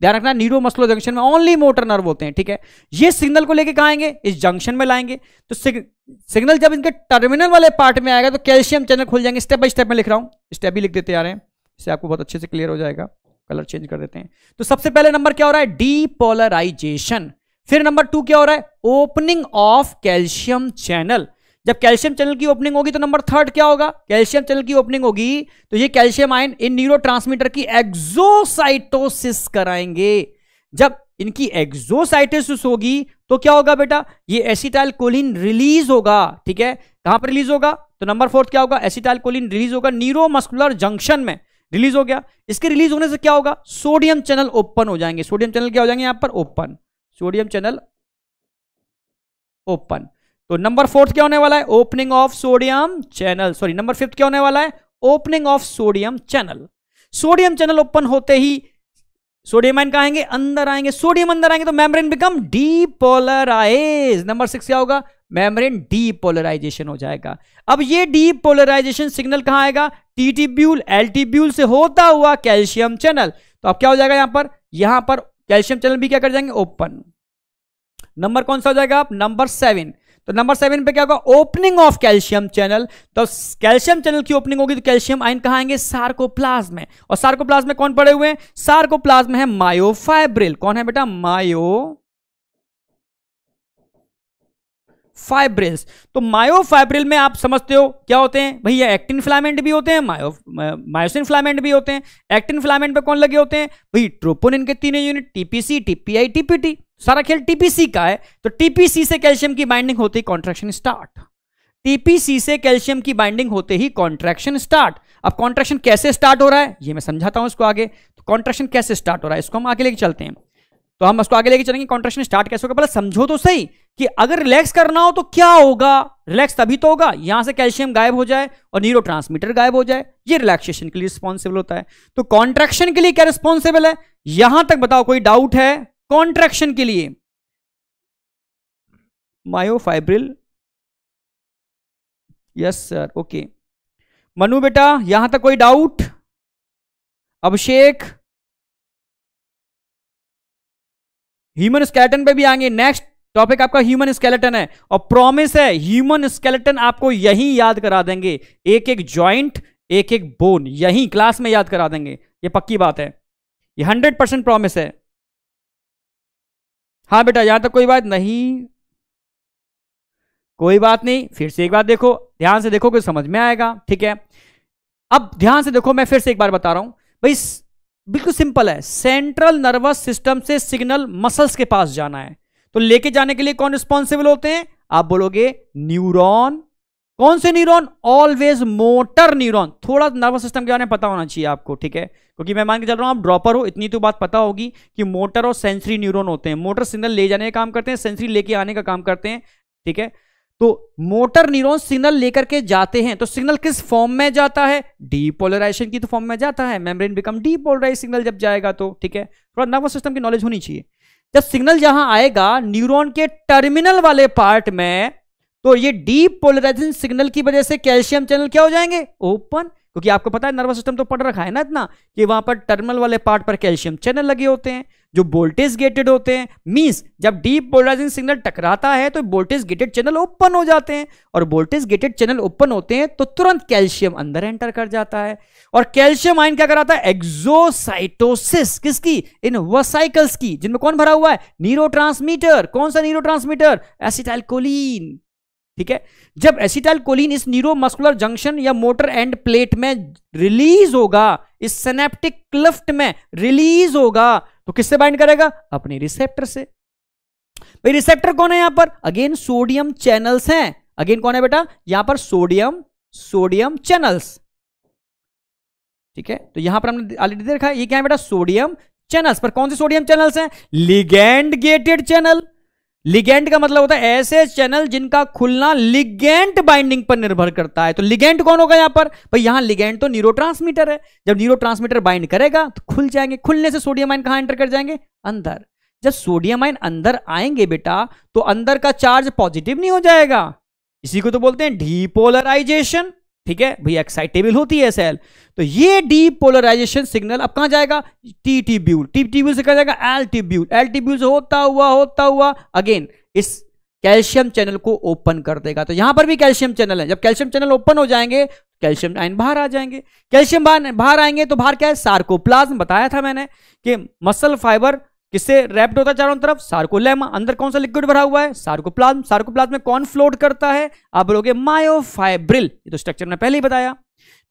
ध्यान रखना, नीरो मस्कुलर जंक्शन में ओनली मोटर नर्व होते हैं, ठीक है? ये सिग्नल को लेके आएँगे? इस जंक्शन में लाएँगे। तो सिग्नल जब इनके टर्मिनल वाले पार्ट में आएगा तो कैल्शियम चैनल खुल जाएँगे। स्टेप बाय स्टेप में लिख रहा हूँ। स्टेप भी लिख देते आ रहे हैं। इससे आपको बहुत अच्छे से क्लियर हो जाएगा। कलर चेंज कर देते हैं। तो सबसे पहले नंबर क्या हो रहा है? डीपोलराइजेशन फिर नंबर टू क्या हो रहा है? ओपनिंग ऑफ़ कैल्शियम चैनल जब कैल्शियम चैनल की ओपनिंग होगी तो नंबर थर्ड क्या होगा? कैल्शियम चैनल की ओपनिंग होगी तो ये कैल्शियम आयन इन न्यूरो की एक्सोसाइटोसिस कराएँगे। जब इनकी एक्सोसाइटोसिस होगी तो क्या होगा बेटा? ये एसिटाइल कोलिन रिलीज़ होगा, ठीक है? कहाँ पर रिलीज़ होगा? तो नंबर फोर्थ क्या होगा? एसिटाइल कोलिन रिलीज़ होगा न्यूरोमस्कुलर जंक्शन में। रिलीज़ हो गया। इसके रिलीज़ होने से क्या होगा? सोडियम चैनल ओपन हो जाएँगे। सोडियम चैनल क्या हो जाएँगे यहाँ पर? ओपन। Sodium channel open. तो नंबर फोर्थ क्या होने वाला है? Opening of sodium channel sorry number fifth क्या होने वाला है? Opening of sodium channel sodium channel open होते ही सोडियम आयन कहा आएँगे? अंदर आएँगे। सोडियम अंदर आएँगे तो membrane become depolarise number six क्या होगा? मेम्ब्रेन डीपोलराइजेशन हो जाएगा। अब ये डीपोलराइजेशन सिग्नल कहाँ आएगा? टीटीब्यूल एल्टीब्यूल से होता हुआ कैल्शियम चैनल तो अब क्या हो जाएगा यहाँ पर? यहाँ पर कैल्शियम चैनल भी क्या कर जाएँगे? ओपन नंबर कौन सा हो जाएगा? आप नंबर सेवन तो नंबर सेवन पे क्या होगा? ओपनिंग ऑफ़ कैल्शियम चैनल तो कैल्शियम चैनल की ओपनिंग होगी तो कैल्शियम आइन कहाँ आएँगे? सार्कोप्लाज्म में। और सार्कोप्लाज्म में कौन पड़े हुए हैं? सार्कोप्लाज्म है मायोफाइब्रिल कौन है बेटा? मायो फाइब्रिल्स तो मायोफाइब्रिल में आप समझते हो क्या होते हैं? भैया एक्टिन फिलामेंट भी होते हैं मायो मायोसिन फिलामेंट भी होते हैं। एक्टिन फिलामेंट पे कौन लगे होते हैं? भाई ट्रोपोनिन के तीन यूनिट टीपीसी टीपीआई टीपीटी सारा खेल टीपीसी का है तो टीपीसी से कैल्शियम की बाइंडिंग होते कॉन्ट्रेक्शन स्टार्ट टीपीसी से कैल्शियम की बाइंडिंग होते ही कॉन्ट्रेक्शन स्टार्ट अब कॉन्ट्रेक्शन कैसे स्टार्ट हो रहा है? ये मैं समझाता हूँ इसको आगे. तो कॉन्ट्रेक्शन कैसे स्टार्ट हो रहा है? इसको हम आगे लेके चलते हैं. तो हम उसको आगे लेके चलेंगे. कॉन्ट्रेक्शन स्टार्ट कैसे होगा? पहले समझो तो सही कि अगर रिलैक्स करना हो तो क्या होगा? रिलैक्स तभी तो होगा. यहाँ से कैल्शियम गायब हो जाए और न्यूरो गायब हो जाए. ये रिलैक्सेशन के लिए रिस्पॉन्सिबल होता है. तो कॉन्ट्रेक्शन के लिए क्या रिस्पॉन्सिबल है? यहाँ तक बताओ कोई डाउट है? कॉन्ट्रेक्शन के लिए। Myofibril. Yes, sir, okay. Manu बेटा, यहाँ तक कोई डाउट? अभिषेक? ह्यूमन स्केलेटन पे भी आएँगे। नेक्स्ट टॉपिक आपका ह्यूमन स्केलेटन है। और प्रॉमिस है, ह्यूमन स्केलेटन आपको यही याद करा देंगे। एक एक जॉइंट, एक एक बोन, यही क्लास में याद करा देंगे। ये पक्की बात है। ये हंड्रेड परसेंट प्रॉमिस है। हाँ बेटा, यहाँ तक कोई बात नहीं। कोई बात नहीं, फिर से एक बार देखो, ध्यान से देखो कि समझ में आएगा, ठीक है? अब ध्यान से देखो, मैं फिर से एक बार बता रहा हूँ। भाई बिल्कुल सिंपल है सेंट्रल नर्वस सिस्टम से सिग्नल मसल्स के पास जाना है। तो लेके जाने के लिए कौन रिस्पॉन्सिबल होते हैं? आप बोलोगे न्यूरॉन कौन से न्यूरॉन? ऑलवेज मोटर न्यूरॉन थोड़ा नर्वस सिस्टम के बारे में पता होना चाहिए आपको, ठीक है? क्योंकि मैं मान के चल रहा हूँ, आप ड्रॉपर हो, इतनी तो बात पता होगी कि मोटर और सेंसरी न्यूरॉन होते हैं। मोटर सिग्नल ले जाने का काम करते हैं सेंसरी लेके आने का काम करते हैं, ठीक है? तो मोटर न्यूरॉन सिग्नल लेकर के जाते हैं तो सिग्नल किस फॉर्म में जाता है? डीपोलराइजेशन की तो फॉर्म में जाता है। मेम्ब्रेन बिकम डीपोलराइज सिग्नल जब जाएगा तो ठीक है? थोड़ा नर्वस सिस्टम की नॉलेज होनी चाहिए। जब सिग्नल जहाँ आएगा न्यूरॉन के टर्मिनल वाले पार्ट में तो ये डीप पोलराइजेशन सिग्नल की वजह से कैल्शियम चैनल क्या हो जाएँगे? ओपन। क्योंकि आपको पता है नर्वस सिस्टम तो पढ़ रखा है ना इतना, कि वहाँ पर टर्मिनल वाले पार्ट पर कैल्शियम चैनल लगे होते हैं, जो वोल्टेज गेटेड होते हैं। मींस जब डीप पोलराइजिंग सिग्नल टकराता है तो वोल्टेज गेटेड चैनल ओपन हो जाते हैं। और वोल्टेज गेटेड चैनल ओपन होते हैं तो तुरंत कैल्शियम अंदर एंटर कर जाता है। और कैल्शियम आइन क्या कराता है? एक्सोसाइटोसिस। किसकी? इन वसाइकल्स की, जिनमें कौन भरा हुआ है? नीरो कौन सा नीरो एसिटाइलकोलिन। ठीक है? जब एसिटाइल कोलिन इस न्यूरो मस्कुलर जंक्शन या मोटर एंड प्लेट में रिलीज़ होगा, इस सेनेप्टिक क्लिफ्ट में रिलीज़ होगा तो किससे बाइंड करेगा? अपने रिसेप्टर से। भाई रिसेप्टर कौन है यहाँ पर? अगेन सोडियम चैनल्स हैं। अगेन कौन है बेटा? यहाँ पर सोडियम सोडियम चैनल्स ठीक है? तो यहाँ पर हमने ऑलरेडी देखा, ये क्या है बेटा? सोडियम चैनल्स पर कौन से सोडियम चैनल्स हैं? लिगेंड गेटेड चैनल लिगेंड का मतलब होता है ऐसे चैनल जिनका खुलना लिगेंट बाइंडिंग पर निर्भर करता है। तो लिगेंट कौन होगा यहाँ पर? भाई यहाँ लिगेंट तो न्यूरो है। जब न्यूरो बाइंड करेगा तो खुल जाएँगे। खुलने से सोडियम आइन कहाँ एंटर कर जाएँगे? अंदर। जब सोडियम आइन अंदर आएँगे बेटा तो अंदर का चार्ज पॉजिटिव नहीं हो जाएगा। इसी को तो बोलते हैं डीपोलराइजेशन ठीक है? भैया एक्साइटेबल होती है सेल तो ये डीपोलराइजेशन सिग्नल अब कहाँ जाएगा? टी टीब्यूल टी टीब्यूल से कहा जाएगा? एल टीब्यूल एल टीब्यूल से होता हुआ होता हुआ अगेन इस कैल्शियम चैनल को ओपन कर देगा। तो यहाँ पर भी कैल्शियम चैनल है। जब कैल्शियम चैनल ओपन हो जाएँगे कैल्शियम आयन बाहर आ जाएँगे। कैल्शियम बाहर आएँगे तो बाहर क्या है? सार्कोप्लाज्म बताया था मैंने कि मसल फाइबर किससे? रैप्ड होता है चारों तरफ़। सार्कोलेमा अंदर कौन सा लिक्विड भरा हुआ है? सार्कोप्लाज्म सार्कोप्लाज्म में कौन फ्लोट करता है? आप बोलोगे मायोफाइब्रिल ये तो स्ट्रक्चर में पहले ही बताया।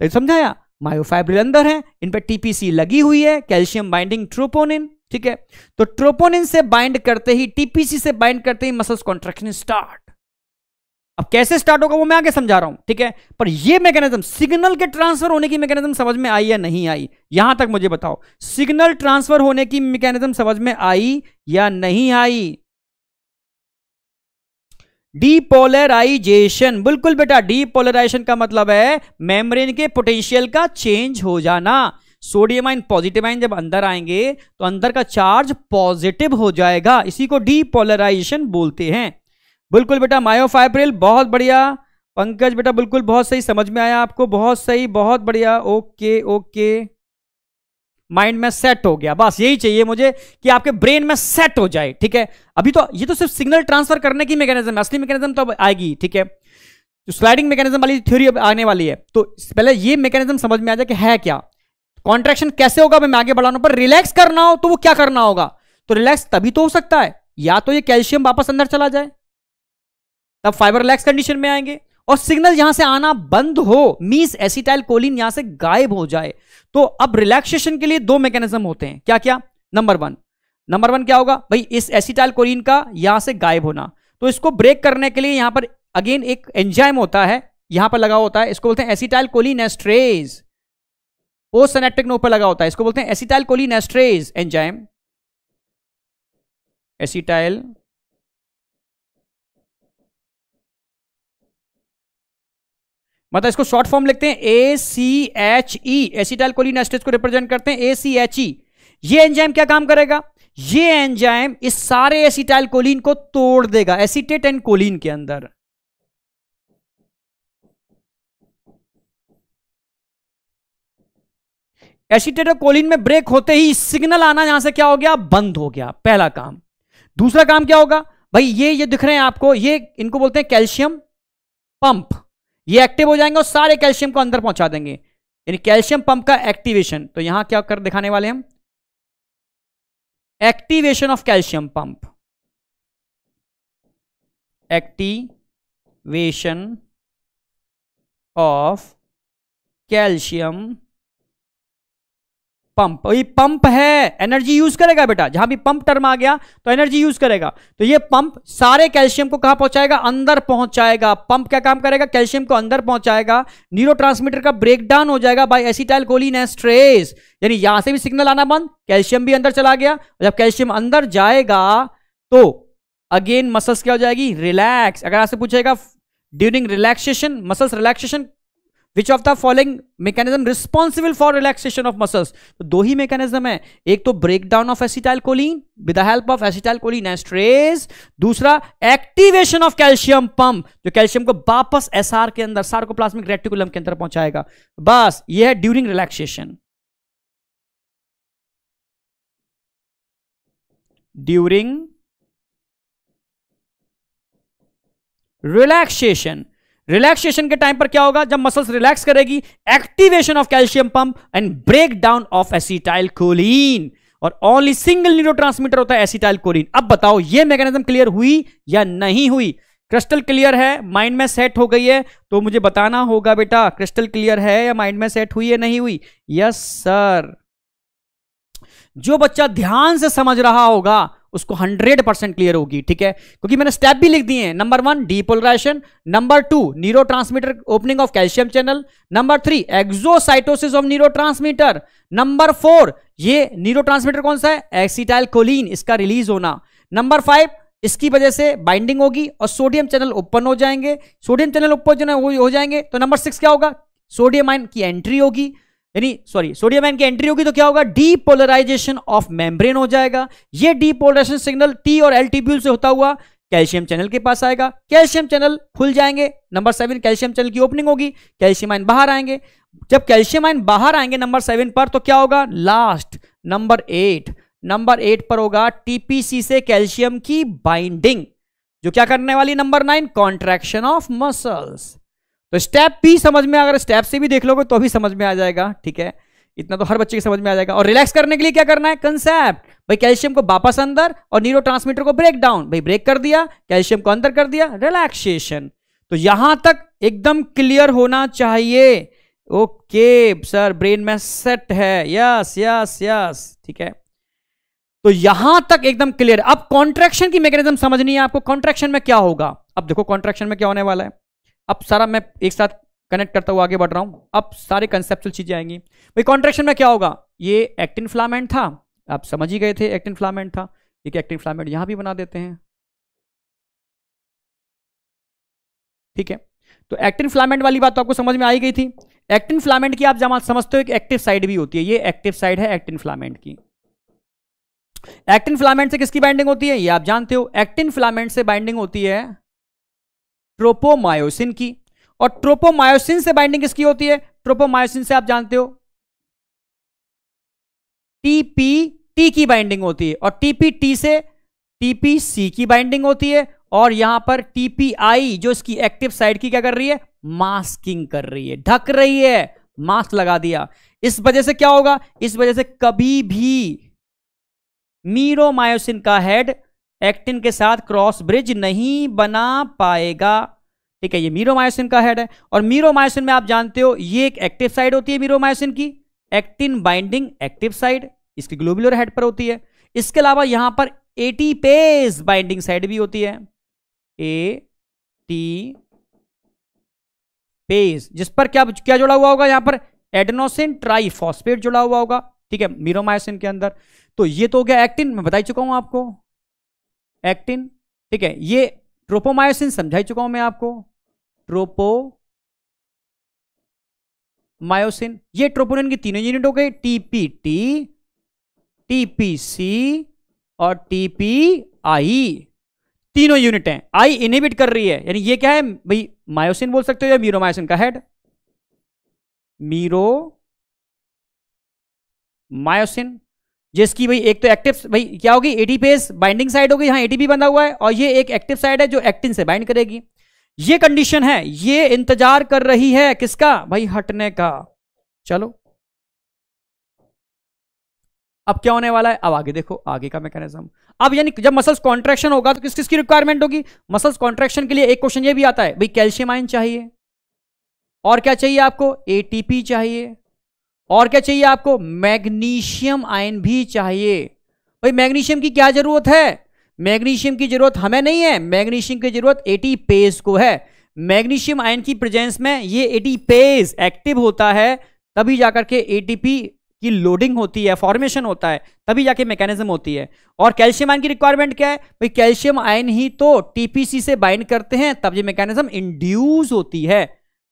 तो समझाया? मायोफाइब्रिल अंदर है, इन पर टीपीसी लगी हुई है कैल्शियम बाइंडिंग ट्रोपोनिन ठीक है? तो ट्रोपोनिन से बाइंड करते ही टीपीसी से बाइंड करते ही मसल्स कॉन्ट्रेक्शन स्टार्ट अब कैसे स्टार्ट होगा वो मैं आगे समझा रहा हूँ, ठीक है? पर ये मैकेनिज्म सिग्नल के ट्रांसफ़र होने की मैकेनिज्म समझ में आई या नहीं आई, यहाँ तक मुझे बताओ। सिग्नल ट्रांसफ़र होने की मैकेनिज्म समझ में आई या नहीं आई? डीपोलराइजेशन बिल्कुल बेटा डीपोलराइजेशन का मतलब है मेम्ब्रेन के पोटेंशियल का चेंज हो जाना। सोडियम आइन पॉजिटिव आइन जब अंदर आएँगे तो अंदर का चार्ज पॉजिटिव हो जाएगा। इसी को डीपोलराइजेशन बोलते हैं। बिल्कुल बेटा मायोफाइब्रिल बहुत बढ़िया। पंकज बेटा, बिल्कुल बहुत सही, समझ में आया आपको, बहुत सही, बहुत बढ़िया। Okay okay. माइंड में सेट हो गया, बस यही चाहिए मुझे कि आपके ब्रेन में सेट हो जाए, ठीक है? अभी तो ये तो सिर्फ़ सिग्नल ट्रांसफ़र करने की मैकेनिज्म है, असली मैकेनिज्म तो आएगी, ठीक है? तो स्लाइडिंग मैकेनिज्म वाली थ्योरी अब आने वाली है तो पहले ये मैकेनिज्म समझ में आ जाए कि है क्या। कॉन्ट्रेक्शन कैसे होगा, मैं आगे बढ़ाना पर रिलैक्स करना हो तो वो क्या करना होगा? तो रिलैक्स तभी तो हो सकता है, या तो ये कैल्शियम वापस अंदर चला जाए। तब फाइबर रिलैक्स कंडीशन में आएँगे। और सिग्नल यहाँ से आना बंद हो मीस एसिटाइल कोलिन यहाँ से गायब हो जाए। तो अब रिलैक्सेशन के लिए दो मैकेनिज्म होते हैं। क्या क्या नंबर वन नंबर वन क्या होगा? भाई, इस एसिटाइल कोलिन का यहाँ से गायब होना। तो इसको ब्रेक करने के लिए यहाँ पर अगेन एक एंजाइम होता है, यहाँ पर लगा होता है। इसको बोलते हैं acetyl choline esterase post note पर लगा होता है। इसको बोलते हैं acetyl choline esterase enzyme acetyl मतलब इसको शॉर्ट फॉर्म लिखते हैं A C H E acetylcholinesterase को रिप्रेजेंट करते हैं ए सी एच ई ये एंजाइम क्या काम करेगा? ये एंजाइम इस सारे एसिटाइल कोलिन को तोड़ देगा एसिटेट एंड कोलिन के अंदर। एसिटेट और कोलिन में ब्रेक होते ही सिग्नल आना यहाँ से क्या हो गया? बंद हो गया, पहला काम। दूसरा काम क्या होगा? भाई ये ये दिख रहे हैं आपको, ये इनको बोलते हैं कैल्शियम पंप ये एक्टिव हो जाएँगे और सारे कैल्शियम को अंदर पहुँचा देंगे। यानी कैल्शियम पंप का एक्टिवेशन तो यहाँ क्या कर दिखाने वाले हम? Activation of calcium pump activation of calcium pump वही पंप है एनर्जी यूज़ करेगा बेटा। जहाँ भी पंप टर्म आ गया तो एनर्जी यूज़ करेगा। तो ये पंप सारे कैल्शियम को कहाँ पहुंचाएगा? अंदर पहुंचाएगा। पंप क्या काम करेगा? कैल्शियम को अंदर पहुंचाएगा। न्यूरो का ब्रेकडाउन हो जाएगा बाय एसिटाइल कोलिन एस्ट्रेस यानी यहाँ से भी सिग्नल आना बंद कैल्शियम भी अंदर चला गया। जब कैल्शियम अंदर जाएगा तो अगेन मसल्स क्या हो जाएगी? रिलैक्स अगर आपसे पूछेगा during relaxation muscles relaxation which of the following mechanism responsible for relaxation of muscles तो दो ही मैकेनिज्म है। एक तो break down of acetylcholine with the help of acetylcholinesterase दूसरा एक्टिवेशन ऑफ़ कैल्शियम पंप जो कैल्शियम को वापस एसआर के अंदर सार्कोप्लाज्मिक रेटिकुलम के अंदर पहुंचाएगा। बस, ये है during relaxation during relaxation relaxation के टाइम पर क्या होगा? जब मसल्स रिलैक्स करेगी activation of calcium pump and break down of acetylcholine और ओनली सिंगल न्यूरोट्रांसमीटर होता है एसिटाइल कोलिन अब बताओ, ये मैकेनिज्म क्लियर हुई या नहीं हुई? क्रिस्टल क्लियर है माइंड में सेट हो गई है तो मुझे बताना होगा बेटा क्रिस्टल क्लियर है या माइंड में सेट हुई है नहीं हुई? यस सर जो बच्चा ध्यान से समझ रहा होगा उसको 100 परसेंट क्लियर होगी, ठीक है? क्योंकि मैंने स्टेप भी लिख दिए हैं। Number one depolarization number two neuro opening of calcium channel number three exocytosis of transmitter number four, ये न्यूरो ट्रांसमीटर कौन सा है? एक्सीटाइल कोलिन इसका रिलीज़ होना। नंबर फाइव, इसकी वजह से बाइंडिंग होगी और सोडियम चैनल ओपन हो जाएँगे। सोडियम चैनल ओपन हो जाएँगे तो नंबर सिक्स क्या होगा? सोडियम आयन की एंट्री होगी। यानी सॉरी सोडियम आयन की एंट्री होगी तो क्या होगा? डीपोलराइजेशन ऑफ़ मेम्ब्रेन हो जाएगा। ये डीपोलराइजेशन सिग्नल टी और एल टीब्यूल से होता हुआ कैल्शियम चैनल के पास आएगा। कैल्शियम चैनल खुल जाएँगे। नंबर सेवन कैल्शियम चैनल की ओपनिंग होगी। कैल्शियम आयन बाहर आएँगे। जब कैल्शियम आयन बाहर आएँगे नंबर सेवन पर तो क्या होगा? Last number eight number eight पर होगा टीपीसी से कैल्शियम की बाइंडिंग जो क्या करने वाली? Number nine contraction of muscles तो स्टेप भी समझ में, अगर स्टेप से भी देख लोगे तो भी समझ में आ जाएगा, ठीक है? इतना तो हर बच्चे की समझ में आ जाएगा। और रिलैक्स करने के लिए क्या करना है? कंसेप्ट भाई कैल्शियम को वापस अंदर और न्यूरो को ब्रेक डाउन भाई ब्रेक कर दिया कैल्शियम को अंदर कर दिया रिलैक्सेशन तो यहाँ तक एकदम क्लियर होना चाहिए। ओके सर ब्रेन में सेट है। यस यस यस ठीक है? तो यहाँ तक एकदम क्लियर अब कॉन्ट्रैक्शन की मैकेनिज्म समझनी है आपको। कॉन्ट्रैक्शन में क्या होगा? अब देखो कॉन्ट्रैक्शन में क्या होने वाला है? अब सारा मैं एक साथ कनेक्ट करता हुआ आगे बढ़ रहा हूँ। अब सारे कंसेप्चुअल चीज़ें आएँगी। भाई कॉन्ट्रेक्शन में क्या होगा? ये एक्टिन फ्लामेंट था। आप समझ ही गए थे एक्टिन फ्लामेंट था। एक एक्टिन फ्लामेंट यहाँ भी बना देते हैं। ठीक है? तो एक्टिन फ्लामेंट वाली बात तो आपको समझ में आई गई थी। एक्टिन फ्लामेंट की आप जमा समझते हो, एक एक्टिव साइड भी होती है। ये एक्टिव साइड है एक्टिन फ्लामेंट की। एक्टिन फ्लामेंट से किसकी बाइंडिंग होती है? ये आप जानते हो। एक्टिन फ्लामेंट से बाइंडिंग होती है ट्रोपोमायोसिन की। और ट्रोपोमायोसिन से बाइंडिंग किसकी होती है? ट्रोपोमायोसिन से आप जानते हो? टीपी टी की बाइंडिंग होती है। और टीपी टी से टीपी सी की बाइंडिंग होती है। और यहाँ पर टीपीआई जो इसकी एक्टिव साइड की क्या कर रही है? मास्किंग कर रही है। ढक रही है। मास्क लगा दिया। इस वजह से क्या होगा? इस वजह से कभी भी मीरोमायोसिन का हेड एक्टिन के साथ क्रॉस ब्रिज नहीं बना पाएगा। ठीक है, ये मीरोमायोसिन का हेड है। और मीरोमायोसिन में आप जानते हो, ये एक एक्टिव साइड होती है मीरोमायोसिन की। एक्टिन बाइंडिंग एक्टिव साइड, इसकी ग्लोबुलर हेड पर होती है। इसके अलावा यहाँ पर एटी पेज बाइंडिंग साइड भी होती है। ए टी पेज, जिस पर क्या क्या जुड़ा हुआ होगा? यहाँ पर एडनोसिन ट्राइफॉस्फेट जुड़ा हुआ होगा। ठीक है, मीरोमायोसिन के अंदर। तो ये तो हो गया एक्टिन। मैं बता चुका हूँ आपको। एक्टिन, ठीक है, ये ट्रोपोमायोसिन समझा चुका हूँ मैं आपको। ट्रोपो मायोसिन ये ट्रोपोनिन की तीनों यूनिट हो गई टीपीटी टीपीसी और टीपीआई तीनों यूनिट हैं आई इनहिबिट कर रही है, यानी ये क्या है, भाई, मायोसिन बोल सकते हो या मीरोमायोसिन का हेड मीरो, मायोसिन जिसकी भाई, एक तो एक्टिव भाई, क्या होगी? एटी पेज बाइंडिंग साइड होगी, यहाँ एटीपी बंधा हुआ है, और ये एक एक्टिव साइड है जो एक्टिन से बाइंड करेगी। ये कंडीशन है, ये इंतज़ार कर रही है किसका? भाई, हटने का। चलो। अब क्या होने वाला है? अब आगे देखो, आगे का मैकेनिज्म अब यानी जब मसल्स कॉन्ट्रेक्शन होगा तो किस, किसकी रिक्वायरमेंट होगी? मसल्स कॉन्ट्रेक्शन के लिए एक क्वेश्चन ये भी आता है, भाई कैल्शियम आयन चाहिए। और क्या चाहिए आपको? एटीपी चाहिए। और क्या चाहिए आपको? मैग्नीशियम आयन भी चाहिए। भाई, मैग्नीशियम की क्या ज़रूरत है? मैग्नीशियम की ज़रूरत हमें नहीं है। मैग्नीशियम की ज़रूरत एटी पेज को है। मैग्नीशियम आयन की प्रेजेंस में ये एटी पेज एक्टिव होता है, तभी जाकर के एटीपी की लोडिंग होती है फॉर्मेशन होता है, तभी जाके मैकेनिज्म होती है। और कैल्शियम आयन की रिक्वायरमेंट क्या है? भाई कैल्शियम आयन ही तो टीपीसी से बाइंड करते हैं, तब ये मैकेनिज्म इंड्यूस होती है।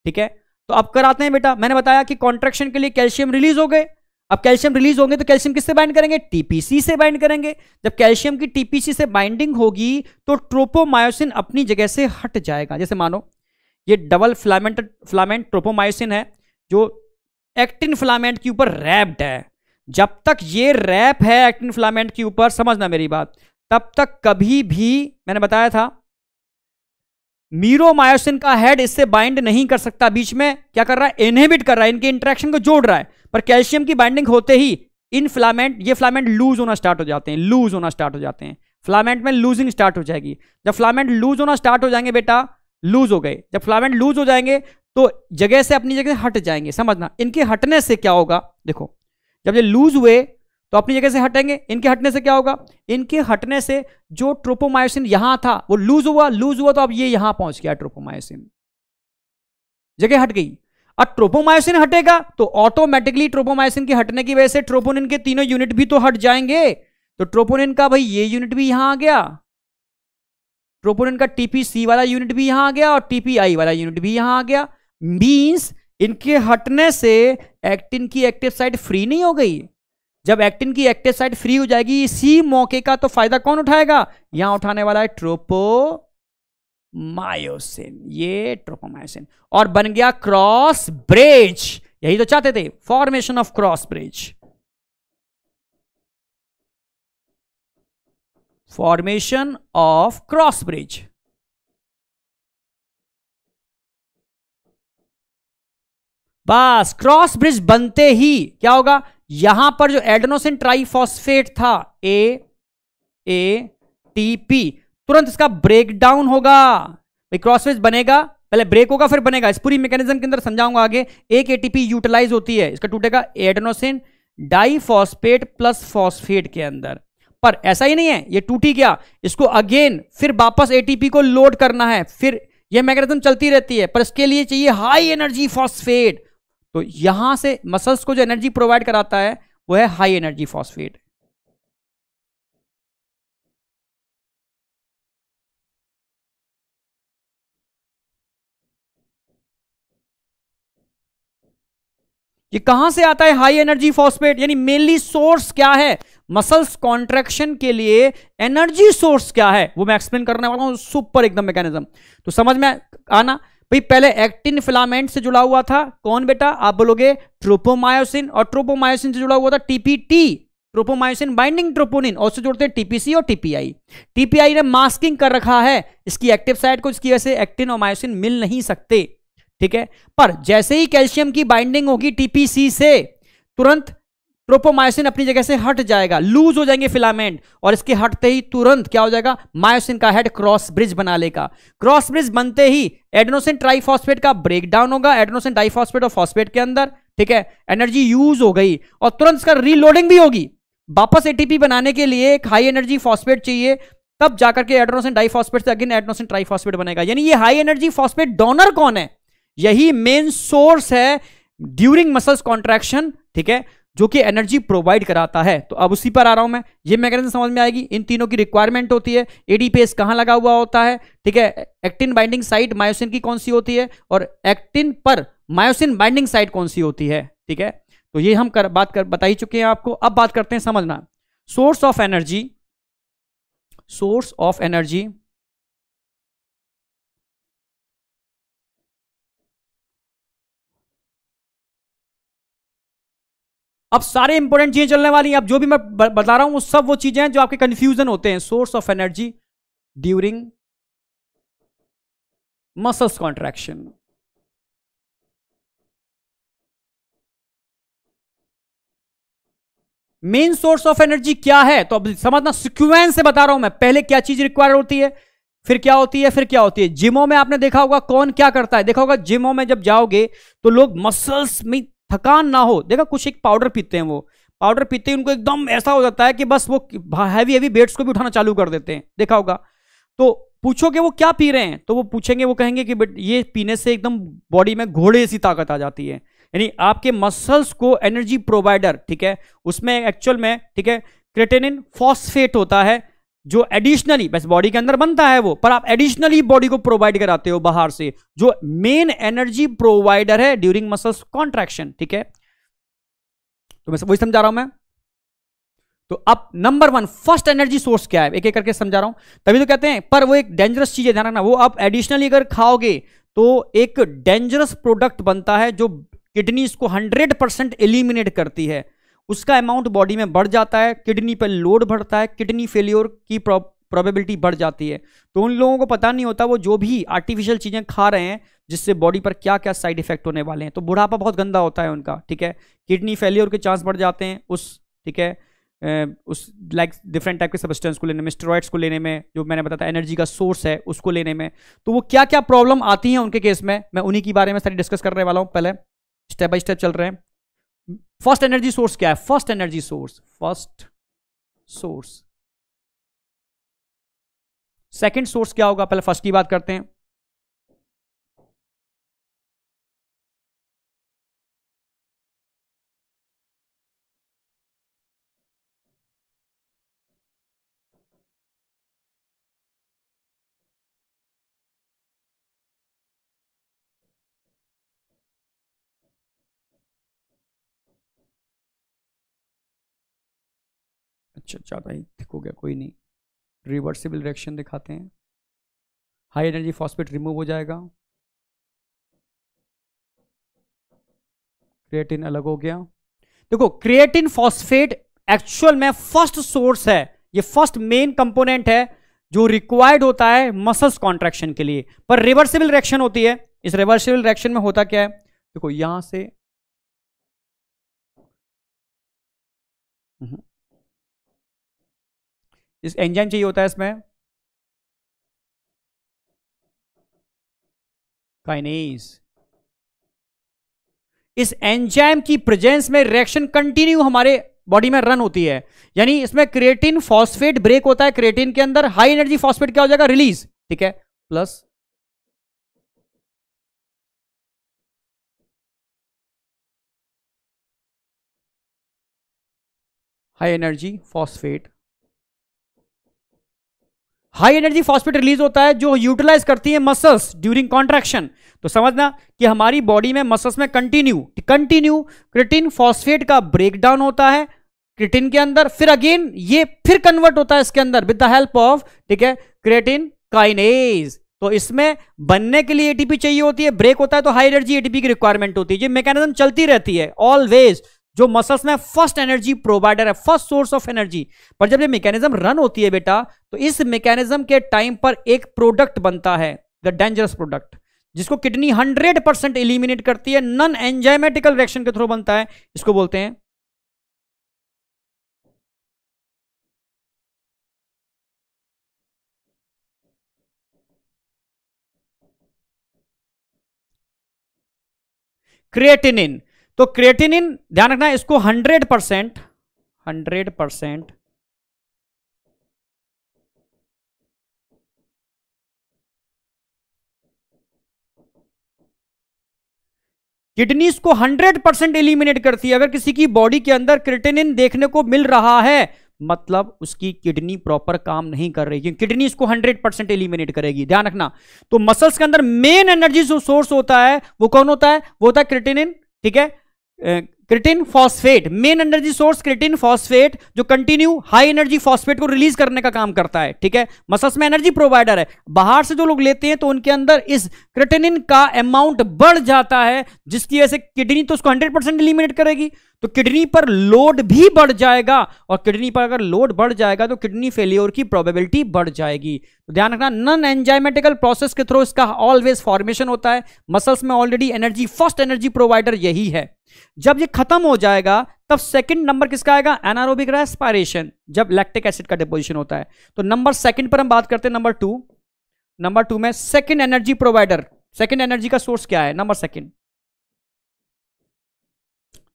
ठीक है? तो अब कराते हैं बेटा। मैंने बताया कि कॉन्ट्रेक्शन के लिए कैल्शियम रिलीज़ हो गए। अब कैल्शियम रिलीज़ होंगे तो कैल्शियम किससे बाइंड करेंगे? टीपीसी से बाइंड करेंगे। जब कैल्शियम की टीपीसी से बाइंडिंग होगी तो ट्रोपोमायोसिन अपनी जगह से हट जाएगा। जैसे मानो, ये डबल फ्लामेंट फ्लामेंट ट्रोपोमायोसिन है, जो एक्टिन फ्लामेंट के ऊपर रैप्ड है। जब तक ये रैप है एक्टिन फ्लामेंट के ऊपर, समझना मेरी बात, तब तक कभी भी, मैंने बताया था मीरोमायोसिन का हेड इससे बाइंड नहीं कर सकता। बीच में क्या कर रहा है? इनहिबिट कर रहा है। इनके इंटरेक्शन को जोड़ रहा है। पर कैल्शियम की बाइंडिंग होते ही इन फ्लामेंट ये फ्लामेंट लूज होना स्टार्ट हो जाते हैं। लूज होना स्टार्ट हो जाते हैं। फ्लामेंट में लूजिंग स्टार्ट हो जाएगी। जब फ्लामेंट लूज होना स्टार्ट हो जाएँगे बेटा लूज हो गए। जब फ्लामेंट लूज हो जाएँगे तो जगह से अपनी जगह हट जाएँगे। समझना, इनके हटने से क्या होगा? देखो, जब ये लूज हुए तो अपनी जगह से हटेंगे। इनके हटने से क्या होगा? इनके हटने से जो ट्रोपोमायोसिन यहाँ था, वो लूज हुआ लूज हुआ तो अब ये यहाँ पहुँच गया ट्रोपोमायोसिन जगह हट गई। अब ट्रोपोमायोसिन हटेगा तो ऑटोमेटिकली ट्रोपोमायोसिन के हटने की वजह से ट्रोपोनिन के तीनों यूनिट भी तो हट जाएँगे। तो ट्रोपोनिन का भाई ये यूनिट भी यहाँ आ गया। ट्रोपोनिन का टीपीसी वाला यूनिट भी यहाँ आ गया और टीपीआई वाला यूनिट भी यहाँ आ गया। मींस इनके हटने से एक्टिन की एक्टिव साइड फ्री नहीं हो गई। जब एक्टिन की एक्टिव साइड फ्री हो जाएगी, इसी मौके का तो फ़ायदा कौन उठाएगा? यहाँ उठाने वाला है ट्रोपो मायोसिन ये ट्रोपोमायोसिन। और बन गया क्रॉस ब्रिज। यही तो चाहते थे। Formation of cross bridge. Formation of cross bridge. बस, क्रॉस ब्रिज बनते ही क्या होगा? यहाँ पर जो एडनोसिन ट्राइफॉस्फेट था ए ए टी पी तुरंत इसका ब्रेक डाउन होगा। भाई क्रॉस ब्रिज बनेगा, पहले ब्रेक होगा, फिर बनेगा। इस पूरी मैकेनिज्म के अंदर समझाऊँगा आगे एक एटीपी यूटिलाइज होती है। इसका टूटेगा एडनोसिन डाइफॉस्फेट प्लस फॉस्फेट के अंदर। पर ऐसा ही नहीं है, ये टूटी गया। इसको अगेन फिर वापस एटीपी को लोड करना है। फिर यह मैकेनिज्म चलती रहती है, पर इसके लिए चाहिए हाई एनर्जी फॉस्फेट तो यहाँ से मसल्स को जो एनर्जी प्रोवाइड कराता है, वो है हाई एनर्जी फॉस्फेट ये कहाँ से आता है हाई एनर्जी फॉस्फेट यानी मेनली सोर्स क्या है? मसल्स कॉन्ट्रेक्शन के लिए एनर्जी सोर्स क्या है? वो मैं एक्सप्लेन करने वाला हूँ सुपर एकदम मैकेनिज्म तो समझ में आना? भाई, पहले एक्टिन फिलामेंट से जुड़ा हुआ था। कौन बेटा? आप बोलोगे ट्रोपोमायोसिन और ट्रोपोमायोसिन से जुड़ा हुआ था टीपीटी। ट्रोपोमायोसिन बाइंडिंग ट्रोपोनिन, और उससे जोड़ते हैं टीपीसी और टीपीआई। टीपीआई ने मास्किंग कर रखा है। इसकी एक्टिव साइड को इसकी वजह से एक्टिन और मायोसिन मिल नहीं सकते। ठीक है? पर जैसे ही कैल्शियम की बाइंडिंग होगी टीपीसी से, तुरंत ट्रोपोमायोसिन अपनी जगह से हट जाएगा, लूज हो जाएँगे फिलामेंट, और इसके हटते ही तुरंत क्या हो जाएगा? मायोसिन का हेड क्रॉस ब्रिज बना लेगा। क्रॉस ब्रिज बनते ही एडनोसिन ट्राइफॉस्फेट का ब्रेक डाउन होगा एडनोसिन डाइफॉस्फेट और फॉस्फेट के अंदर, ठीक है? एनर्जी यूज़ हो गई, और तुरंत इसका रीलोडिंग भी होगी। वापस एटीपी बनाने के लिए एक हाई एनर्जी फॉस्फेट चाहिए, तब जाकर के एडनोसिन डाइफॉस्फेट से अगेन एडनोसिन ट्राइफॉस्फेट बनेगा। यानी ये हाई एनर्जी फॉस्फेट डोनर कौन है? यही मेन सोर्स है ड्यूरिंग मसल्स कॉन्ट्रैक्शन ठीक है? जो कि एनर्जी प्रोवाइड कराता है। तो अब उसी पर आ रहा हूँ मैं। ये मैकेनिज्म समझ में आएगी। इन तीनों की रिक्वायरमेंट होती है। एडीपीएस कहाँ लगा हुआ होता है? ठीक है एक्टिन बाइंडिंग साइट मायोसिन की कौन सी होती है? और एक्टिन पर मायोसिन बाइंडिंग साइट कौन सी होती है? ठीक है तो ये हम कर, बात कर बता ही चुके हैं आपको। अब बात करते हैं समझना। Source of energy source of energy अब सारे इंपॉर्टेंट चीज़ें चलने वाली हैं। अब जो भी मैं बता रहा हूँ, वो सब वो चीज़ें हैं जो आपके कंफ्यूजन होते हैं। Source of energy during muscles contraction main source of energy क्या है? तो अब समझना सिक्वेंस से बता रहा हूँ मैं। पहले क्या चीज़ रिक्वायर होती है, फिर क्या होती है, फिर क्या होती है। जिमो में आपने देखा होगा कौन क्या करता है। देखा होगा जिमो में जब जाओगे तो लोग मसल्स में थकान ना हो। देखा, कुछ एक पाउडर पीते हैं वो। पाउडर पीते ही उनको एकदम ऐसा हो जाता है कि बस वो हैवी हैवी वेट्स को भी उठाना चालू कर देते हैं। देखा होगा। तो पूछोगे वो क्या पी रहे हैं? तो वो पूछेंगे, वो कहेंगे कि ये पीने से एकदम बॉडी में घोड़े सी ताकत आ जाती है। यानी आपके मसल्स को एनर्जी प्रोवाइडर ठीक है, उसमें एक्चुअल में, ठीक है क्रेटेनिन फॉस्फेट होता है। जो एडिशनली बस बॉडी के अंदर बनता है वो, पर आप एडिशनली बॉडी को प्रोवाइड कराते हो बाहर से। जो मेन एनर्जी प्रोवाइडर है ड्यूरिंग मसल्स कॉन्ट्रैक्शन ठीक है? तो मैं वही समझा रहा हूँ मैं। तो अब number one first energy source क्या है? एक एक करके समझा रहा हूँ। तभी तो कहते हैं, पर वो एक डेंजरस चीज़ है, ध्यान रखना, वो आप एडिशनली अगर खाओगे तो एक डेंजरस प्रोडक्ट बनता है जो किडनी इसको हंड्रेड परसेंट एलिमिनेट करती है। उसका अमाउंट बॉडी में बढ़ जाता है किडनी पर लोड बढ़ता है किडनी फेलियर की प्रोबेबिलिटी बढ़ जाती है। तो उन लोगों को पता नहीं होता, वो जो भी आर्टिफिशियल चीज़ें खा रहे हैं, जिससे बॉडी पर क्या क्या साइड इफ़ेक्ट होने वाले हैं। तो बुढ़ापा बहुत गंदा होता है उनका, ठीक है? किडनी फेलियर के चांस बढ़ जाते हैं उस, ठीक है? उस लाइक डिफरेंट टाइप के सब्सटेंस को लेने में स्टेरॉइड्स को लेने में, जो मैंने बताया एनर्जी का सोर्स है, उसको लेने में। तो वो क्या क्या प्रॉब्लम आती हैं उनके केस में? मैं उन्हीं के बारे में सारी डिस्कस करने वाला हूँ। पहले स्टेप बाय स्टेप चल रहे हैं। फ़र्स्ट एनर्जी सोर्स क्या है? First energy source first source second source क्या होगा? पहले फ़र्स्ट की बात करते हैं। अच्छा ज़्यादा ही थिक हो गया, कोई नहीं। रिवर्सिबल रिएक्शन दिखाते हैं। हाई एनर्जी फॉस्फेट रिमूव हो जाएगा। क्रिएटिन अलग हो गया। देखो क्रिएटिन फॉस्फेट एक्चुअल में फ़र्स्ट सोर्स है। ये फ़र्स्ट मेन कंपोनेंट है जो रिक्वायर्ड होता है मसल्स कॉन्ट्रैक्शन के लिए। पर रिवर्सिबल रिएक्शन होती है। इस रिवर्सिबल रिएक्शन में होता क्या है? देखो, यहाँ से हम्म। इस एंजाइम चाहिए होता है इसमें? काइनेज इस एंजाइम की प्रेजेंस में रिएक्शन कंटिन्यू हमारे बॉडी में रन होती है। यानी इसमें क्रिएटिन फॉस्फेट ब्रेक होता है क्रिएटिन के अंदर। हाई एनर्जी फॉस्फेट क्या हो जाएगा? रिलीज़ ठीक है? Plus high energy phosphate high energy phosphate release होता है जो यूटिलाइज करती है मसल्स ड्यूरिंग कॉन्ट्रैक्शन तो समझना कि हमारी बॉडी में मसल्स में कंटिन्यू कंटिन्यू क्रिटिन फॉस्फेट का ब्रेकडाउन होता है क्रिटिन के अंदर. फिर अगेन ये फिर कन्वर्ट होता है इसके अंदर विद द हेल्प ऑफ़ ठीक है क्रिएटिन काइनेज तो इसमें बनने के लिए एटीपी चाहिए होती है ब्रेक होता है तो हाई एनर्जी एटीपी की रिक्वायरमेंट होती है. ये मैकेनिज्म चलती रहती है ऑलवेज जो मसल्स में फ़र्स्ट एनर्जी प्रोवाइडर है फ़र्स्ट सोर्स ऑफ़ एनर्जी पर जब ये मैकेनिज्म रन होती है बेटा तो इस मैकेनिज्म के टाइम पर एक प्रोडक्ट बनता है द डेंजरस प्रोडक्ट जिसको किडनी 100 परसेंट एलिमिनेट करती है नॉन एंजाइमेटिकल रिएक्शन के थ्रू बनता है। इसको बोलते हैं क्रिएटिनिन तो क्रिएटिनिन ध्यान रखना, इसको hundred percent hundred percent kidneys को 100 परसेंट एलिमिनेट करती है। अगर किसी की बॉडी के अंदर क्रिटेनिन देखने को मिल रहा है मतलब उसकी किडनी प्रॉपर काम नहीं कर रही, क्योंकि किडनी इसको 100 परसेंट एलिमिनेट करेगी। ध्यान रखना तो मसल्स के अंदर मेन एनर्जी जो सोर्स होता है, वो कौन होता है? वो होता है क्रिटेनिन ठीक है? Creatine phosphate main energy source creatine phosphate, जो कंटिन्यू हाई एनर्जी फॉस्फेट को रिलीज़ करने का काम करता है, ठीक है? मसल्स में एनर्जी प्रोवाइडर है। बाहर से जो लोग लेते हैं तो उनके अंदर इस क्रिटेनिन का अमाउंट बढ़ जाता है, जिसकी वजह से किडनी तो उसको 100 परसेंट एलिमिनेट करेगी। तो किडनी पर लोड भी बढ़ जाएगा और किडनी पर अगर लोड बढ़ जाएगा तो किडनी फेलियर की प्रोबेबिलिटी बढ़ जाएगी। तो ध्यान रखना नॉन एंजाइमेटिकल प्रोसेस के थ्रू इसका ऑलवेज फॉर्मेशन होता है। मसल्स में already energy first energy provider यही है। जब ये खत्म हो जाएगा, तब सेकंड नंबर किसका आएगा? एनारोबिक रेस्पायरेशन जब लैक्टिक एसिड का डिपोजिशन होता है। तो नंबर सेकंड पर हम बात करते हैं नंबर टू नंबर टू में second energy provider second energy का सोर्स क्या है? नंबर सेकंड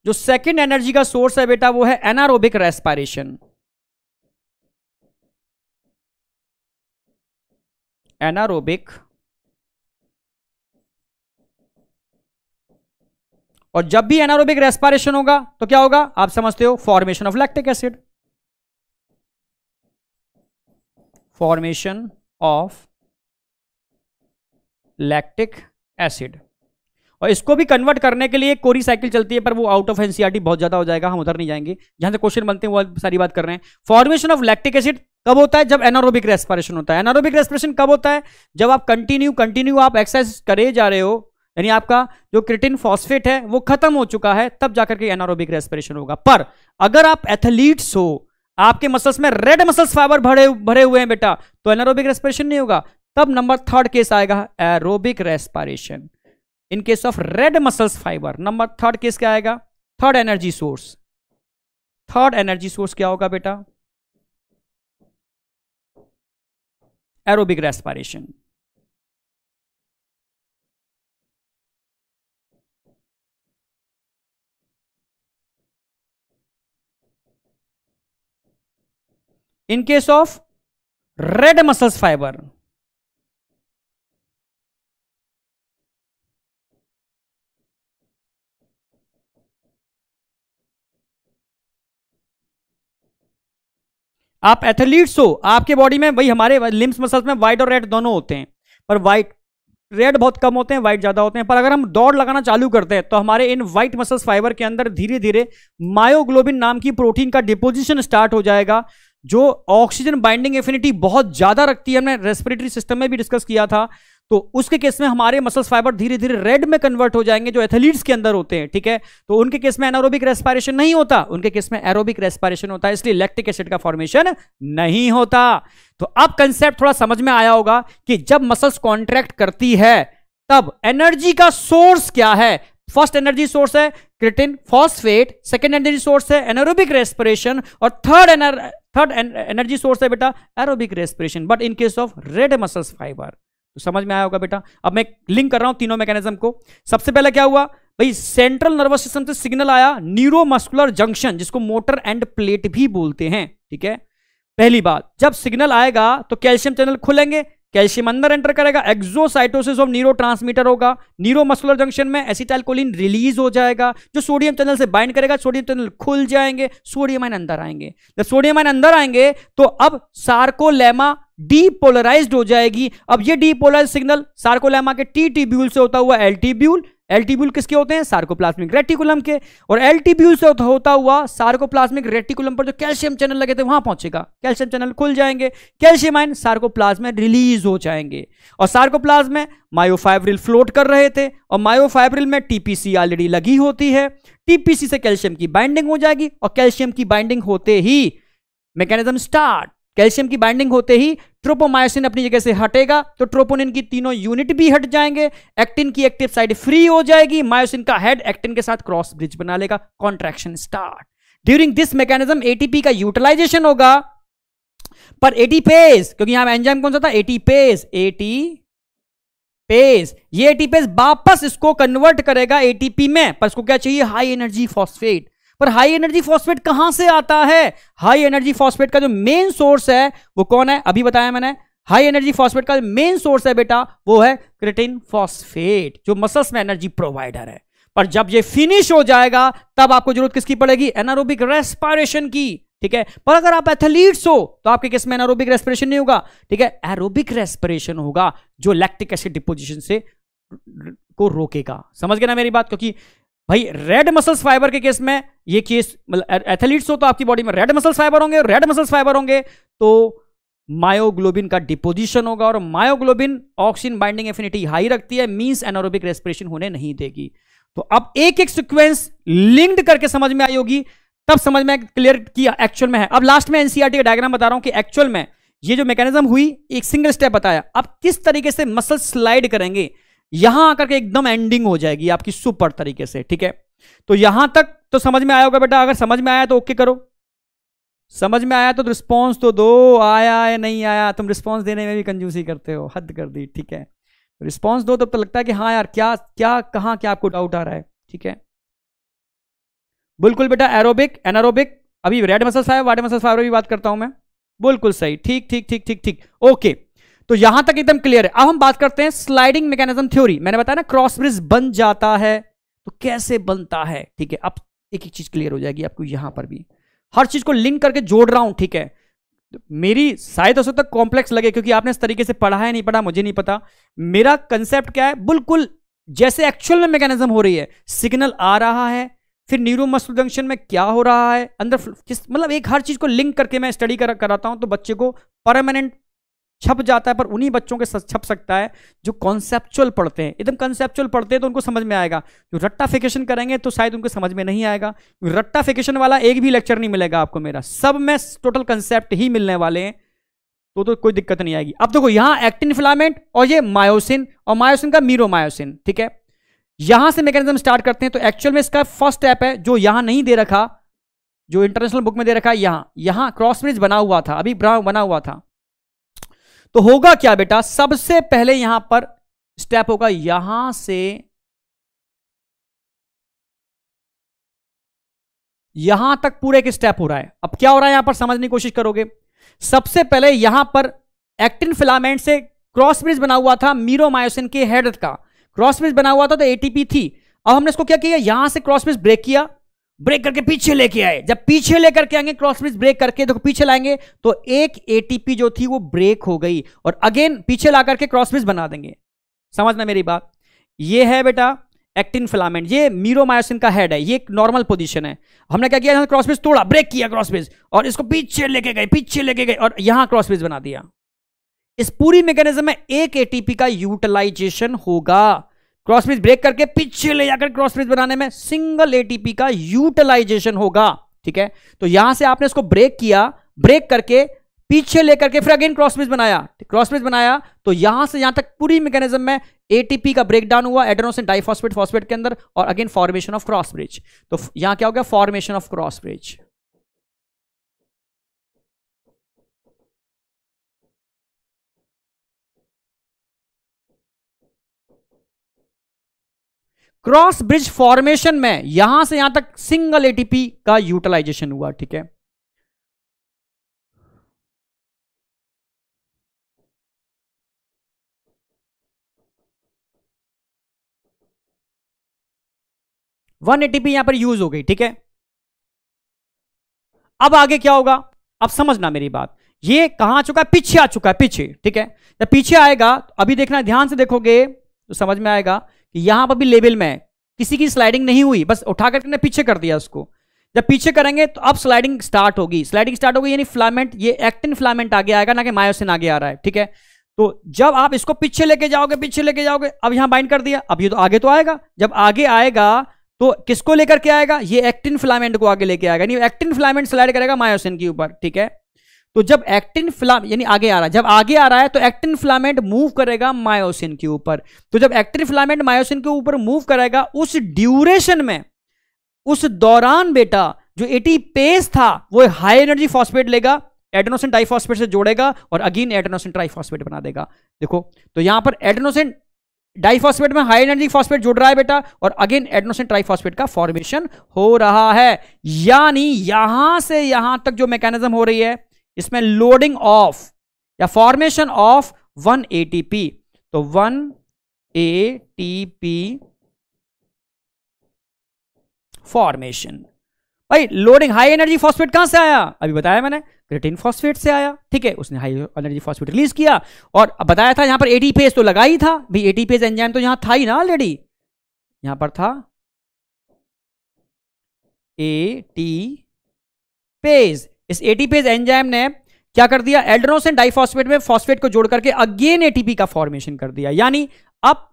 जो सेकंड एनर्जी का सोर्स है बेटा, वो है एनारोबिक रेस्पायरेशन एनारोबिक और जब भी एनारोबिक रेस्पायरेशन होगा तो क्या होगा? आप समझते हो formation of lactic acid formation of lactic acid और इसको भी कन्वर्ट करने के लिए कोरी साइकिल चलती है, पर वो आउट ऑफ़ एनसीआरटी बहुत ज़्यादा हो जाएगा, हम उधर नहीं जाएँगे। जहाँ से क्वेश्चन बनते हैं, वो सारी बात कर रहे हैं। फॉर्मेशन ऑफ़ लैक्टिक एसिड कब होता है? जब एनारोबिक रेस्पिरेशन होता है। एनारोबिक रेस्पिरेशन कब होता है? जब आप कंटिन्यू कंटिन्यू आप एक्सरसाइज करे जा रहे हो यानी आपका जो क्रिटिन फॉस्फेट है, वो खत्म हो चुका है, तब जाकर के एनारोबिक रेस्पिरेशन होगा। पर अगर आप एथलीट्स हो, आपके मसल्स में रेड मसल्स फाइबर भरे भरे हुए हैं बेटा तो एनारोबिक रेस्पिरेशन नहीं होगा। तब नंबर थर्ड केस आएगा aerobic respiration in case of red muscles fiber number third case क्या आएगा? Third energy source third energy source क्या होगा बेटा? Aerobic respiration in case of red muscles fiber. आप एथलीट्स हो, आपके बॉडी में भाई हमारे लिम्स मसल्स में व्हाइट और रेड दोनों होते हैं। पर व्हाइट रेड बहुत कम होते हैं व्हाइट ज़्यादा होते हैं। पर अगर हम दौड़ लगाना चालू करते हैं तो हमारे इन व्हाइट मसल्स फाइबर के अंदर धीरे धीरे मायोग्लोबिन नाम की प्रोटीन का डिपोजिशन स्टार्ट हो जाएगा। जो ऑक्सीजन बाइंडिंग एफिनिटी बहुत ज़्यादा रखती है, हमने रेस्पिरेटरी सिस्टम में भी डिस्कस किया था तो उसके केस में हमारे मसल्स फाइबर धीरे धीरे रेड में कन्वर्ट हो जाएँगे, जो एथलीट्स के अंदर होते हैं, ठीक है? तो उनके केस में एनारोबिक रेस्पायरेशन नहीं होता, उनके केस में एरोबिक रेस्पायरेशन होता है, इसलिए लैक्टिक एसिड का फॉर्मेशन नहीं होता। तो अब कंसेप्ट थोड़ा समझ में आया होगा कि जब मसल्स कॉन्ट्रैक्ट करती है, तब एनर्जी का सोर्स क्या है? फ़र्स्ट एनर्जी सोर्स है, creatine, phosphate, second energy source है, एनरोबिक रेस्पिरेशन, और थर्ड एनर, थर्ड एनर्जी सोर्स है बेटा, aerobic respiration but in case of red muscles fiber तो समझ में आया होगा बेटा? अब मैं लिंक कर रहा हूँ तीनों मैकेनिज्म को। सबसे पहले क्या हुआ? भाई सेंट्रल नर्वस सिस्टम से सिग्नल आया न्यूरोमस्कुलर जंक्शन जिसको मोटर एंड प्लेट भी बोलते हैं, ठीक है? पहली बात, जब सिग्नल आएगा तो कैल्शियम चैनल खुलेंगे कैल्शियम अंदर एंटर करेगा? एक्सोसाइटोसिस ऑफ़ न्यूरो ट्रांसमीटर होगा। नीरो मस्कुलर जंक्शन में एसिटाइलकोलिन रिलीज़ हो जाएगा, जो सोडियम चैनल से बाइंड करेगा सोडियम चैनल खुल जाएँगे सोडियम आइन अंदर आएँगे। जब सोडियम आइन अंदर आएँगे तो अब सार्कोलेमा डीपोलराइज्ड हो जाएगी। अब ये डीपोलराइज सिग्नल सार्कोलेमा के टी टीब्यूल से होता हुआ एल टीब्यूल एल्टीब्यूल किसके होते हैं? सार्कोप्लाज्मिक रेटिकुलम के। और एल्टीब्यूल से होता हुआ सार्कोप्लाज्मिक रेटिकुलम पर जो कैल्शियम चैनल लगे थे, वहाँ पहुंचेगा। कैल्शियम चैनल खुल जाएँगे। कैल्शियम आयन सार्कोप्लाज्म में रिलीज़ हो जाएँगे। और सार्कोप्लाज्म में मायोफाइब्रिल फ्लोट कर रहे थे। और मायोफाइब्रिल में टीपीसी ऑलरेडी लगी होती है। टीपीसी से कैल्शियम की बाइंडिंग हो जाएगी। और कैल्शियम की बाइंडिंग होते ही मैकेनिज्म स्टार्ट कैल्शियम की बाइंडिंग होते ही ट्रोपोमायोसिन अपनी जगह से हटेगा तो ट्रोपोनिन की तीनों यूनिट भी हट जाएँगे। एक्टिन की एक्टिव साइड फ्री हो जाएगी, मायोसिन का हेड एक्टिन के साथ क्रॉस ब्रिज बना लेगा। Contraction start. During this mechanism ATP का यूटिलाइजेशन होगा। पर एटी पेज क्योंकि यहाँ एंजाइम कौन सा था? एटी पेज एटी पेज ये एटी पेज वापस इसको कन्वर्ट करेगा एटीपी में, पर इसको क्या चाहिए? हाई एनर्जी फॉस्फेट पर हाई एनर्जी फॉस्फेट कहाँ से आता है? हाई एनर्जी फॉस्फेट का जो मेन सोर्स है, वो कौन है? अभी बताया मैंने। हाई एनर्जी फॉस्फेट का मेन सोर्स है बेटा, वो है क्रिटिन फॉस्फेट जो मसल्स में एनर्जी प्रोवाइडर है। पर जब ये फिनिश हो जाएगा, तब आपको ज़रूरत किसकी पड़ेगी? एनारोबिक रेस्पायरेशन की, ठीक है? पर अगर आप एथलीट्स हो तो आपके किसमें एनारोबिक रेस्पिरेशन नहीं होगा? ठीक है? एरोबिक रेस्पिरेशन होगा, जो लैक्टिक एसिड डिपोजिशन से को रोकेगा। समझ गए ना मेरी बात? क्योंकि भाई रेड मसल्स फाइबर के केस में ये केस मतलब एथलीट्स हो तो आपकी बॉडी में रेड मसल्स फाइबर होंगे रेड मसल्स फाइबर होंगे तो मायोग्लोबिन का डिपोजिशन होगा और myoglobin oxygen binding affinity high रखती है मींस एनोरोबिक रेस्पिरेशन होने नहीं देगी। तो अब एक एक सिक्वेंस लिंक्ड करके समझ में आई होगी, तब समझ में क्लियर किया एक्चुअल में है। अब लास्ट में एनसीआरटी का डायग्राम बता रहा हूँ कि एक्चुअल में ये जो मैकेनिज्म हुई, एक सिंगल स्टेप बताया। अब किस तरीके से मसल स्लाइड करेंगे? यहाँ आकर के एकदम एंडिंग हो जाएगी आपकी सुपर तरीके से, ठीक है? तो यहाँ तक तो समझ में आया होगा बेटा, अगर समझ में आया तो ओके करो। समझ में आया तो रिस्पॉन्स तो दो, आया या नहीं आया, तुम रिस्पॉन्स देने में भी कंजूसी करते हो, हद कर दी, ठीक है? रिस्पॉन्स दो तब तो लगता है कि हाँ यार, क्या क्या, कहाँ, क्या आपको डाउट आ रहा है, ठीक है? बिल्कुल बेटा एरोबिक एनारोबिक अभी red muscle fiber white muscle fiber भी बात करता हूँ मैं। बिल्कुल सही, ठीक ठीक ठीक ठीक ठीक ओके तो यहाँ तक एकदम क्लियर है। अब हम बात करते हैं स्लाइडिंग मैकेनिज्म थ्योरी मैंने बताया ना क्रॉस ब्रिज बन जाता है तो कैसे बनता है? ठीक है अब एक एक चीज़ क्लियर हो जाएगी आपको यहाँ पर भी। हर चीज़ को लिंक करके जोड़ रहा हूँ ठीक है? मेरी शायद हो सकता कॉम्प्लेक्स लगे क्योंकि आपने इस तरीके से पढ़ा है नहीं पढ़ा मुझे नहीं पता। मेरा कंसेप्ट क्या है? बिल्कुल जैसे एक्चुअल में मैकेनिज्म हो रही है। सिग्नल आ रहा है फिर न्यूरो मसल जंक्शन में क्या हो रहा है? अंदर किस मतलब एक हर चीज़ को लिंक करके मैं स्टडी कर, कराता हूँ तो बच्चे को परमानेंट छप जाता है, पर उन्हीं बच्चों के साथ छप सकता है जो कॉन्सेप्चुअल पढ़ते हैं। एकदम कॉन्सेप्चुअल पढ़ते हैं तो उनको समझ में आएगा। जो रट्टाफिकेशन करेंगे तो शायद उनको समझ में नहीं आएगा। रट्टाफिकेशन वाला एक भी लेक्चर नहीं मिलेगा आपको मेरा। सब में टोटल कंसेप्ट ही मिलने वाले हैं। तो तो कोई दिक्कत नहीं आएगी। अब देखो, यहाँ एक्टिन फिलामेंट और ये मायोसिन और मायोसिन का मीरो मायोसिन ठीक है? यहाँ से मैकेनिज्म स्टार्ट करते हैं तो एक्चुअल में इसका फ़र्स्ट स्टेप है, जो यहाँ नहीं दे रखा, जो इंटरनेशनल बुक में दे रखा है यहाँ। यहाँ क्रॉस ब्रिज बना हुआ था, अभी बना हुआ था। तो होगा क्या बेटा? सबसे पहले यहाँ पर स्टेप होगा, यहाँ से, यहाँ तक पूरे एक स्टेप हो रहा है। अब क्या हो रहा है यहाँ पर? समझने की कोशिश करोगे। सबसे पहले यहाँ पर एक्टिन फिलामेंट से क्रॉस ब्रिज बना हुआ था मीरोमायोसिन के हेड का। क्रॉस ब्रिज बना हुआ था तो एटीपी थी। अब हमने इसको क्या किया? यहाँ से क्रॉस ब्रिज ब्रेक किया। ब्रेक करके पीछे लेके आए। जब पीछे लेकर के आएँगे क्रॉस ब्रिज ब्रेक करके, देखो, पीछे लाएँगे तो एक एटीपी जो थी वो ब्रेक हो गई। और अगेन पीछे ला करके क्रॉस ब्रिज बना देंगे। समझना मेरी बात? ये है बेटा एक्टिन फिलामेंट ये मीरोमायोसिन का हेड है। ये एक नॉर्मल पोजीशन है। हमने क्या किया? क्रॉस ब्रिज तोड़ा ब्रेक किया क्रॉस ब्रिज और इसको पीछे लेके गए, पीछे लेके गए, और यहाँ क्रॉस ब्रिज बना दिया। इस पूरी मैकेनिज्म में एक एटीपी का यूटिलाइजेशन होगा। क्रॉस ब्रिज ब्रेक करके पीछे ले जाकर क्रॉस ब्रिज बनाने में सिंगल एटीपी का यूटिलाइजेशन होगा, ठीक है? तो यहाँ से आपने इसको ब्रेक किया, ब्रेक करके पीछे लेकर के फिर अगेन क्रॉस ब्रिज बनाया क्रॉस ब्रिज बनाया तो यहाँ से यहाँ तक पूरी मैकेनिज्म में एटीपी का ब्रेकडाउन हुआ एडेनोसिन डाइफॉस्फेट फॉस्फेट के अंदर, और again formation of cross bridge तो यहाँ क्या हो गया? Formation of cross bridge cross bridge formation में यहाँ से यहाँ तक सिंगल एटीपी का यूटिलाइजेशन हुआ, ठीक है? वन एटीपी यहाँ पर यूज़ हो गई, ठीक है? अब आगे क्या होगा? अब समझना मेरी बात। ये कहाँ आ चुका है? पीछे आ चुका है, पीछे, ठीक है? जब पीछे आएगा तो अभी देखना, ध्यान से देखोगे तो समझ में आएगा कि यहाँ पर भी लेवल में किसी की स्लाइडिंग नहीं हुई, बस उठा करके पीछे कर दिया उसको। जब पीछे करेंगे तो अब स्लाइडिंग स्टार्ट होगी। स्लाइडिंग स्टार्ट होगी यानी फ्लामेंट ये एक्टिन फ्लामेंट आगे आएगा, ना कि मायोसिन आगे आ रहा है, ठीक है? तो जब आप इसको पीछे लेके जाओगे, पीछे लेके जाओगे, अब यहाँ बाइंड कर दिया, अब ये तो आगे तो आएगा। जब आगे आएगा तो किसको लेकर के आएगा? ये एक्टिन फ्लामेंट को आगे लेके आएगा। नहीं एक्टिन फ्लामेंट स्लाइड करेगा मायोसिन के ऊपर, ठीक है? तो जब एक्टिन फिलाम यानी आगे आ रहा है, जब आगे आ रहा है तो एक्टिन फिलामेंट मूव करेगा मायोसिन के ऊपर। तो जब एक्टिन फिलामेंट मायोसिन के ऊपर मूव करेगा, उस ड्यूरेशन में, उस दौरान बेटा, जो एटी पेस था, वो हाई एनर्जी फॉस्फेट लेगा एडेनोसिन डाइफॉस्फेट से जोड़ेगा और अगेन एडेनोसिन ट्राइफॉस्फेट बना देगा। देखो तो यहाँ पर एडेनोसिन डाइफॉस्फेट में हाई एनर्जी फॉस्फेट जुड़ रहा है बेटा और अगेन एडनोसिन ट्राइफॉस्फेट का फॉर्मेशन हो रहा है। यानी यहाँ से यहाँ तक जो मैकेनिज्म हो रही है इसमें लोडिंग ऑफ़ या फॉर्मेशन ऑफ़ वन एटीपी तो वन एटीपी फॉर्मेशन भाई लोडिंग हाई एनर्जी फॉस्फेट कहाँ से आया? अभी बताया मैंने क्रिटिन फॉस्फेट से आया। ठीक है, उसने हाई एनर्जी फॉस्फेट रिलीज़ किया। और बताया था यहाँ पर एटी पेज तो लगा ही था। भाई एटी पेज एंजाइम तो यहाँ था ही ना ऑलरेडी यहाँ पर था ए टी पेज इस एटी पेज एंजाइम ने क्या कर दिया? एल्ड्रोसिन डाइफॉस्फेट में फॉस्फेट को जोड़ करके अगेन एटीपी का फॉर्मेशन कर दिया। यानी अब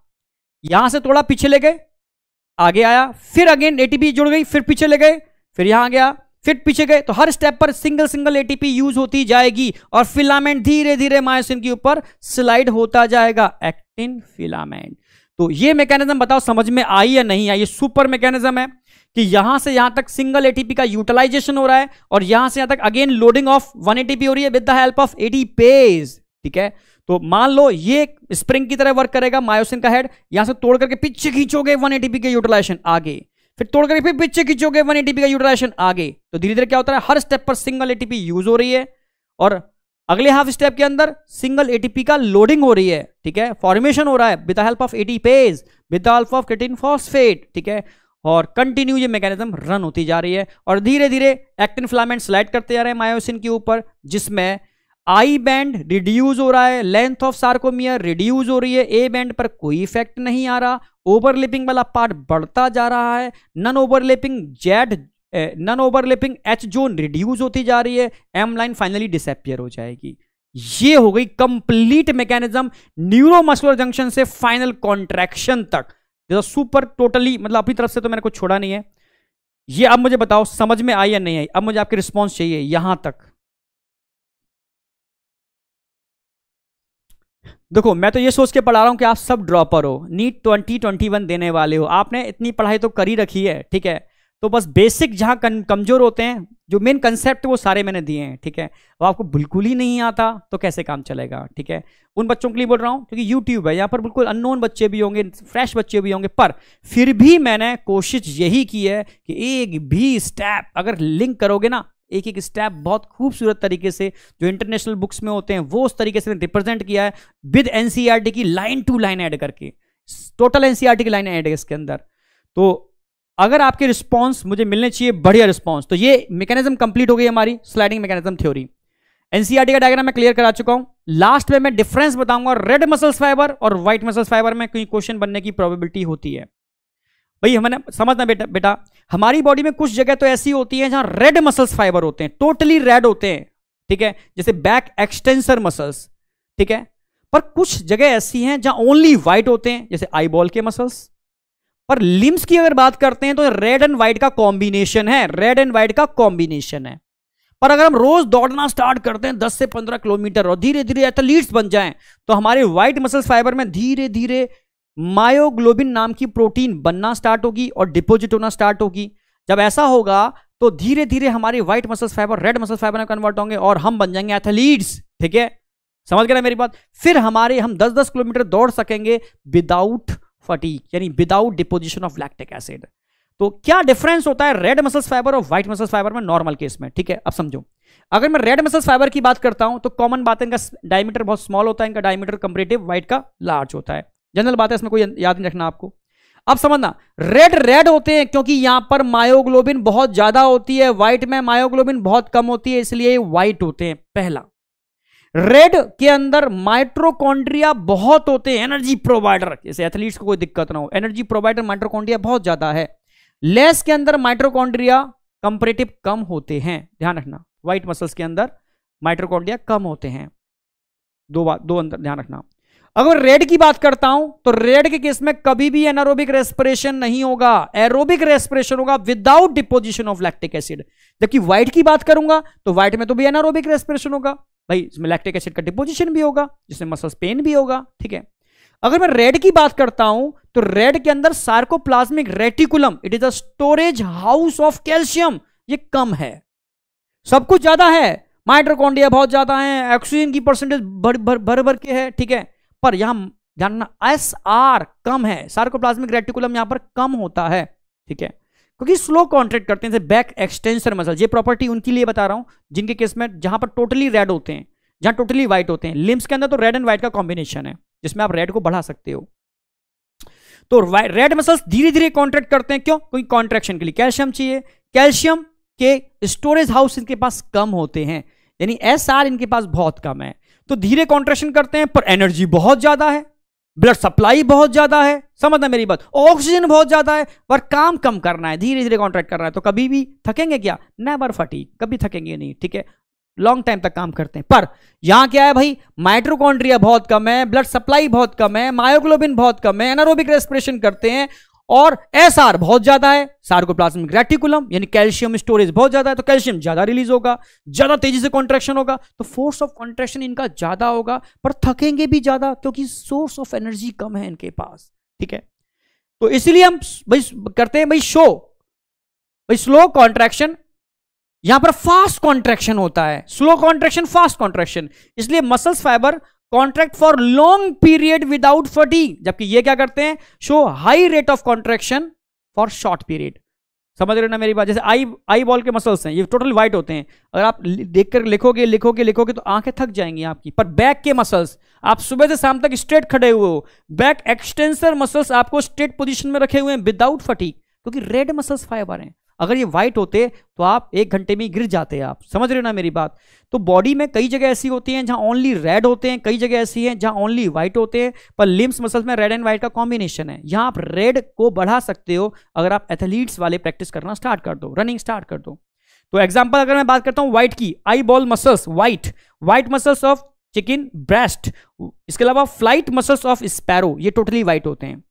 यहाँ से थोड़ा पीछे ले गए, आगे आया, फिर अगेन एटीपी जुड़ गई, फिर पीछे ले गए, फिर यहाँ गया, फिर पीछे गए। तो हर स्टेप पर सिंगल सिंगल एटीपी यूज़ होती जाएगी और फिलामेंट धीरे धीरे मायोसिन के ऊपर स्लाइड होता जाएगा। एक्टिन फिलामेंट तो ये मैकेनिज्म बताओ, समझ में आई या नहीं आई? ये सुपर मैकेनिज्म है। कि यहाँ से यहाँ तक सिंगल एटीपी का यूटिलाइजेशन हो रहा है और यहाँ से यहाँ तक again loading of one ATP हो रही है with the help of ATPase ठीक है? तो मान लो ये स्प्रिंग की तरह वर्क करेगा मायोसिन का हेड यहाँ से तोड़ करके पीछे खींचोगे वन एटीपी के यूटिलाइजेशन आगे। फिर तोड़ करके फिर पीछे खींचोगे वन एटीपी का यूटिलाइजेशन आगे। तो धीरे धीरे क्या होता है? हर स्टेप पर सिंगल एटीपी यूज़ हो रही है और अगले हाफ़ स्टेप के अंदर सिंगल एटीपी का लोडिंग हो रही है, ठीक है? फॉर्मेशन हो रहा है with the help of ATPase with the help of creatine phosphate ठीक है? और कंटिन्यू ये मैकेनिज्म रन होती जा रही है और धीरे धीरे एक्टिन फिलामेंट स्लाइड करते जा रहे हैं मायोसिन के ऊपर, जिसमें आई बैंड रिड्यूज हो रहा है लेंथ ऑफ़ सार्कोमियर रिड्यूज हो रही है ए बैंड पर कोई इफ़ेक्ट नहीं आ रहा ओवरलिपिंग वाला पार्ट बढ़ता जा रहा है non overlapping Z non overlapping H zone reduce होती जा रही है एम लाइन फाइनली डिसअपियर हो जाएगी। ये हो गई कंप्लीट मैकेनिज्म न्यूरोमस्कुलर जंक्शन से फाइनल कॉन्ट्रैक्शन तक। सुपर टोटली मतलब अपनी तरफ़ से तो मैंने कुछ छोड़ा नहीं है। ये अब मुझे बताओ, समझ में आई या नहीं आई? अब मुझे आपके रिस्पॉन्स चाहिए, यहाँ तक। देखो, मैं तो ये सोच के पढ़ा रहा हूँ कि आप सब ड्रॉपर हो, नीट ट्वेंटी ट्वेंटी वन देने वाले हो। आपने इतनी पढ़ाई तो कर ही रखी है, ठीक है? तो बस बेसिक जहाँ कमज़ोर होते हैं, जो मेन कंसेप्ट वो सारे मैंने दिए हैं, ठीक है? वो आपको बिल्कुल ही नहीं आता तो कैसे काम चलेगा, ठीक है? उन बच्चों के लिए बोल रहा हूँ, क्योंकि यूट्यूब है, यहाँ पर बिल्कुल अननोन बच्चे भी होंगे फ्रेश बच्चे भी होंगे, पर फिर भी मैंने कोशिश यही की है कि एक भी स्टेप अगर लिंक करोगे ना, एक एक स्टेप बहुत खूबसूरत तरीके से जो इंटरनेशनल बुक्स में होते हैं, वो उस तरीके से रिप्रेजेंट किया है विद एनसीईआरटी की लाइन टू लाइन ऐड करके टोटल एनसीईआरटी की लाइन ऐड है इसके अंदर। तो अगर आपके रिस्पॉन्स मुझे मिलने चाहिए, बढ़िया रिस्पॉन्स तो ये मैकेनिज्म कंप्लीट हो गई हमारी स्लाइडिंग मैकेनिज्म थ्योरी एनसीईआरटी का डायग्राम मैं क्लियर करा चुका हूँ। लास्ट में मैं डिफरेंस बताऊँगा रेड मसल्स फाइबर और व्हाइट मसल्स फाइबर में कोई क्वेश्चन बनने की प्रोबेबिलिटी होती है। भाई, हमने समझना बेटा बेटा? हमारी बॉडी में कुछ जगह तो ऐसी होती है जहाँ रेड मसल्स फाइबर होते हैं टोटली रेड होते हैं, ठीक है? जैसे बैक एक्सटेंसर मसल्स ठीक है? पर कुछ जगह ऐसी हैं जहाँ ओनली व्हाइट होते हैं, जैसे आईबॉल के मसल्स पर लिम्स की अगर बात करते हैं तो रेड एंड व्हाइट का कॉम्बिनेशन है रेड एंड व्हाइट का कॉम्बिनेशन है। पर अगर हम रोज दौड़ना स्टार्ट करते हैं 10 से 15 किलोमीटर और धीरे धीरे एथलीट्स बन जाएँ तो हमारे व्हाइट मसल्स फाइबर में धीरे धीरे मायोग्लोबिन नाम की प्रोटीन बनना स्टार्ट होगी और डिपोजिट होना स्टार्ट होगी। जब ऐसा होगा तो धीरे धीरे हमारे white muscles fibre red muscle fibre में कन्वर्ट होंगे और हम बन जाएँगे एथलीट्स ठीक है? समझ गए ना मेरी बात? फिर हमारे हम 10-10 किलोमीटर दौड़ सकेंगे विदाउट फटीक, यानी without deposition of lactic acid तो क्या डिफरेंस होता है रेड मसल्स फाइबर और व्हाइट मसल्स फाइबर में नॉर्मल केस में? ठीक है, अब समझो। अगर मैं रेड मसल्स फाइबर की बात करता हूँ तो कॉमन बात है, इनका डायमीटर बहुत स्मॉल होता है, इनका डायमीटर कंपेरेटिव व्हाइट का लार्ज होता है। जनरल बात है, इसमें कोई याद नहीं रखना आपको। अब समझना रेड रेड होते हैं क्योंकि यहाँ पर मायोग्लोबिन बहुत ज़्यादा होती है व्हाइट में मायोग्लोबिन बहुत कम होती है, इसलिए व्हाइट होते हैं, पहला। रेड के अंदर माइट्रोकॉन्ड्रिया बहुत होते हैं एनर्जी प्रोवाइडर जैसे एथलीट्स को कोई दिक्कत ना हो एनर्जी प्रोवाइडर माइट्रोकॉन्ड्रिया बहुत ज़्यादा है। लेस के अंदर माइट्रोकॉन्ड्रिया कंपरेटिव कम होते हैं, ध्यान रखना। व्हाइट मसल्स के अंदर माइट्रोकॉन्ड्रिया कम होते हैं। दो बात, दो अंदर ध्यान रखना। अगर रेड की बात करता हूँ तो रेड के केस में कभी भी एनारोबिक रेस्पिरेशन नहीं होगा। एरोबिक रेस्पिरेशन होगा without deposition of lactic acid जबकि व्हाइट की बात करूँगा तो व्हाइट में तो भी एनारोबिक रेस्पिरेशन होगा। भाई, इसमें लैक्टिक एसिड का डिपोजिशन भी होगा जिसमें मसल्स पेन भी होगा, ठीक है? अगर मैं रेड की बात करता हूँ तो रेड के अंदर sarcoplasmic reticulum it is a storage house of calcium ये कम है। सब कुछ ज़्यादा है माइट्रोकॉन्डिया बहुत ज़्यादा है ऑक्सीजन की परसेंटेज भर भर भर भर के है, ठीक है? पर यहाँ जानना एस आर कम है सार्कोप्लाज्मिक रेटिकुलम यहाँ पर कम होता है, ठीक है? क्योंकि स्लो कॉन्ट्रैक्ट करते हैं बैक एक्सटेंसर मसल ये प्रॉपर्टी उनके लिए बता रहा हूँ, जिनके केस में जहाँ पर टोटली रेड होते हैं, जहाँ टोटली व्हाइट होते हैं लिम्स के अंदर तो रेड एंड व्हाइट का कॉम्बिनेशन है, जिसमें आप रेड को बढ़ा सकते हो। तो रेड मसल्स धीरे धीरे कॉन्ट्रैक्ट करते हैं, क्यों? क्योंकि कॉन्ट्रैक्शन के लिए कैल्शियम चाहिए। कैल्शियम के स्टोरेज हाउस इनके पास कम होते हैं, यानी एस आर इनके पास बहुत कम है। तो धीरे कॉन्ट्रेक्शन करते हैं, पर एनर्जी बहुत ज़्यादा है ब्लड सप्लाई बहुत ज़्यादा है, समझना मेरी बात? ऑक्सीजन बहुत ज़्यादा है पर काम कम करना है धीरे धीरे कॉन्ट्रैक्ट करना है तो कभी भी थकेंगे क्या? नेवर फटी कभी थकेंगे नहीं, ठीक है? लॉन्ग टाइम तक काम करते हैं। पर यहाँ क्या है भाई? माइट्रोकॉन्ड्रिया बहुत कम है ब्लड सप्लाई बहुत कम है मायोग्लोबिन बहुत कम है एनारोबिक रेस्पिरेशन करते हैं और एस आर बहुत ज़्यादा है सार्कोप्लाज्मिक रेटिकुलम यानी कैल्शियम स्टोरेज बहुत ज़्यादा है तो कैल्शियम ज़्यादा रिलीज़ होगा, ज़्यादा तेज़ी से कॉन्ट्रेक्शन होगा तो फोर्स ऑफ़ कॉन्ट्रेक्शन इनका ज़्यादा होगा, पर थकेंगे भी ज़्यादा क्योंकि सोर्स ऑफ़ एनर्जी कम है इनके पास, ठीक है? तो इसलिए हम भाई करते हैं भाई शो, भाई स्लो कॉन्ट्रेक्शन, यहाँ पर फास्ट कॉन्ट्रेक्शन होता है, स्लो कॉन्ट्रेक्शन, फास्ट कॉन्ट्रेक्शन, इसलिए muscles fibre contract for long period without fatigue जबकि ये क्या करते हैं? Show high rate of contraction for short period. समझ रहे हो ना मेरी बात? जैसे आई आई बॉल के मसल्स हैं, ये टोटल वाइट होते हैं। अगर आप देखकर लिखोगे लिखोगे लिखोगे तो आँखें थक जाएँगी आपकी। पर बैक के मसल्स, आप सुबह से शाम तक स्ट्रेट खड़े हुए हो। बैक एक्सटेंसर मसल्स आपको स्ट्रेट पोजिशन में रखे हुए हैं विदाउट फटी, क्योंकि रेड मसल्स फाइबर हैं। अगर ये व्हाइट होते तो आप एक घंटे में गिर जाते आप। समझ रहे हो ना मेरी बात? तो बॉडी में कई जगह ऐसी होती हैं जहाँ ओनली रेड होते हैं, कई जगह ऐसी हैं जहाँ ओनली व्हाइट होते हैं, पर लिम्स मसल्स में रेड एंड व्हाइट का कॉम्बिनेशन है। यहाँ आप रेड को बढ़ा सकते हो अगर आप एथलीट्स वाले प्रैक्टिस करना स्टार्ट कर दो रनिंग स्टार्ट कर दो। तो एग्ज़ाम्पल अगर मैं बात करता हूँ व्हाइट की eyeball muscles white white muscles of chicken breast इसके अलावा फ़्लाइट मसल्स ऑफ़ स्पैरो ये टोटली व्हाइट होते हैं।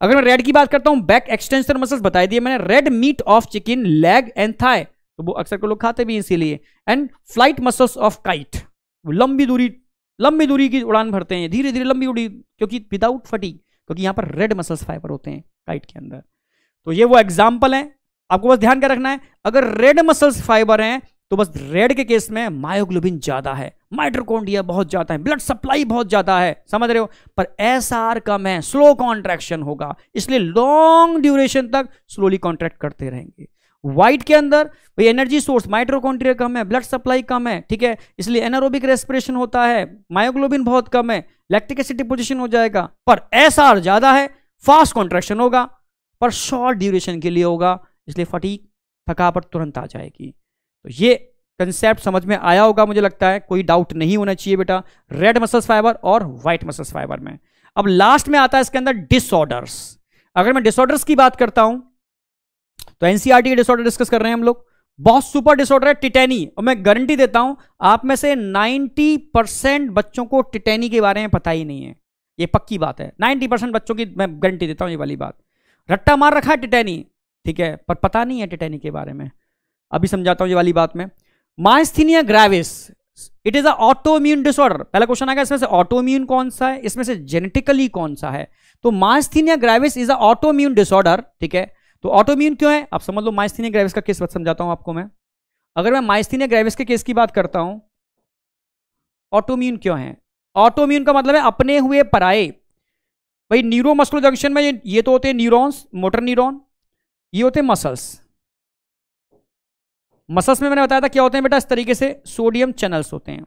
अगर मैं रेड की बात करता हूँ बैक एक्सटेंशन मसल्स बताई दिए मैंने red meat of chicken leg and thigh तो वो अक्सर को लोग खाते भी इसीलिए। And flight muscles of kite लंबी दूरी लंबी दूरी की उड़ान भरते हैं। धीरे धीरे लंबी उड़ी क्योंकि विदाउट फटी क्योंकि यहाँ पर रेड मसल्स फाइबर होते हैं काइट के अंदर। तो ये वो एग्ज़ाम्पल है। आपको बस ध्यान क्या रखना है, अगर रेड मसल्स फाइबर हैं तो बस रेड के केस में मायोग्लोबिन ज़्यादा है। माइट्रोकोन्डिया बहुत ज़्यादा है ब्लड सप्लाई बहुत ज़्यादा है, समझ रहे हो? पर एस आर कम है स्लो कॉन्ट्रैक्शन होगा, इसलिए लॉन्ग ड्यूरेशन तक स्लोली कॉन्ट्रैक्ट करते रहेंगे। व्हाइट के अंदर, भाई एनर्जी सोर्स माइट्रोकॉन्ट्रिया कम है ब्लड सप्लाई कम है, ठीक है? इसलिए एनारोबिक रेस्पिरेशन होता है मायोग्लोबिन बहुत कम है लैक्टिक एसिड डिपोजिशन हो जाएगा, पर एस आर ज़्यादा है फास्ट कॉन्ट्रैक्शन होगा, पर शॉर्ट ड्यूरेशन के लिए होगा, इसलिए फटीक थकावट तुरंत आ जाएगी। तो ये कंसेप्ट समझ में आया होगा, मुझे लगता है। कोई डाउट नहीं होना चाहिए बेटा। रेड मसल्स फाइबर और व्हाइट मसल्स फाइबर में। अब लास्ट में आता है इसके अंदर डिसऑर्डर्स अगर मैं डिसऑर्डर्स की बात करता हूँ तो एनसीआरटी के डिसऑर्डर डिस्कस कर रहे हैं हम लोग। बहुत सुपर डिसऑर्डर है टिटेनी और मैं गारंटी देता हूँ, आप में से 90 परसेंट बच्चों को टिटेनी के बारे में पता ही नहीं है। ये पक्की बात है। 90 परसेंट बच्चों की मैं गारंटी देता हूँ ये वाली बात। रट्टा मार रखा है टिटेनी ठीक है, पर पता नहीं है टिटेनी के बारे में। अभी समझाता हूँ ये वाली बात में। Myasthenia gravis it is autoimmune disorder पहला क्वेश्चन आएगा, इसमें से ऑटोम्यून कौन सा है? इसमें से जेनेटिकली कौन सा है? तो myasthenia gravis is autoimmune disorder ठीक है? तो ऑटोम्यून क्यों है? आप समझ लो माइस्थीनिया ग्रेविस का केस समझाता हूँ आपको मैं। अगर मैं माइस्थीनिया ग्रेविस के केस की बात करता हूँ ऑटोम्यून क्यों है? ऑटोम्यून का मतलब है अपने हुए पराए। भाई न्यूरोमस्कुलर जंक्शन में ये तो होते हैं न्यूरॉन्स मोटर न्यूरॉन ये होते हैं मसल्स मसल्स में मैंने बताया था क्या होते हैं बेटा? इस तरीके से सोडियम चैनल्स होते हैं।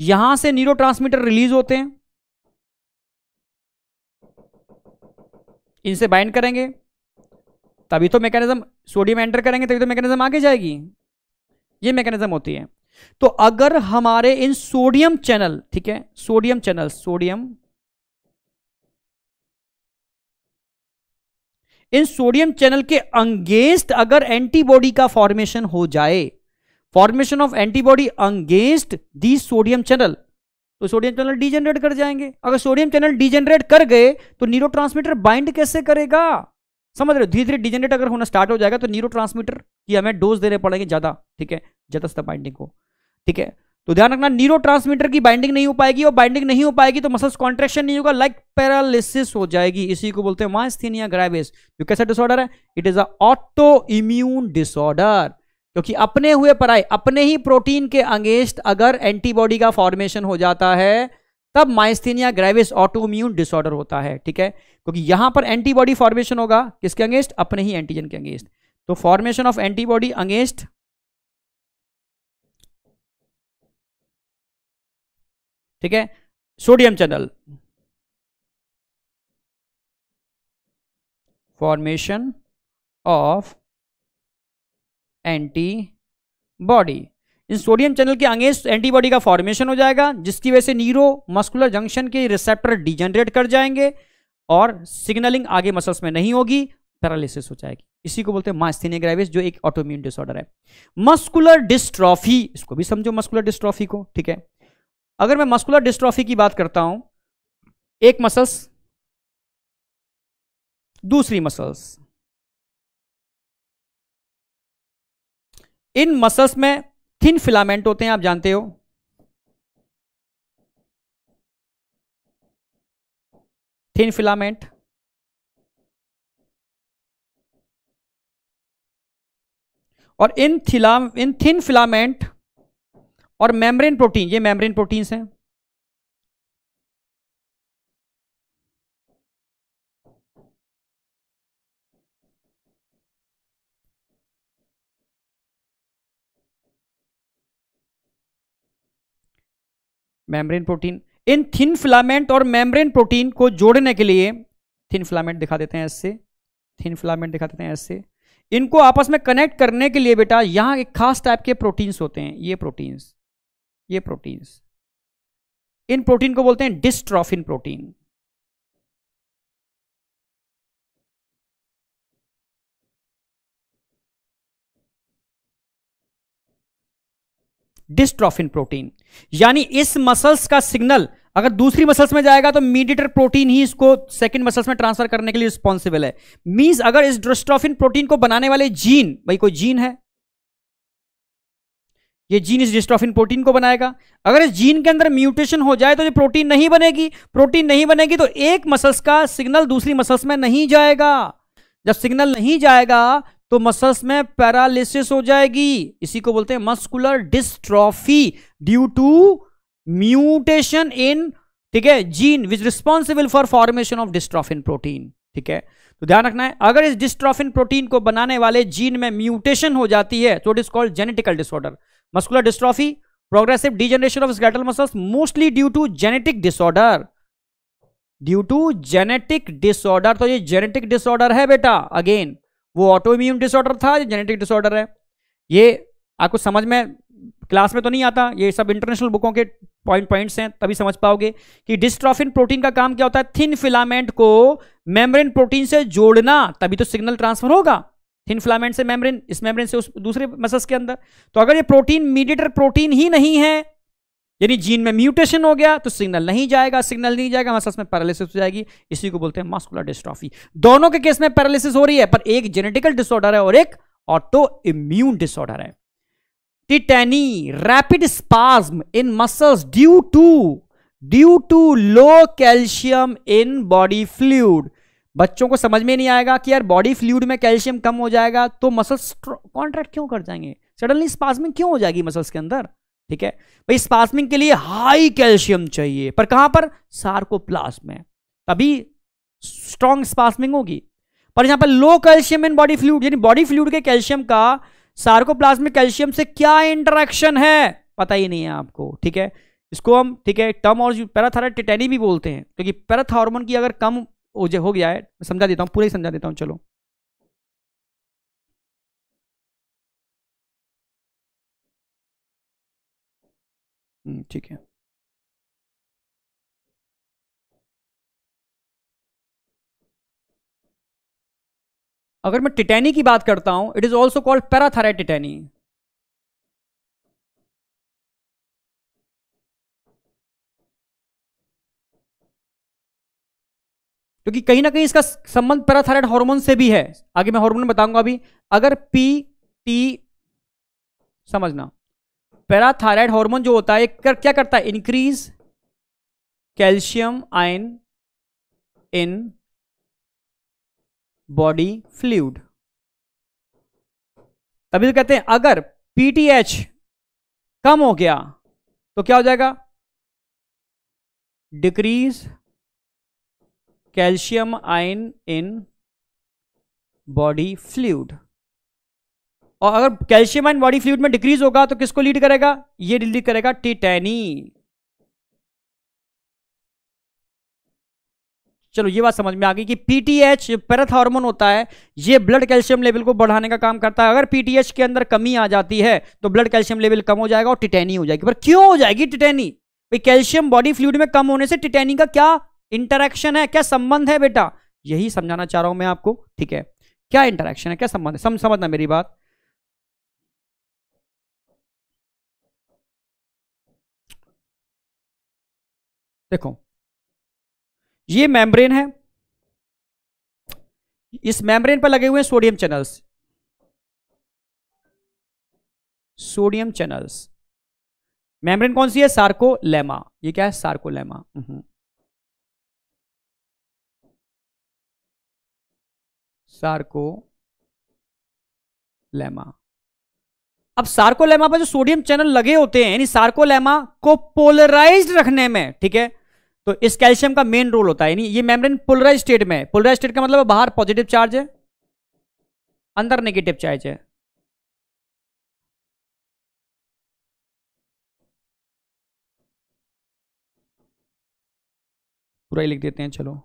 यहाँ से न्यूरो रिलीज़ होते हैं। इनसे बाइंड करेंगे। तभी तो मैकेनिज्म, सोडियम एंटर करेंगे, तभी तो मैकेनिज्म आगे जाएगी। ये मैकेनिज्म होती है। तो अगर हमारे इन सोडियम चैनल, ठीक है? सोडियम चैनल सोडियम इन सोडियम चैनल के अंगेंस्ट अगर एंटीबॉडी का फॉर्मेशन हो जाए, formation of antibody against the sodium channel तो सोडियम चैनल डिजेनरेट कर जाएँगे। अगर सोडियम चैनल डिजेनरेट कर गए तो न्यूरो बाइंड कैसे करेगा? समझ रहे हो? धीरे धीरे डिजेनरेट अगर होना स्टार्ट हो जाएगा तो न्यूरो की हमें डोज देने पड़ेंगे ज़्यादा, ठीक है? ज़्यादा बाइंडिंग को, ठीक है? तो ध्यान रखना न्यूरो की बाइंडिंग नहीं हो पाएगी और बाइंडिंग नहीं हो पाएगी तो मसल्स कॉन्ट्रेक्शन नहीं होगा लाइक पैरालिसिस हो जाएगी। इसी को बोलते हैं माइस्थीनिया ग्राइविस जो कैसा डिसऑर्डर है? It is auto immune disorder क्योंकि अपने हुए पराए, अपने ही प्रोटीन के अंगेंस्ट अगर एंटीबॉडी का फॉर्मेशन हो जाता है, तब माइस्थीनिया ग्राइविस ऑटोम्यून डिसऑर्डर होता है, ठीक है? क्योंकि यहाँ पर एंटीबॉडी फॉर्मेशन होगा, किसके अंगेंस्ट अपने ही एंटीजन के अंगेंस्ट तो फॉर्मेशन ऑफ़ एंटीबॉडी अंगेंस्ट ठीक है? Sodium channel. Formation of antibody in sodium channel के अंगेंस्ट एंटीबॉडी का फॉर्मेशन हो जाएगा, जिसकी वजह से नीरो मस्कुलर जंक्शन के रिसेप्टर डिजेनरेट कर जाएँगे और सिग्नलिंग आगे मसल्स में नहीं होगी पैरालिसिस हो जाएगी। इसी को बोलते हैं मास्थीनिया ग्रेविस जो एक ऑटोम्यून डिसऑर्डर है। मस्कुलर डिस्ट्रॉफी इसको भी समझो मस्कुलर डिस्ट्रॉफी को, ठीक है? अगर मैं मस्कुलर डिस्ट्रॉफी की बात करता हूँ, एक मसल्स दूसरी मसल्स इन मसल्स में थिन फिलामेंट होते हैं, आप जानते हो? थिन फिलामेंट और इन थिला, इन थिन फिलामेंट और मेम्ब्रेन प्रोटीन ये मेम्ब्रेन प्रोटीन्स हैं। मेम्ब्रेन प्रोटीन इन थिन फिलामेंट और मेम्ब्रेन प्रोटीन को जोड़ने के लिए थिन फिलामेंट दिखा देते हैं ऐसे थिन फिलामेंट दिखा देते हैं ऐसे इनको आपस में कनेक्ट करने के लिए बेटा, यहाँ एक खास टाइप के प्रोटीन्स होते हैं, ये प्रोटीन्स ये प्रोटीन्स इन प्रोटीन को बोलते हैं डिस्ट्रॉफिन प्रोटीन डिस्ट्रॉफिन प्रोटीन यानी इस मसल्स का सिग्नल अगर दूसरी मसल्स में जाएगा तो मीडिएटर प्रोटीन ही इसको सेकंड मसल्स में ट्रांसफ़र करने के लिए रिस्पॉन्सिबल है। मींस अगर इस डिस्ट्रॉफिन प्रोटीन को बनाने वाले जीन भाई कोई जीन है? ये जीन इस डिस्ट्रॉफिन प्रोटीन को बनाएगा। अगर इस जीन के अंदर म्यूटेशन हो जाए तो ये प्रोटीन नहीं बनेगी। प्रोटीन नहीं बनेगी तो एक मसल्स का सिग्नल दूसरी मसल्स में नहीं जाएगा। जब सिग्नल नहीं जाएगा तो मसल्स में पैरालिसिस हो जाएगी। इसी को बोलते हैं muscular dystrophy due to mutation in ठीक है gene which responsible for formation of dystrophin protein ठीक है? तो ध्यान रखना है, अगर इस डिस्ट्रॉफिन प्रोटीन को बनाने वाले जीन में म्यूटेशन हो जाती है तो it is called genetical disorder muscular dystrophy progressive degeneration of skeletal muscles mostly due to genetic disorder due to genetic disorder तो ये जेनेटिक डिसऑर्डर है बेटा अगेन वो ऑटो इम्यून डिसऑर्डर था, या जेनेटिक डिसऑर्डर है। ये आपको समझ में क्लास में तो नहीं आता, ये सब इंटरनेशनल बुकों के पॉइंट पॉइंट्स हैं, तभी समझ पाओगे कि डिस्ट्रॉफिन प्रोटीन का काम क्या होता है? थिन फिलामेंट को मेम्ब्रेन प्रोटीन से जोड़ना, तभी तो सिग्नल ट्रांसफ़र होगा। थिन फिलामेंट से मेम्ब्रेन, इस मेम्ब्रेन से उस दूसरे मसल्स के अंदर। तो अगर ये प्रोटीन मीडिएटर प्रोटीन ही नहीं है, यानी जीन में म्यूटेशन हो गया तो सिग्नल नहीं जाएगा, सिग्नल नहीं जाएगा, मसल्स में पैरालिसिस हो जाएगी। इसी को बोलते हैं मास्कुलर डिस्ट्रॉफी। दोनों के केस में पैरालिसिस हो रही है, पर एक जेनेटिकल डिसऑर्डर है और एक ऑटो इम्यून डिसऑर्डर है। Tetany rapid spasm in muscles due to due to low calcium in body fluid बच्चों को समझ में नहीं आएगा कि यार बॉडी फ्लूड में कैल्शियम कम हो जाएगा तो मसल्स कॉन्ट्रैक्ट क्यों कर जाएँगे? सडनली स्पाज्मिंग क्यों हो जाएगी मसल्स के अंदर? ठीक है? भाई स्पास्मिंग के लिए हाई कैल्शियम चाहिए। पर कहाँ पर? सार्कोप्लाज्म में। तभी स्ट्रॉन्ग स्पास्मिंग होगी। पर यहाँ पर low calcium in body fluid यानी बॉडी फ्लूड के कैल्शियम का सार्कोप्लाज्मिक कैल्शियम से क्या इंटरेक्शन है? पता ही नहीं है आपको। ठीक है? इसको हम, ठीक है टर्म और पैराथायराइड टिटेनी भी बोलते हैं। क्योंकि पैराथ हार्मोन की अगर कम हो गया है समझा देता हूँ पूरा ही समझा देता हूँ चलो। हम्म, ठीक है। अगर मैं टिटैनी की बात करता हूँ it is also called parathyroid tetany क्योंकि कहीं ना कहीं इसका संबंध पैराथायराइड हार्मोन से भी है। आगे मैं हार्मोन बताऊँगा अभी। अगर पी टी समझना। पैराथायराइड हार्मोन जो होता है कर, क्या करता है? Increase calcium ion in body fluid तभी तो कहते हैं अगर पीटीएच कम हो गया तो क्या हो जाएगा? Decrease calcium ion in body fluid और अगर कैल्शियम आयन बॉडी फ्लूड में डिक्रीज होगा तो किसको लीड करेगा? ये लीड करेगा टिटैनी चलो, ये बात समझ में आ गई कि पीटीएच पैरथ हार्मोन होता है, ये ब्लड कैल्शियम लेवल को बढ़ाने का काम करता है। अगर पीटीएच के अंदर कमी आ जाती है तो ब्लड कैल्शियम लेवल कम हो जाएगा और टिटैनी हो जाएगी। पर क्यों हो जाएगी टिटैनी भाई, कैल्शियम बॉडी फ्लूड में कम होने से टिटैनी का क्या इंटरेक्शन है क्या संबंध है बेटा? यही समझाना चाह रहा हूँ मैं आपको ठीक है? क्या इंटरेक्शन है क्या संबंध है? सम, समझना मेरी बात। देखो ये मेम्ब्रेन है। इस मेम्ब्रेन पर लगे हुए हैं sodium channels sodium channels membrane कौन सी है? सार्कोलेमा ये क्या है? Sarcolemma sarcolemma. अब सार्कोलेमा पर जो सोडियम चैनल लगे होते हैं, यानी सार्कोलेमा को पोलराइज्ड रखने में, ठीक है? तो इस कैल्शियम का मेन रोल होता है, यानी ये मेम्ब्रेन पोलराइज स्टेट में पोलराइज स्टेट का मतलब बाहर पॉजिटिव चार्ज है, अंदर नेगेटिव चार्ज है। पूरा ही लिख देते हैं, चलो।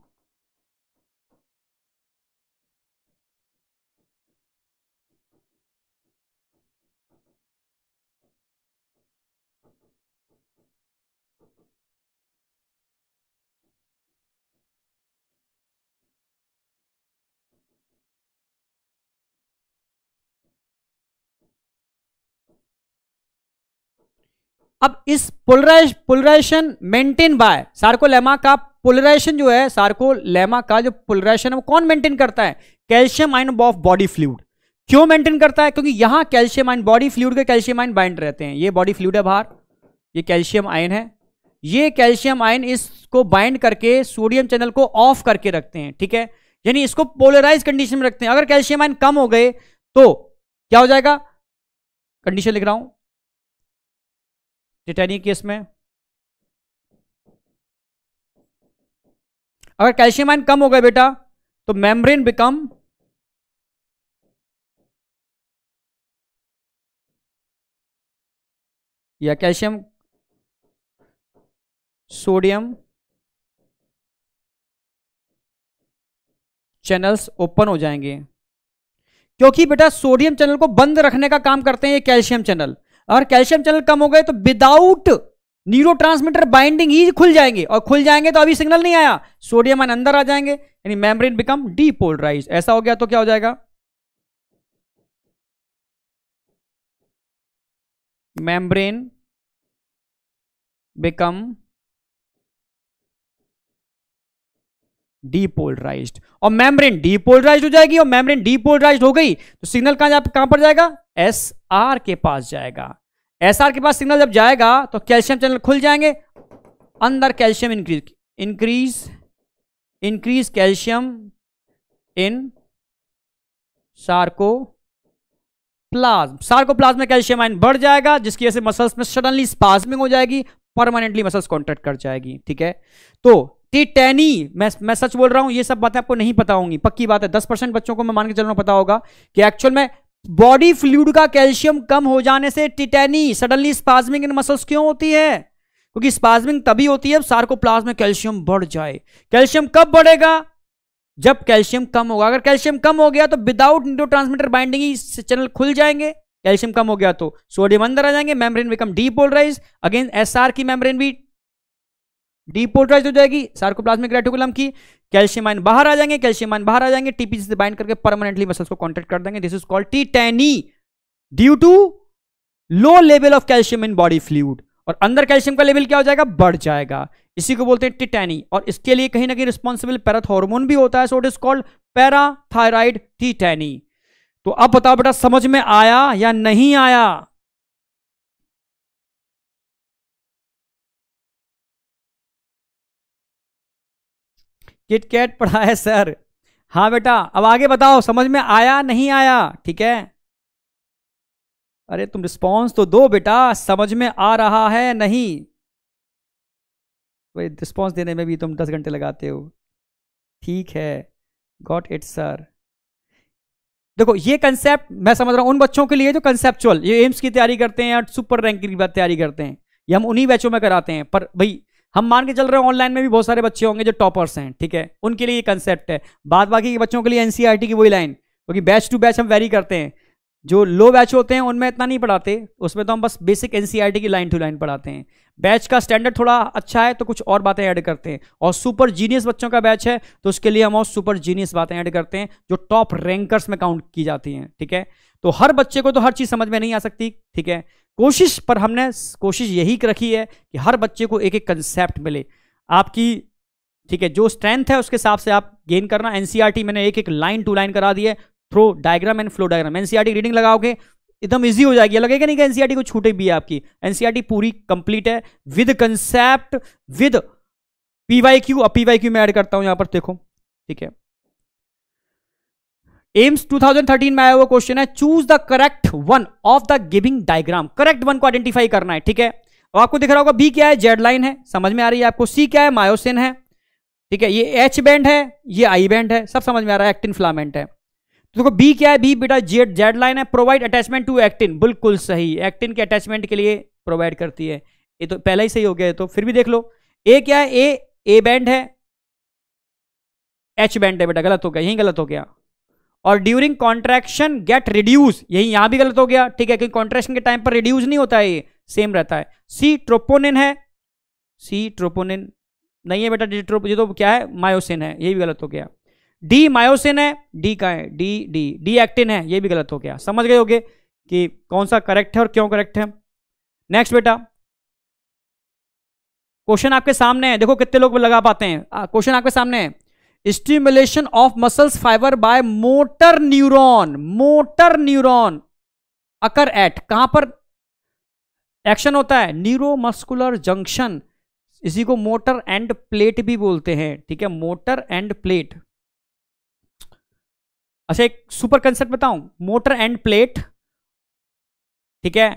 अब इस polarise polarisation maintain by sarcolemma का पोलराइजेशन जो है सार्कोलेमा का जो पोलराइजेशन है, वो कौन मेंटेन करता है? Calcium ion of body fluid क्यों मेंटेन करता है? क्योंकि यहाँ कैल्शियम आयन बॉडी फ्लूड के कैल्शियम आयन बाइंड रहते हैं। ये बॉडी फ्लूड है बाहर, ये कैल्शियम आयन है। ये कैल्शियम आयन इसको बाइंड करके सोडियम चैनल को ऑफ़ करके रखते हैं, ठीक है? यानी इसको पोलराइज कंडीशन में रखते हैं। अगर कैल्शियम आयन कम हो गए तो क्या हो जाएगा? कंडीशन लिख रहा हूँ। टिटैनिक केस में? अगर कैल्शियम आयन कम हो गया बेटा तो मेम्ब्रेन बिकम या कैल्शियम सोडियम चैनल्स ओपन हो जाएँगे। क्योंकि बेटा सोडियम चैनल को बंद रखने का काम करते हैं ये कैल्शियम चैनल अगर कैल्शियम चैनल कम हो गए तो विदाउट न्यूरो बाइंडिंग ही खुल जाएँगे। और खुल जाएँगे तो अभी सिग्नल नहीं आया। सोडियम आयन अंदर आ जाएँगे। यानी मेम्ब्रेन बिकम डीपोलराइज ऐसा हो गया तो क्या हो जाएगा? मेम्ब्रेन बिकम डीपोलराइज्ड और मेम्ब्रेन डीपोलराइज हो जाएगी और मेम्ब्रेन डीपोलराइज हो गई तो सिग्नल कहाँ कहाँ पर जाएगा? एस आर के पास जाएगा। एस आर के पास सिग्नल जब जाएगा तो कैल्शियम चैनल खुल जाएँगे। अंदर calcium increase increase increase calcium in sarcoplasm sarcoplasm में कैल्शियम आयन बढ़ जाएगा, जिसकी वजह से मसल्स में सडनली स्पास्मिंग हो जाएगी परमानेंटली मसल्स कॉन्ट्रैक्ट कर जाएगी, ठीक है? तो टिटैनी मैं मैं सच बोल रहा हूँ, ये सब बातें आपको नहीं पता होंगी। पक्की बात है, दस परसेंट बच्चों को मैं मान के चलना पता होगा कि एक्चुअल में बॉडी फ्लूड का कैल्शियम कम हो जाने से टिटैनी सडनली स्पाजमिंग इन मसल्स क्यों होती है? क्योंकि स्पाजमिंग तभी होती है सार्कोप्लाज्म में कैल्शियम बढ़ जाए। कैल्शियम कब बढ़ेगा? जब कैल्शियम कम होगा। अगर कैल्शियम कम हो गया तो विदाउट न्यूरो बाइंडिंग ही चैनल खुल जाएँगे। कैल्शियम कम हो गया तो सोडियम अंदर आ जाएँगे membrane become depolarise again SR की मेम्ब्रेन भी डीपोलराइज हो जाएगी सार्कोप्लाज्मिक रेटिकुलम की कैल्शियम आयन बाहर आ जाएँगे कैल्शियम आयन बाहर आ जाएँगे टीपीसी से बाइंड करके परमानेंटली मसल्स को कॉन्ट्रैक्ट कर देंगे। This is called tetany due to low level of calcium in body fluid और अंदर कैल्शियम का लेवल क्या हो जाएगा? बढ़ जाएगा। इसी को बोलते हैं टिटैनी और इसके लिए कहीं ना कहीं रिस्पॉन्सिबल पैराथ हार्मोन भी होता है so it is called parathyroid tetany तो अब बताओ बेटा, समझ में आया या नहीं आया? किटकैट पढ़ा है, सर। हाँ बेटा, अब आगे बताओ, समझ में आया, नहीं आया? ठीक है? अरे, तुम रिस्पॉन्स तो दो बेटा, समझ में आ रहा है, नहीं? भाई रिस्पॉन्स देने में भी तुम दस घंटे लगाते हो। ठीक है। गॉट इट सर देखो, ये कंसेप्ट मैं समझ रहा हूँ, उन बच्चों के लिए जो कंसेप्चुअल ये एम्स की तैयारी करते हैं या सुपर रैंक की तैयारी करते हैं, ये हम उन्हीं बैचों में कराते हैं, पर भाई हम मान के चल रहे हैं ऑनलाइन में भी बहुत सारे बच्चे होंगे जो टॉपर्स हैं, ठीक है? उनके लिए ये कंसेप्ट है। बाद बाकी के बच्चों के लिए एनसीईआरटी e की वही लाइन क्योंकि बैच टू बैच हम वेरी करते हैं। जो लो बैच होते हैं, उनमें इतना नहीं पढ़ाते। उसमें तो हम बस बेसिक एनसीआरटी की लाइन टू लाइन पढ़ाते हैं। बैच का स्टैंडर्ड थोड़ा अच्छा है तो कुछ और बातें ऐड करते हैं। और सुपर जीनियस बच्चों का बैच है तो उसके लिए हम और सुपर जीनियस बातें ऐड करते हैं, जो टॉप रैंकर्स में काउंट की जाती हैं, ठीक है? तो हर बच्चे को तो हर चीज़ समझ में नहीं आ सकती, ठीक है? कोशिश पर हमने कोशिश यही रखी है कि हर बच्चे को एक एक कंसेप्ट मिले। आपकी, ठीक है, जो स्ट्रेंथ है, उसके हिसाब से आप गेन करना। एनसीआरटी मैंने एक एक लाइन टू लाइन करा दी है through diagram and flow diagram NCERT reading लगाओगे, एकदम इजी हो जाएगी। लगेगा नहीं कि एनसीआरटी को छूटे भी है आपकी। एनसीआरटी पूरी कंप्लीट है with concept with PY Q अब पीवाई क्यू में ऐड करता हूँ यहाँ पर, देखो, ठीक है। एम्स 2013 में आया हुआ क्वेश्चन है choose the correct one of the giving diagram correct one को आइडेंटिफाई करना है, ठीक है। और आपको दिख रहा होगा बी क्या है? जेड लाइन है, समझ में आ रही है आपको। सी क्या है? मायोसिन है, ठीक है। ये एच बैंड है, ये आई बैंड है, सब समझ में आ रहा है। एक्टिन फ्लामेंट है। देखो बी क्या है? बी बेटा जेड जेड लाइन है प्रोवाइड अटैचमेंट टू एक्टिन बिल्कुल सही। एक्टिन के अटैचमेंट के लिए प्रोवाइड करती है। ये तो पहले ही सही हो गया है तो। फिर भी देख लो। ए क्या है? ए ए बैंड है। एच बैंड है बेटा, गलत हो गया, यही गलत हो गया। और ड्यूरिंग कॉन्ट्रैक्शन गेट रिड्यूस यही यहाँ भी गलत हो गया। ठीक है, क्योंकि कॉन्ट्रैक्शन के टाइम पर रिड्यूस नहीं होता है, ये सेम रहता है। सी ट्रोपोनिन है। सी ट्रोपोनिन नहीं है बेटा ये तो क्या है? मायोसिन है, ये भी गलत हो गया। डी मायोसिन है डी का है डी डी डी एक्टिन है, ये भी गलत हो गया। समझ गए होगे कि कौन सा करेक्ट है और क्यों करेक्ट है? नेक्स्ट बेटा क्वेश्चन आपके सामने है। देखो कितने लोग लगा पाते हैं। क्वेश्चन आपके सामने है। Stimulation of muscles fibre by motor neuron motor neuron occur at कहाँ पर? एक्शन होता है न्यूरोमस्कुलर जंक्शन इसी को मोटर एंड प्लेट भी बोलते हैं, ठीक है? मोटर एंड प्लेट अच्छा एक सुपर कंसेप्ट बताऊँ मोटर एंड प्लेट ठीक है?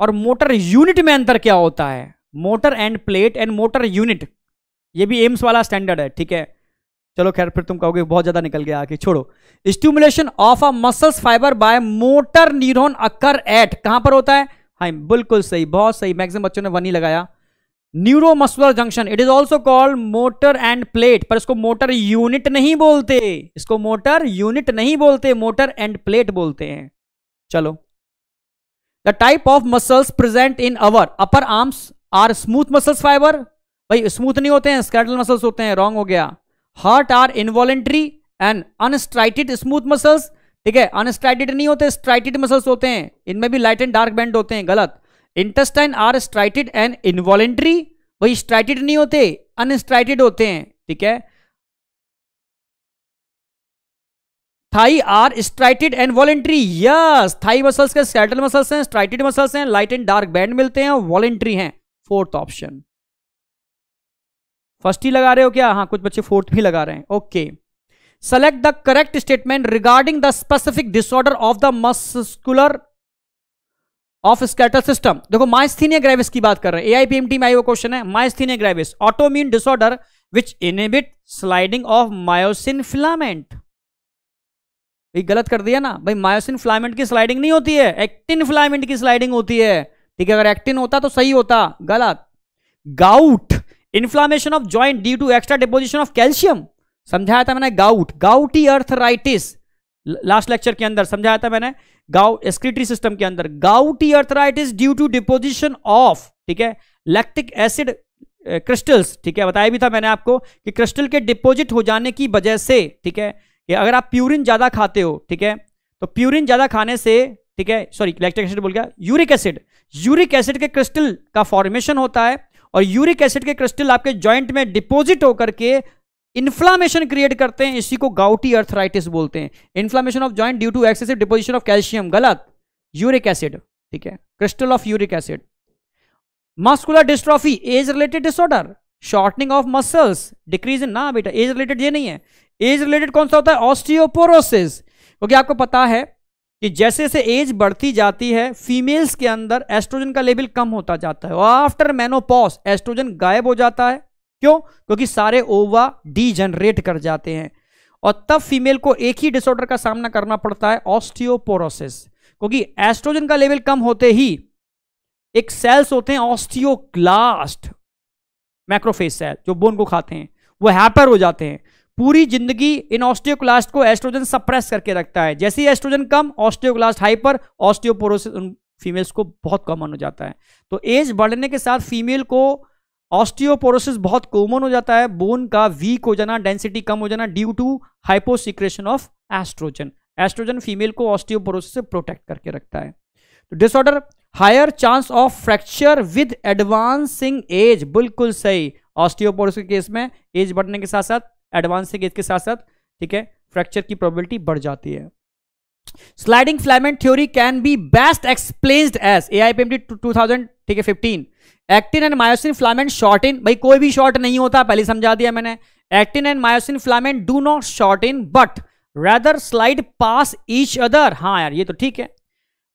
और मोटर यूनिट में अंतर क्या होता है? Motor end plate end motor unit ये भी एम्स वाला स्टैंडर्ड है, ठीक है? चलो खैर, फिर तुम कहोगे बहुत ज़्यादा निकल गया आके छोड़ो। Stimulation of a muscles fibre by motor neuron occur at कहाँ पर होता है? हाँ बिल्कुल सही, बहुत सही, मैक्सिमम बच्चों ने वन ही लगाया। Neuromuscular junction it is also called motor end plate पर इसको मोटर यूनिट नहीं बोलते। इसको मोटर यूनिट नहीं बोलते मोटर एंड प्लेट बोलते हैं। चलो। The type of muscles present in our upper arms are smooth muscles fibre भाई स्मूथ नहीं होते हैं स्केटल मसल्स होते हैं। रॉन्ग हो गया। Heart are involuntary and unstriated smooth muscles ठीक है अनस्ट्राइटेड नहीं होते स्ट्राइटेड मसल्स होते हैं। इनमें भी लाइट एंड डार्क बैंड होते हैं। गलत। Intestine are striated and involuntary वही स्ट्राइटेड नहीं होते अनस्ट्राइटेड होते हैं, ठीक है? Thigh are striated and voluntary yes thigh muscles के स्केटल मसल्स हैं स्ट्राइटेड मसल्स हैं लाइट एंड डार्क बैंड मिलते हैं वॉलेंट्री हैं फोर्थ ऑप्शन फ़र्स्ट ही लगा रहे हो क्या? हाँ कुछ बच्चे फोर्थ भी लगा रहे हैं okay select the correct statement regarding the specific disorder of the muscular of skeletal system देखो माइस्थीनिया ग्रेविस की बात कर रहे हैं। एआईपीएमटी में आई वो क्वेश्चन है myasthenia gravis autoimmune disorder which inhibit sliding of myosin filament भाई, गलत कर दिया ना। भाई मायोसिन फिलामेंट की स्लाइडिंग नहीं होती है एक्टिन फिलामेंट की स्लाइडिंग होती है। ठीक है, अगर एक्टिन होता तो सही होता। गलत। Gout inflammation of joint due to extra deposition of calcium समझाया था मैंने gout gouty arthritis last lecture के अंदर समझाया था मैंने, गाउ एक्सक्रीटरी सिस्टम के अंदर। Gouty arthritis due to deposition of ठीक है लैक्टिक एसिड क्रिस्टल्स ठीक है, बताया भी था मैंने आपको कि क्रिस्टल के डिपोजिट हो जाने की वजह से, ठीक है, कि अगर आप प्यूरिन ज़्यादा खाते हो, ठीक है तो प्यूरिन ज़्यादा खाने से, ठीक है सॉरी लैक्टिक एसिड बोल गया यूरिक एसिड यूरिक एसिड के क्रिस्टल का फॉर्मेशन होता है और यूरिक एसिड के क्रिस्टल आपके ज्वाइंट में डिपोजिट होकर के इन्फ्लामेशन क्रिएट करते हैं, इसी को गाउटी अर्थराइटिस बोलते हैं। Inflammation of joint due to excessive deposition of calcium, गलत। यूरिक एसिड, ठीक है। Crystal of uric acid. Muscular dystrophy, age related disorder. Shortening of muscles, decrease in ना बेटा, एज रिलेटेड ये नहीं है। एज रिलेटेड कौन सा होता है? ऑस्टियोपोरोसिस। क्योंकि आपको पता है कि जैसे जैसे एज बढ़ती जाती है, फीमेल्स के अंदर एस्ट्रोजन का लेवल कम होता जाता है। आफ्टर मेनोपॉज, एस्ट्रोजन गायब हो जाता है। क्यों? क्योंकि सारे ओवा डी जनरेट कर जाते हैं। और तब फीमेल को एक ही डिसऑर्डर का सामना करना पड़ता है ऑस्टियोपोरोसिस क्योंकि एस्ट्रोजन का लेवल कम होते ही एक सेल्स होते हैं ऑस्टियोक्लास्ट मैक्रोफेस सेल जो बोन को खाते हैं। वो हैपर हो जाते हैं। पूरी ज़िंदगी इन ऑस्टियोक्लास्ट को एस्ट्रोजन सप्रेस करके रखता है। जैसे ही एस्ट्रोजन कम ऑस्टियोक्लास्ट हाइपर ऑस्टियोपोरोसिस उन फीमेल्स को बहुत कॉमन हो जाता है। तो एज बढ़ने के साथ फीमेल को ऑस्टियोपोरोसिस बहुत कॉमन हो जाता है बोन का वीक हो जाना डेंसिटी कम हो जाना due to hyposecretion of estrogen estrogen female को ऑस्टियोपोरोसिस से प्रोटेक्ट करके रखता है। तो disorder higher chance of fracture with advancing age बिल्कुल सही। ऑस्टियोपोरोसिस के केस में एज बढ़ने के साथ साथ एडवांसिंग एज के साथ साथ ठीक है फ्रैक्चर की प्रोबेबिलिटी बढ़ जाती है। Sliding filament theory can be best explained as A I P M D two thousand ठीक है fifteen actin and myosin filament shorten भाई कोई भी शॉर्ट नहीं होता, पहले समझा दिया मैंने. Actin and myosin filament do not shorten but rather slide pass each other हाँ यार, ये तो ठीक है.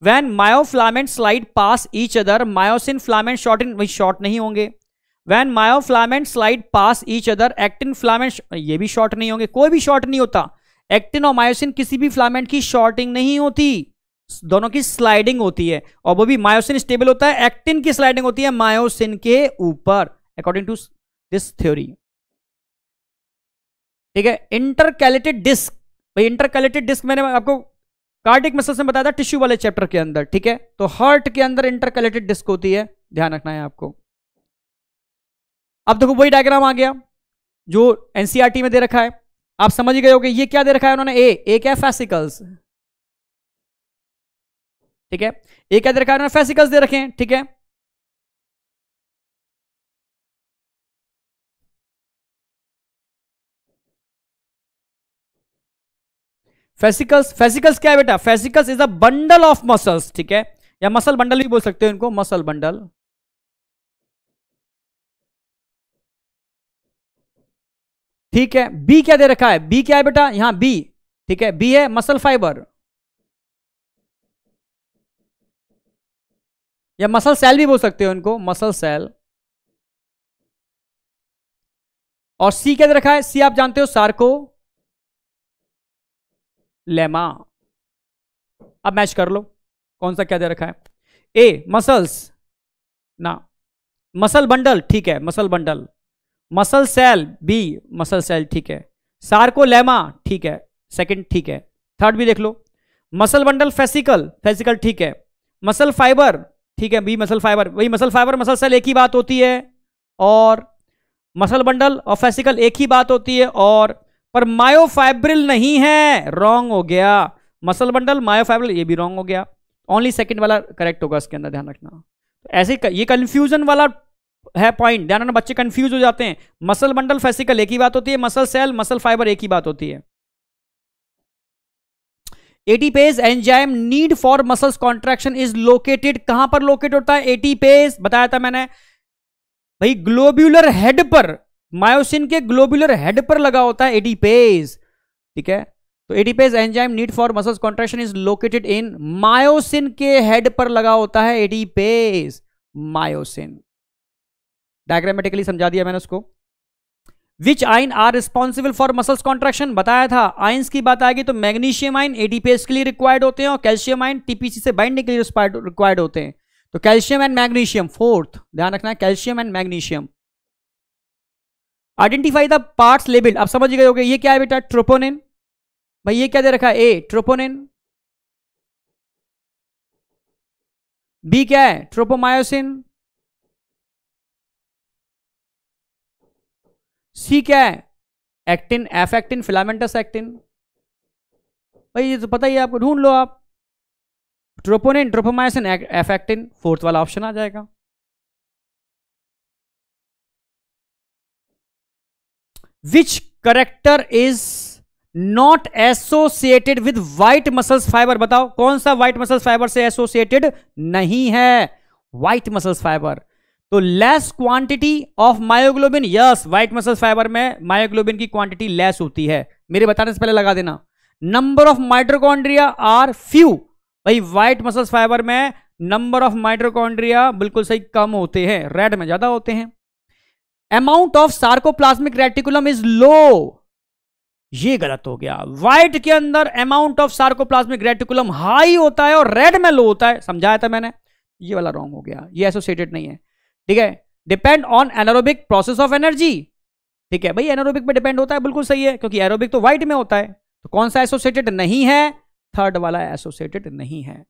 When myofilament slide pass each other myosin filament shorten वही शॉर्ट नहीं होंगे. When myofilament slide pass each other actin filament ये भी शॉर्ट नहीं होंगे. कोई भी शॉर्ट नहीं होता. एक्टिन और मायोसिन किसी भी फ्लामेंट की शॉर्टिंग नहीं होती। दोनों की स्लाइडिंग होती है और वो भी मायोसिन स्टेबल होता है। एक्टिन की स्लाइडिंग होती है मायोसिन के ऊपर अकॉर्डिंग टू दिस थ्योरी ठीक है इंटरकैलेटेड डिस्क भाई इंटरकैलेटेड डिस्क मैंने आपको कार्डिक मसल्स में बताया था टिश्यू वाले चैप्टर के अंदर, ठीक है? तो हार्ट के अंदर इंटरकैलेटेड डिस्क होती है। ध्यान रखना है आपको। अब देखो, वही डायग्राम आ गया, जो एनसीआरटी में दे रखा है। आप समझ गए होगे, ये क्या दे रखा है उन्होंने? ए ए क्या है? फैसिकल्स ठीक है? ए क्या दे रखा है उन्होंने? फैसिकल्स दे रखे हैं, ठीक है? फेसिकल्स फेसिकल्स क्या है बेटा? Fascicles is a bundle of muscles ठीक है? या मसल बंडल भी बोल सकते हो इनको मसल बंडल ठीक है? बी क्या दे रखा है? बी क्या है बेटा? यहाँ बी ठीक है? बी है मसल फाइबर या मसल सेल भी बोल सकते हो इनको मसल सेल और सी क्या दे रखा है? सी आप जानते हो सार्को लेमा अब मैच कर लो। कौन सा क्या दे रखा है? ए मसल्स ना मसल बंडल ठीक है muscle bundle muscle cell B, muscle cell ठीक है। सार्को लेमा ठीक है सेकंड ठीक है। थर्ड भी देख लो। मसल बंडल फेसिकल फेसिकल ठीक है। मसल फाइबर ठीक है, बी मसल फाइबर, वही मसल फाइबर, मसल सेल एक ही बात होती है। और मसल बंडल और फेसिकल एक ही बात होती है, और पर मायोफाइब्रिल नहीं है रॉन्ग हो गया। मसल बंडल, मायोफाइब्रिल, ये भी रॉन्ग हो गया। ओनली सेकंड वाला करेक्ट होगा, इसके अंदर ध्यान रखना। ऐसे ये कंफ्यूजन वाला है पॉइंट ध्यान रखना, बच्चे कंफ्यूज हो जाते हैं। मसल बंडल फेसिकल एक ही बात होती है मसल सेल मसल फाइबर एक ही बात होती है। ATPase enzyme need for muscles contraction is located कहाँ पर लोकेट होता है? एटीपेज बताया था मैंने। भाई ग्लोब्यूलर हेड पर मायोसिन के ग्लोब्यूलर हेड पर लगा होता है एडीपेज ठीक है? तो ATPase enzyme need for muscles contraction is located in myosin के हेड पर लगा होता है एडीपेज मायोसिन डायग्रामेटिकली समझा दिया मैंने उसको। Which ions are responsible for muscles contraction बताया था आइन्स की बात आएगी तो मैग्नीशियम आइन एडीपीएस के लिए रिक्वायर्ड होते हैं और कैल्शियम आइन टीपीसी से बाइंडने के लिए रिक्वायर्ड होते हैं। तो कैल्शियम एंड मैग्नीशियम फोर्थ ध्यान रखना है calcium and magnesium identify the parts label आप समझ गए ये क्या है बेटा? ट्रोपोनिन भाई, ये क्या दे रखा है? ए ट्रोपोनिन बी क्या है? ट्रोपोमायोसिन सी क्या है? Actin F actin filamentous actin भाई, ये तो पता ही है, आपको ढूंढ लो आप। Troponin tropomyosin F actin fourth वाला ऑप्शन आ जाएगा। Which character is not associated with white muscles fibre बताओ, कौन सा व्हाइट मसल्स फाइबर से एसोसिएटेड नहीं है? व्हाइट मसल्स फाइबर तो less quantity of myoglobin yes white muscle fibre में मायोग्लोबिन की क्वांटिटी लेस होती है। मेरे बताने से पहले लगा देना। Number of mitochondria are few भाई व्हाइट मसल फाइबर में नंबर ऑफ़ माइट्रोकॉन्ड्रिया बिल्कुल सही कम होते हैं। रेड में ज़्यादा होते हैं। Amount of sarcoplasmic reticulum is low ये गलत हो गया। व्हाइट के अंदर amount of sarcoplasmic reticulum high होता है और रेड में लो होता है। समझाया था मैंने। ये वाला रॉन्ग हो गया। ये एसोसिएटेड नहीं है। ठीक है? Depend on anaerobic process of energy ठीक है? भाई एनारोबिक पे डिपेंड होता है, बिल्कुल सही है, क्योंकि एरोबिक तो व्हाइट में होता है। तो कौन सा एसोसिएटेड नहीं है? थर्ड वाला एसोसिएटेड नहीं है।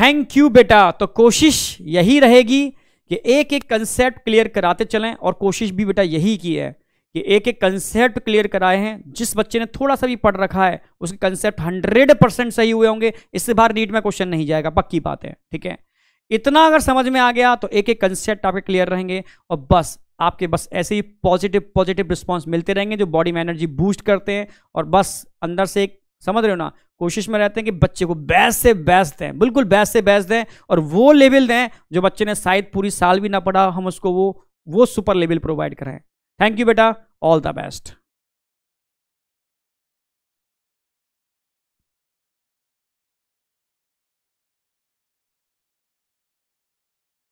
थैंक यू बेटा। तो कोशिश यही रहेगी कि एक एक कंसेप्ट क्लियर कराते चलें, और कोशिश भी बेटा यही की है कि एक एक कंसेप्ट क्लियर कराए हैं। जिस बच्चे ने थोड़ा सा भी पढ़ रखा है, उसके कंसेप्ट हंड्रेड परसेंट सही हुए होंगे। इससे बाहर नीट में क्वेश्चन नहीं जाएगा, पक्की बात है, ठीक है? इतना अगर समझ में आ गया तो एक एक कंसेप्ट आपके क्लियर रहेंगे और बस, आपके बस ऐसे ही पॉजिटिव पॉजिटिव रिस्पॉन्स मिलते रहेंगे जो बॉडी में एनर्जी बूस्ट करते हैं और बस अंदर से एक, समझ रहे हो ना, कोशिश में रहते हैं कि बच्चे को बेस्ट से बेस्ट दें, बिल्कुल बेस्ट से बेस्ट दें और वो लेवल दें जो बच्चे ने शायद पूरी साल भी ना पढ़ा, हम उसको वो वो सुपर लेवल प्रोवाइड कराएँ। थैंक यू बेटा ऑल द बेस्ट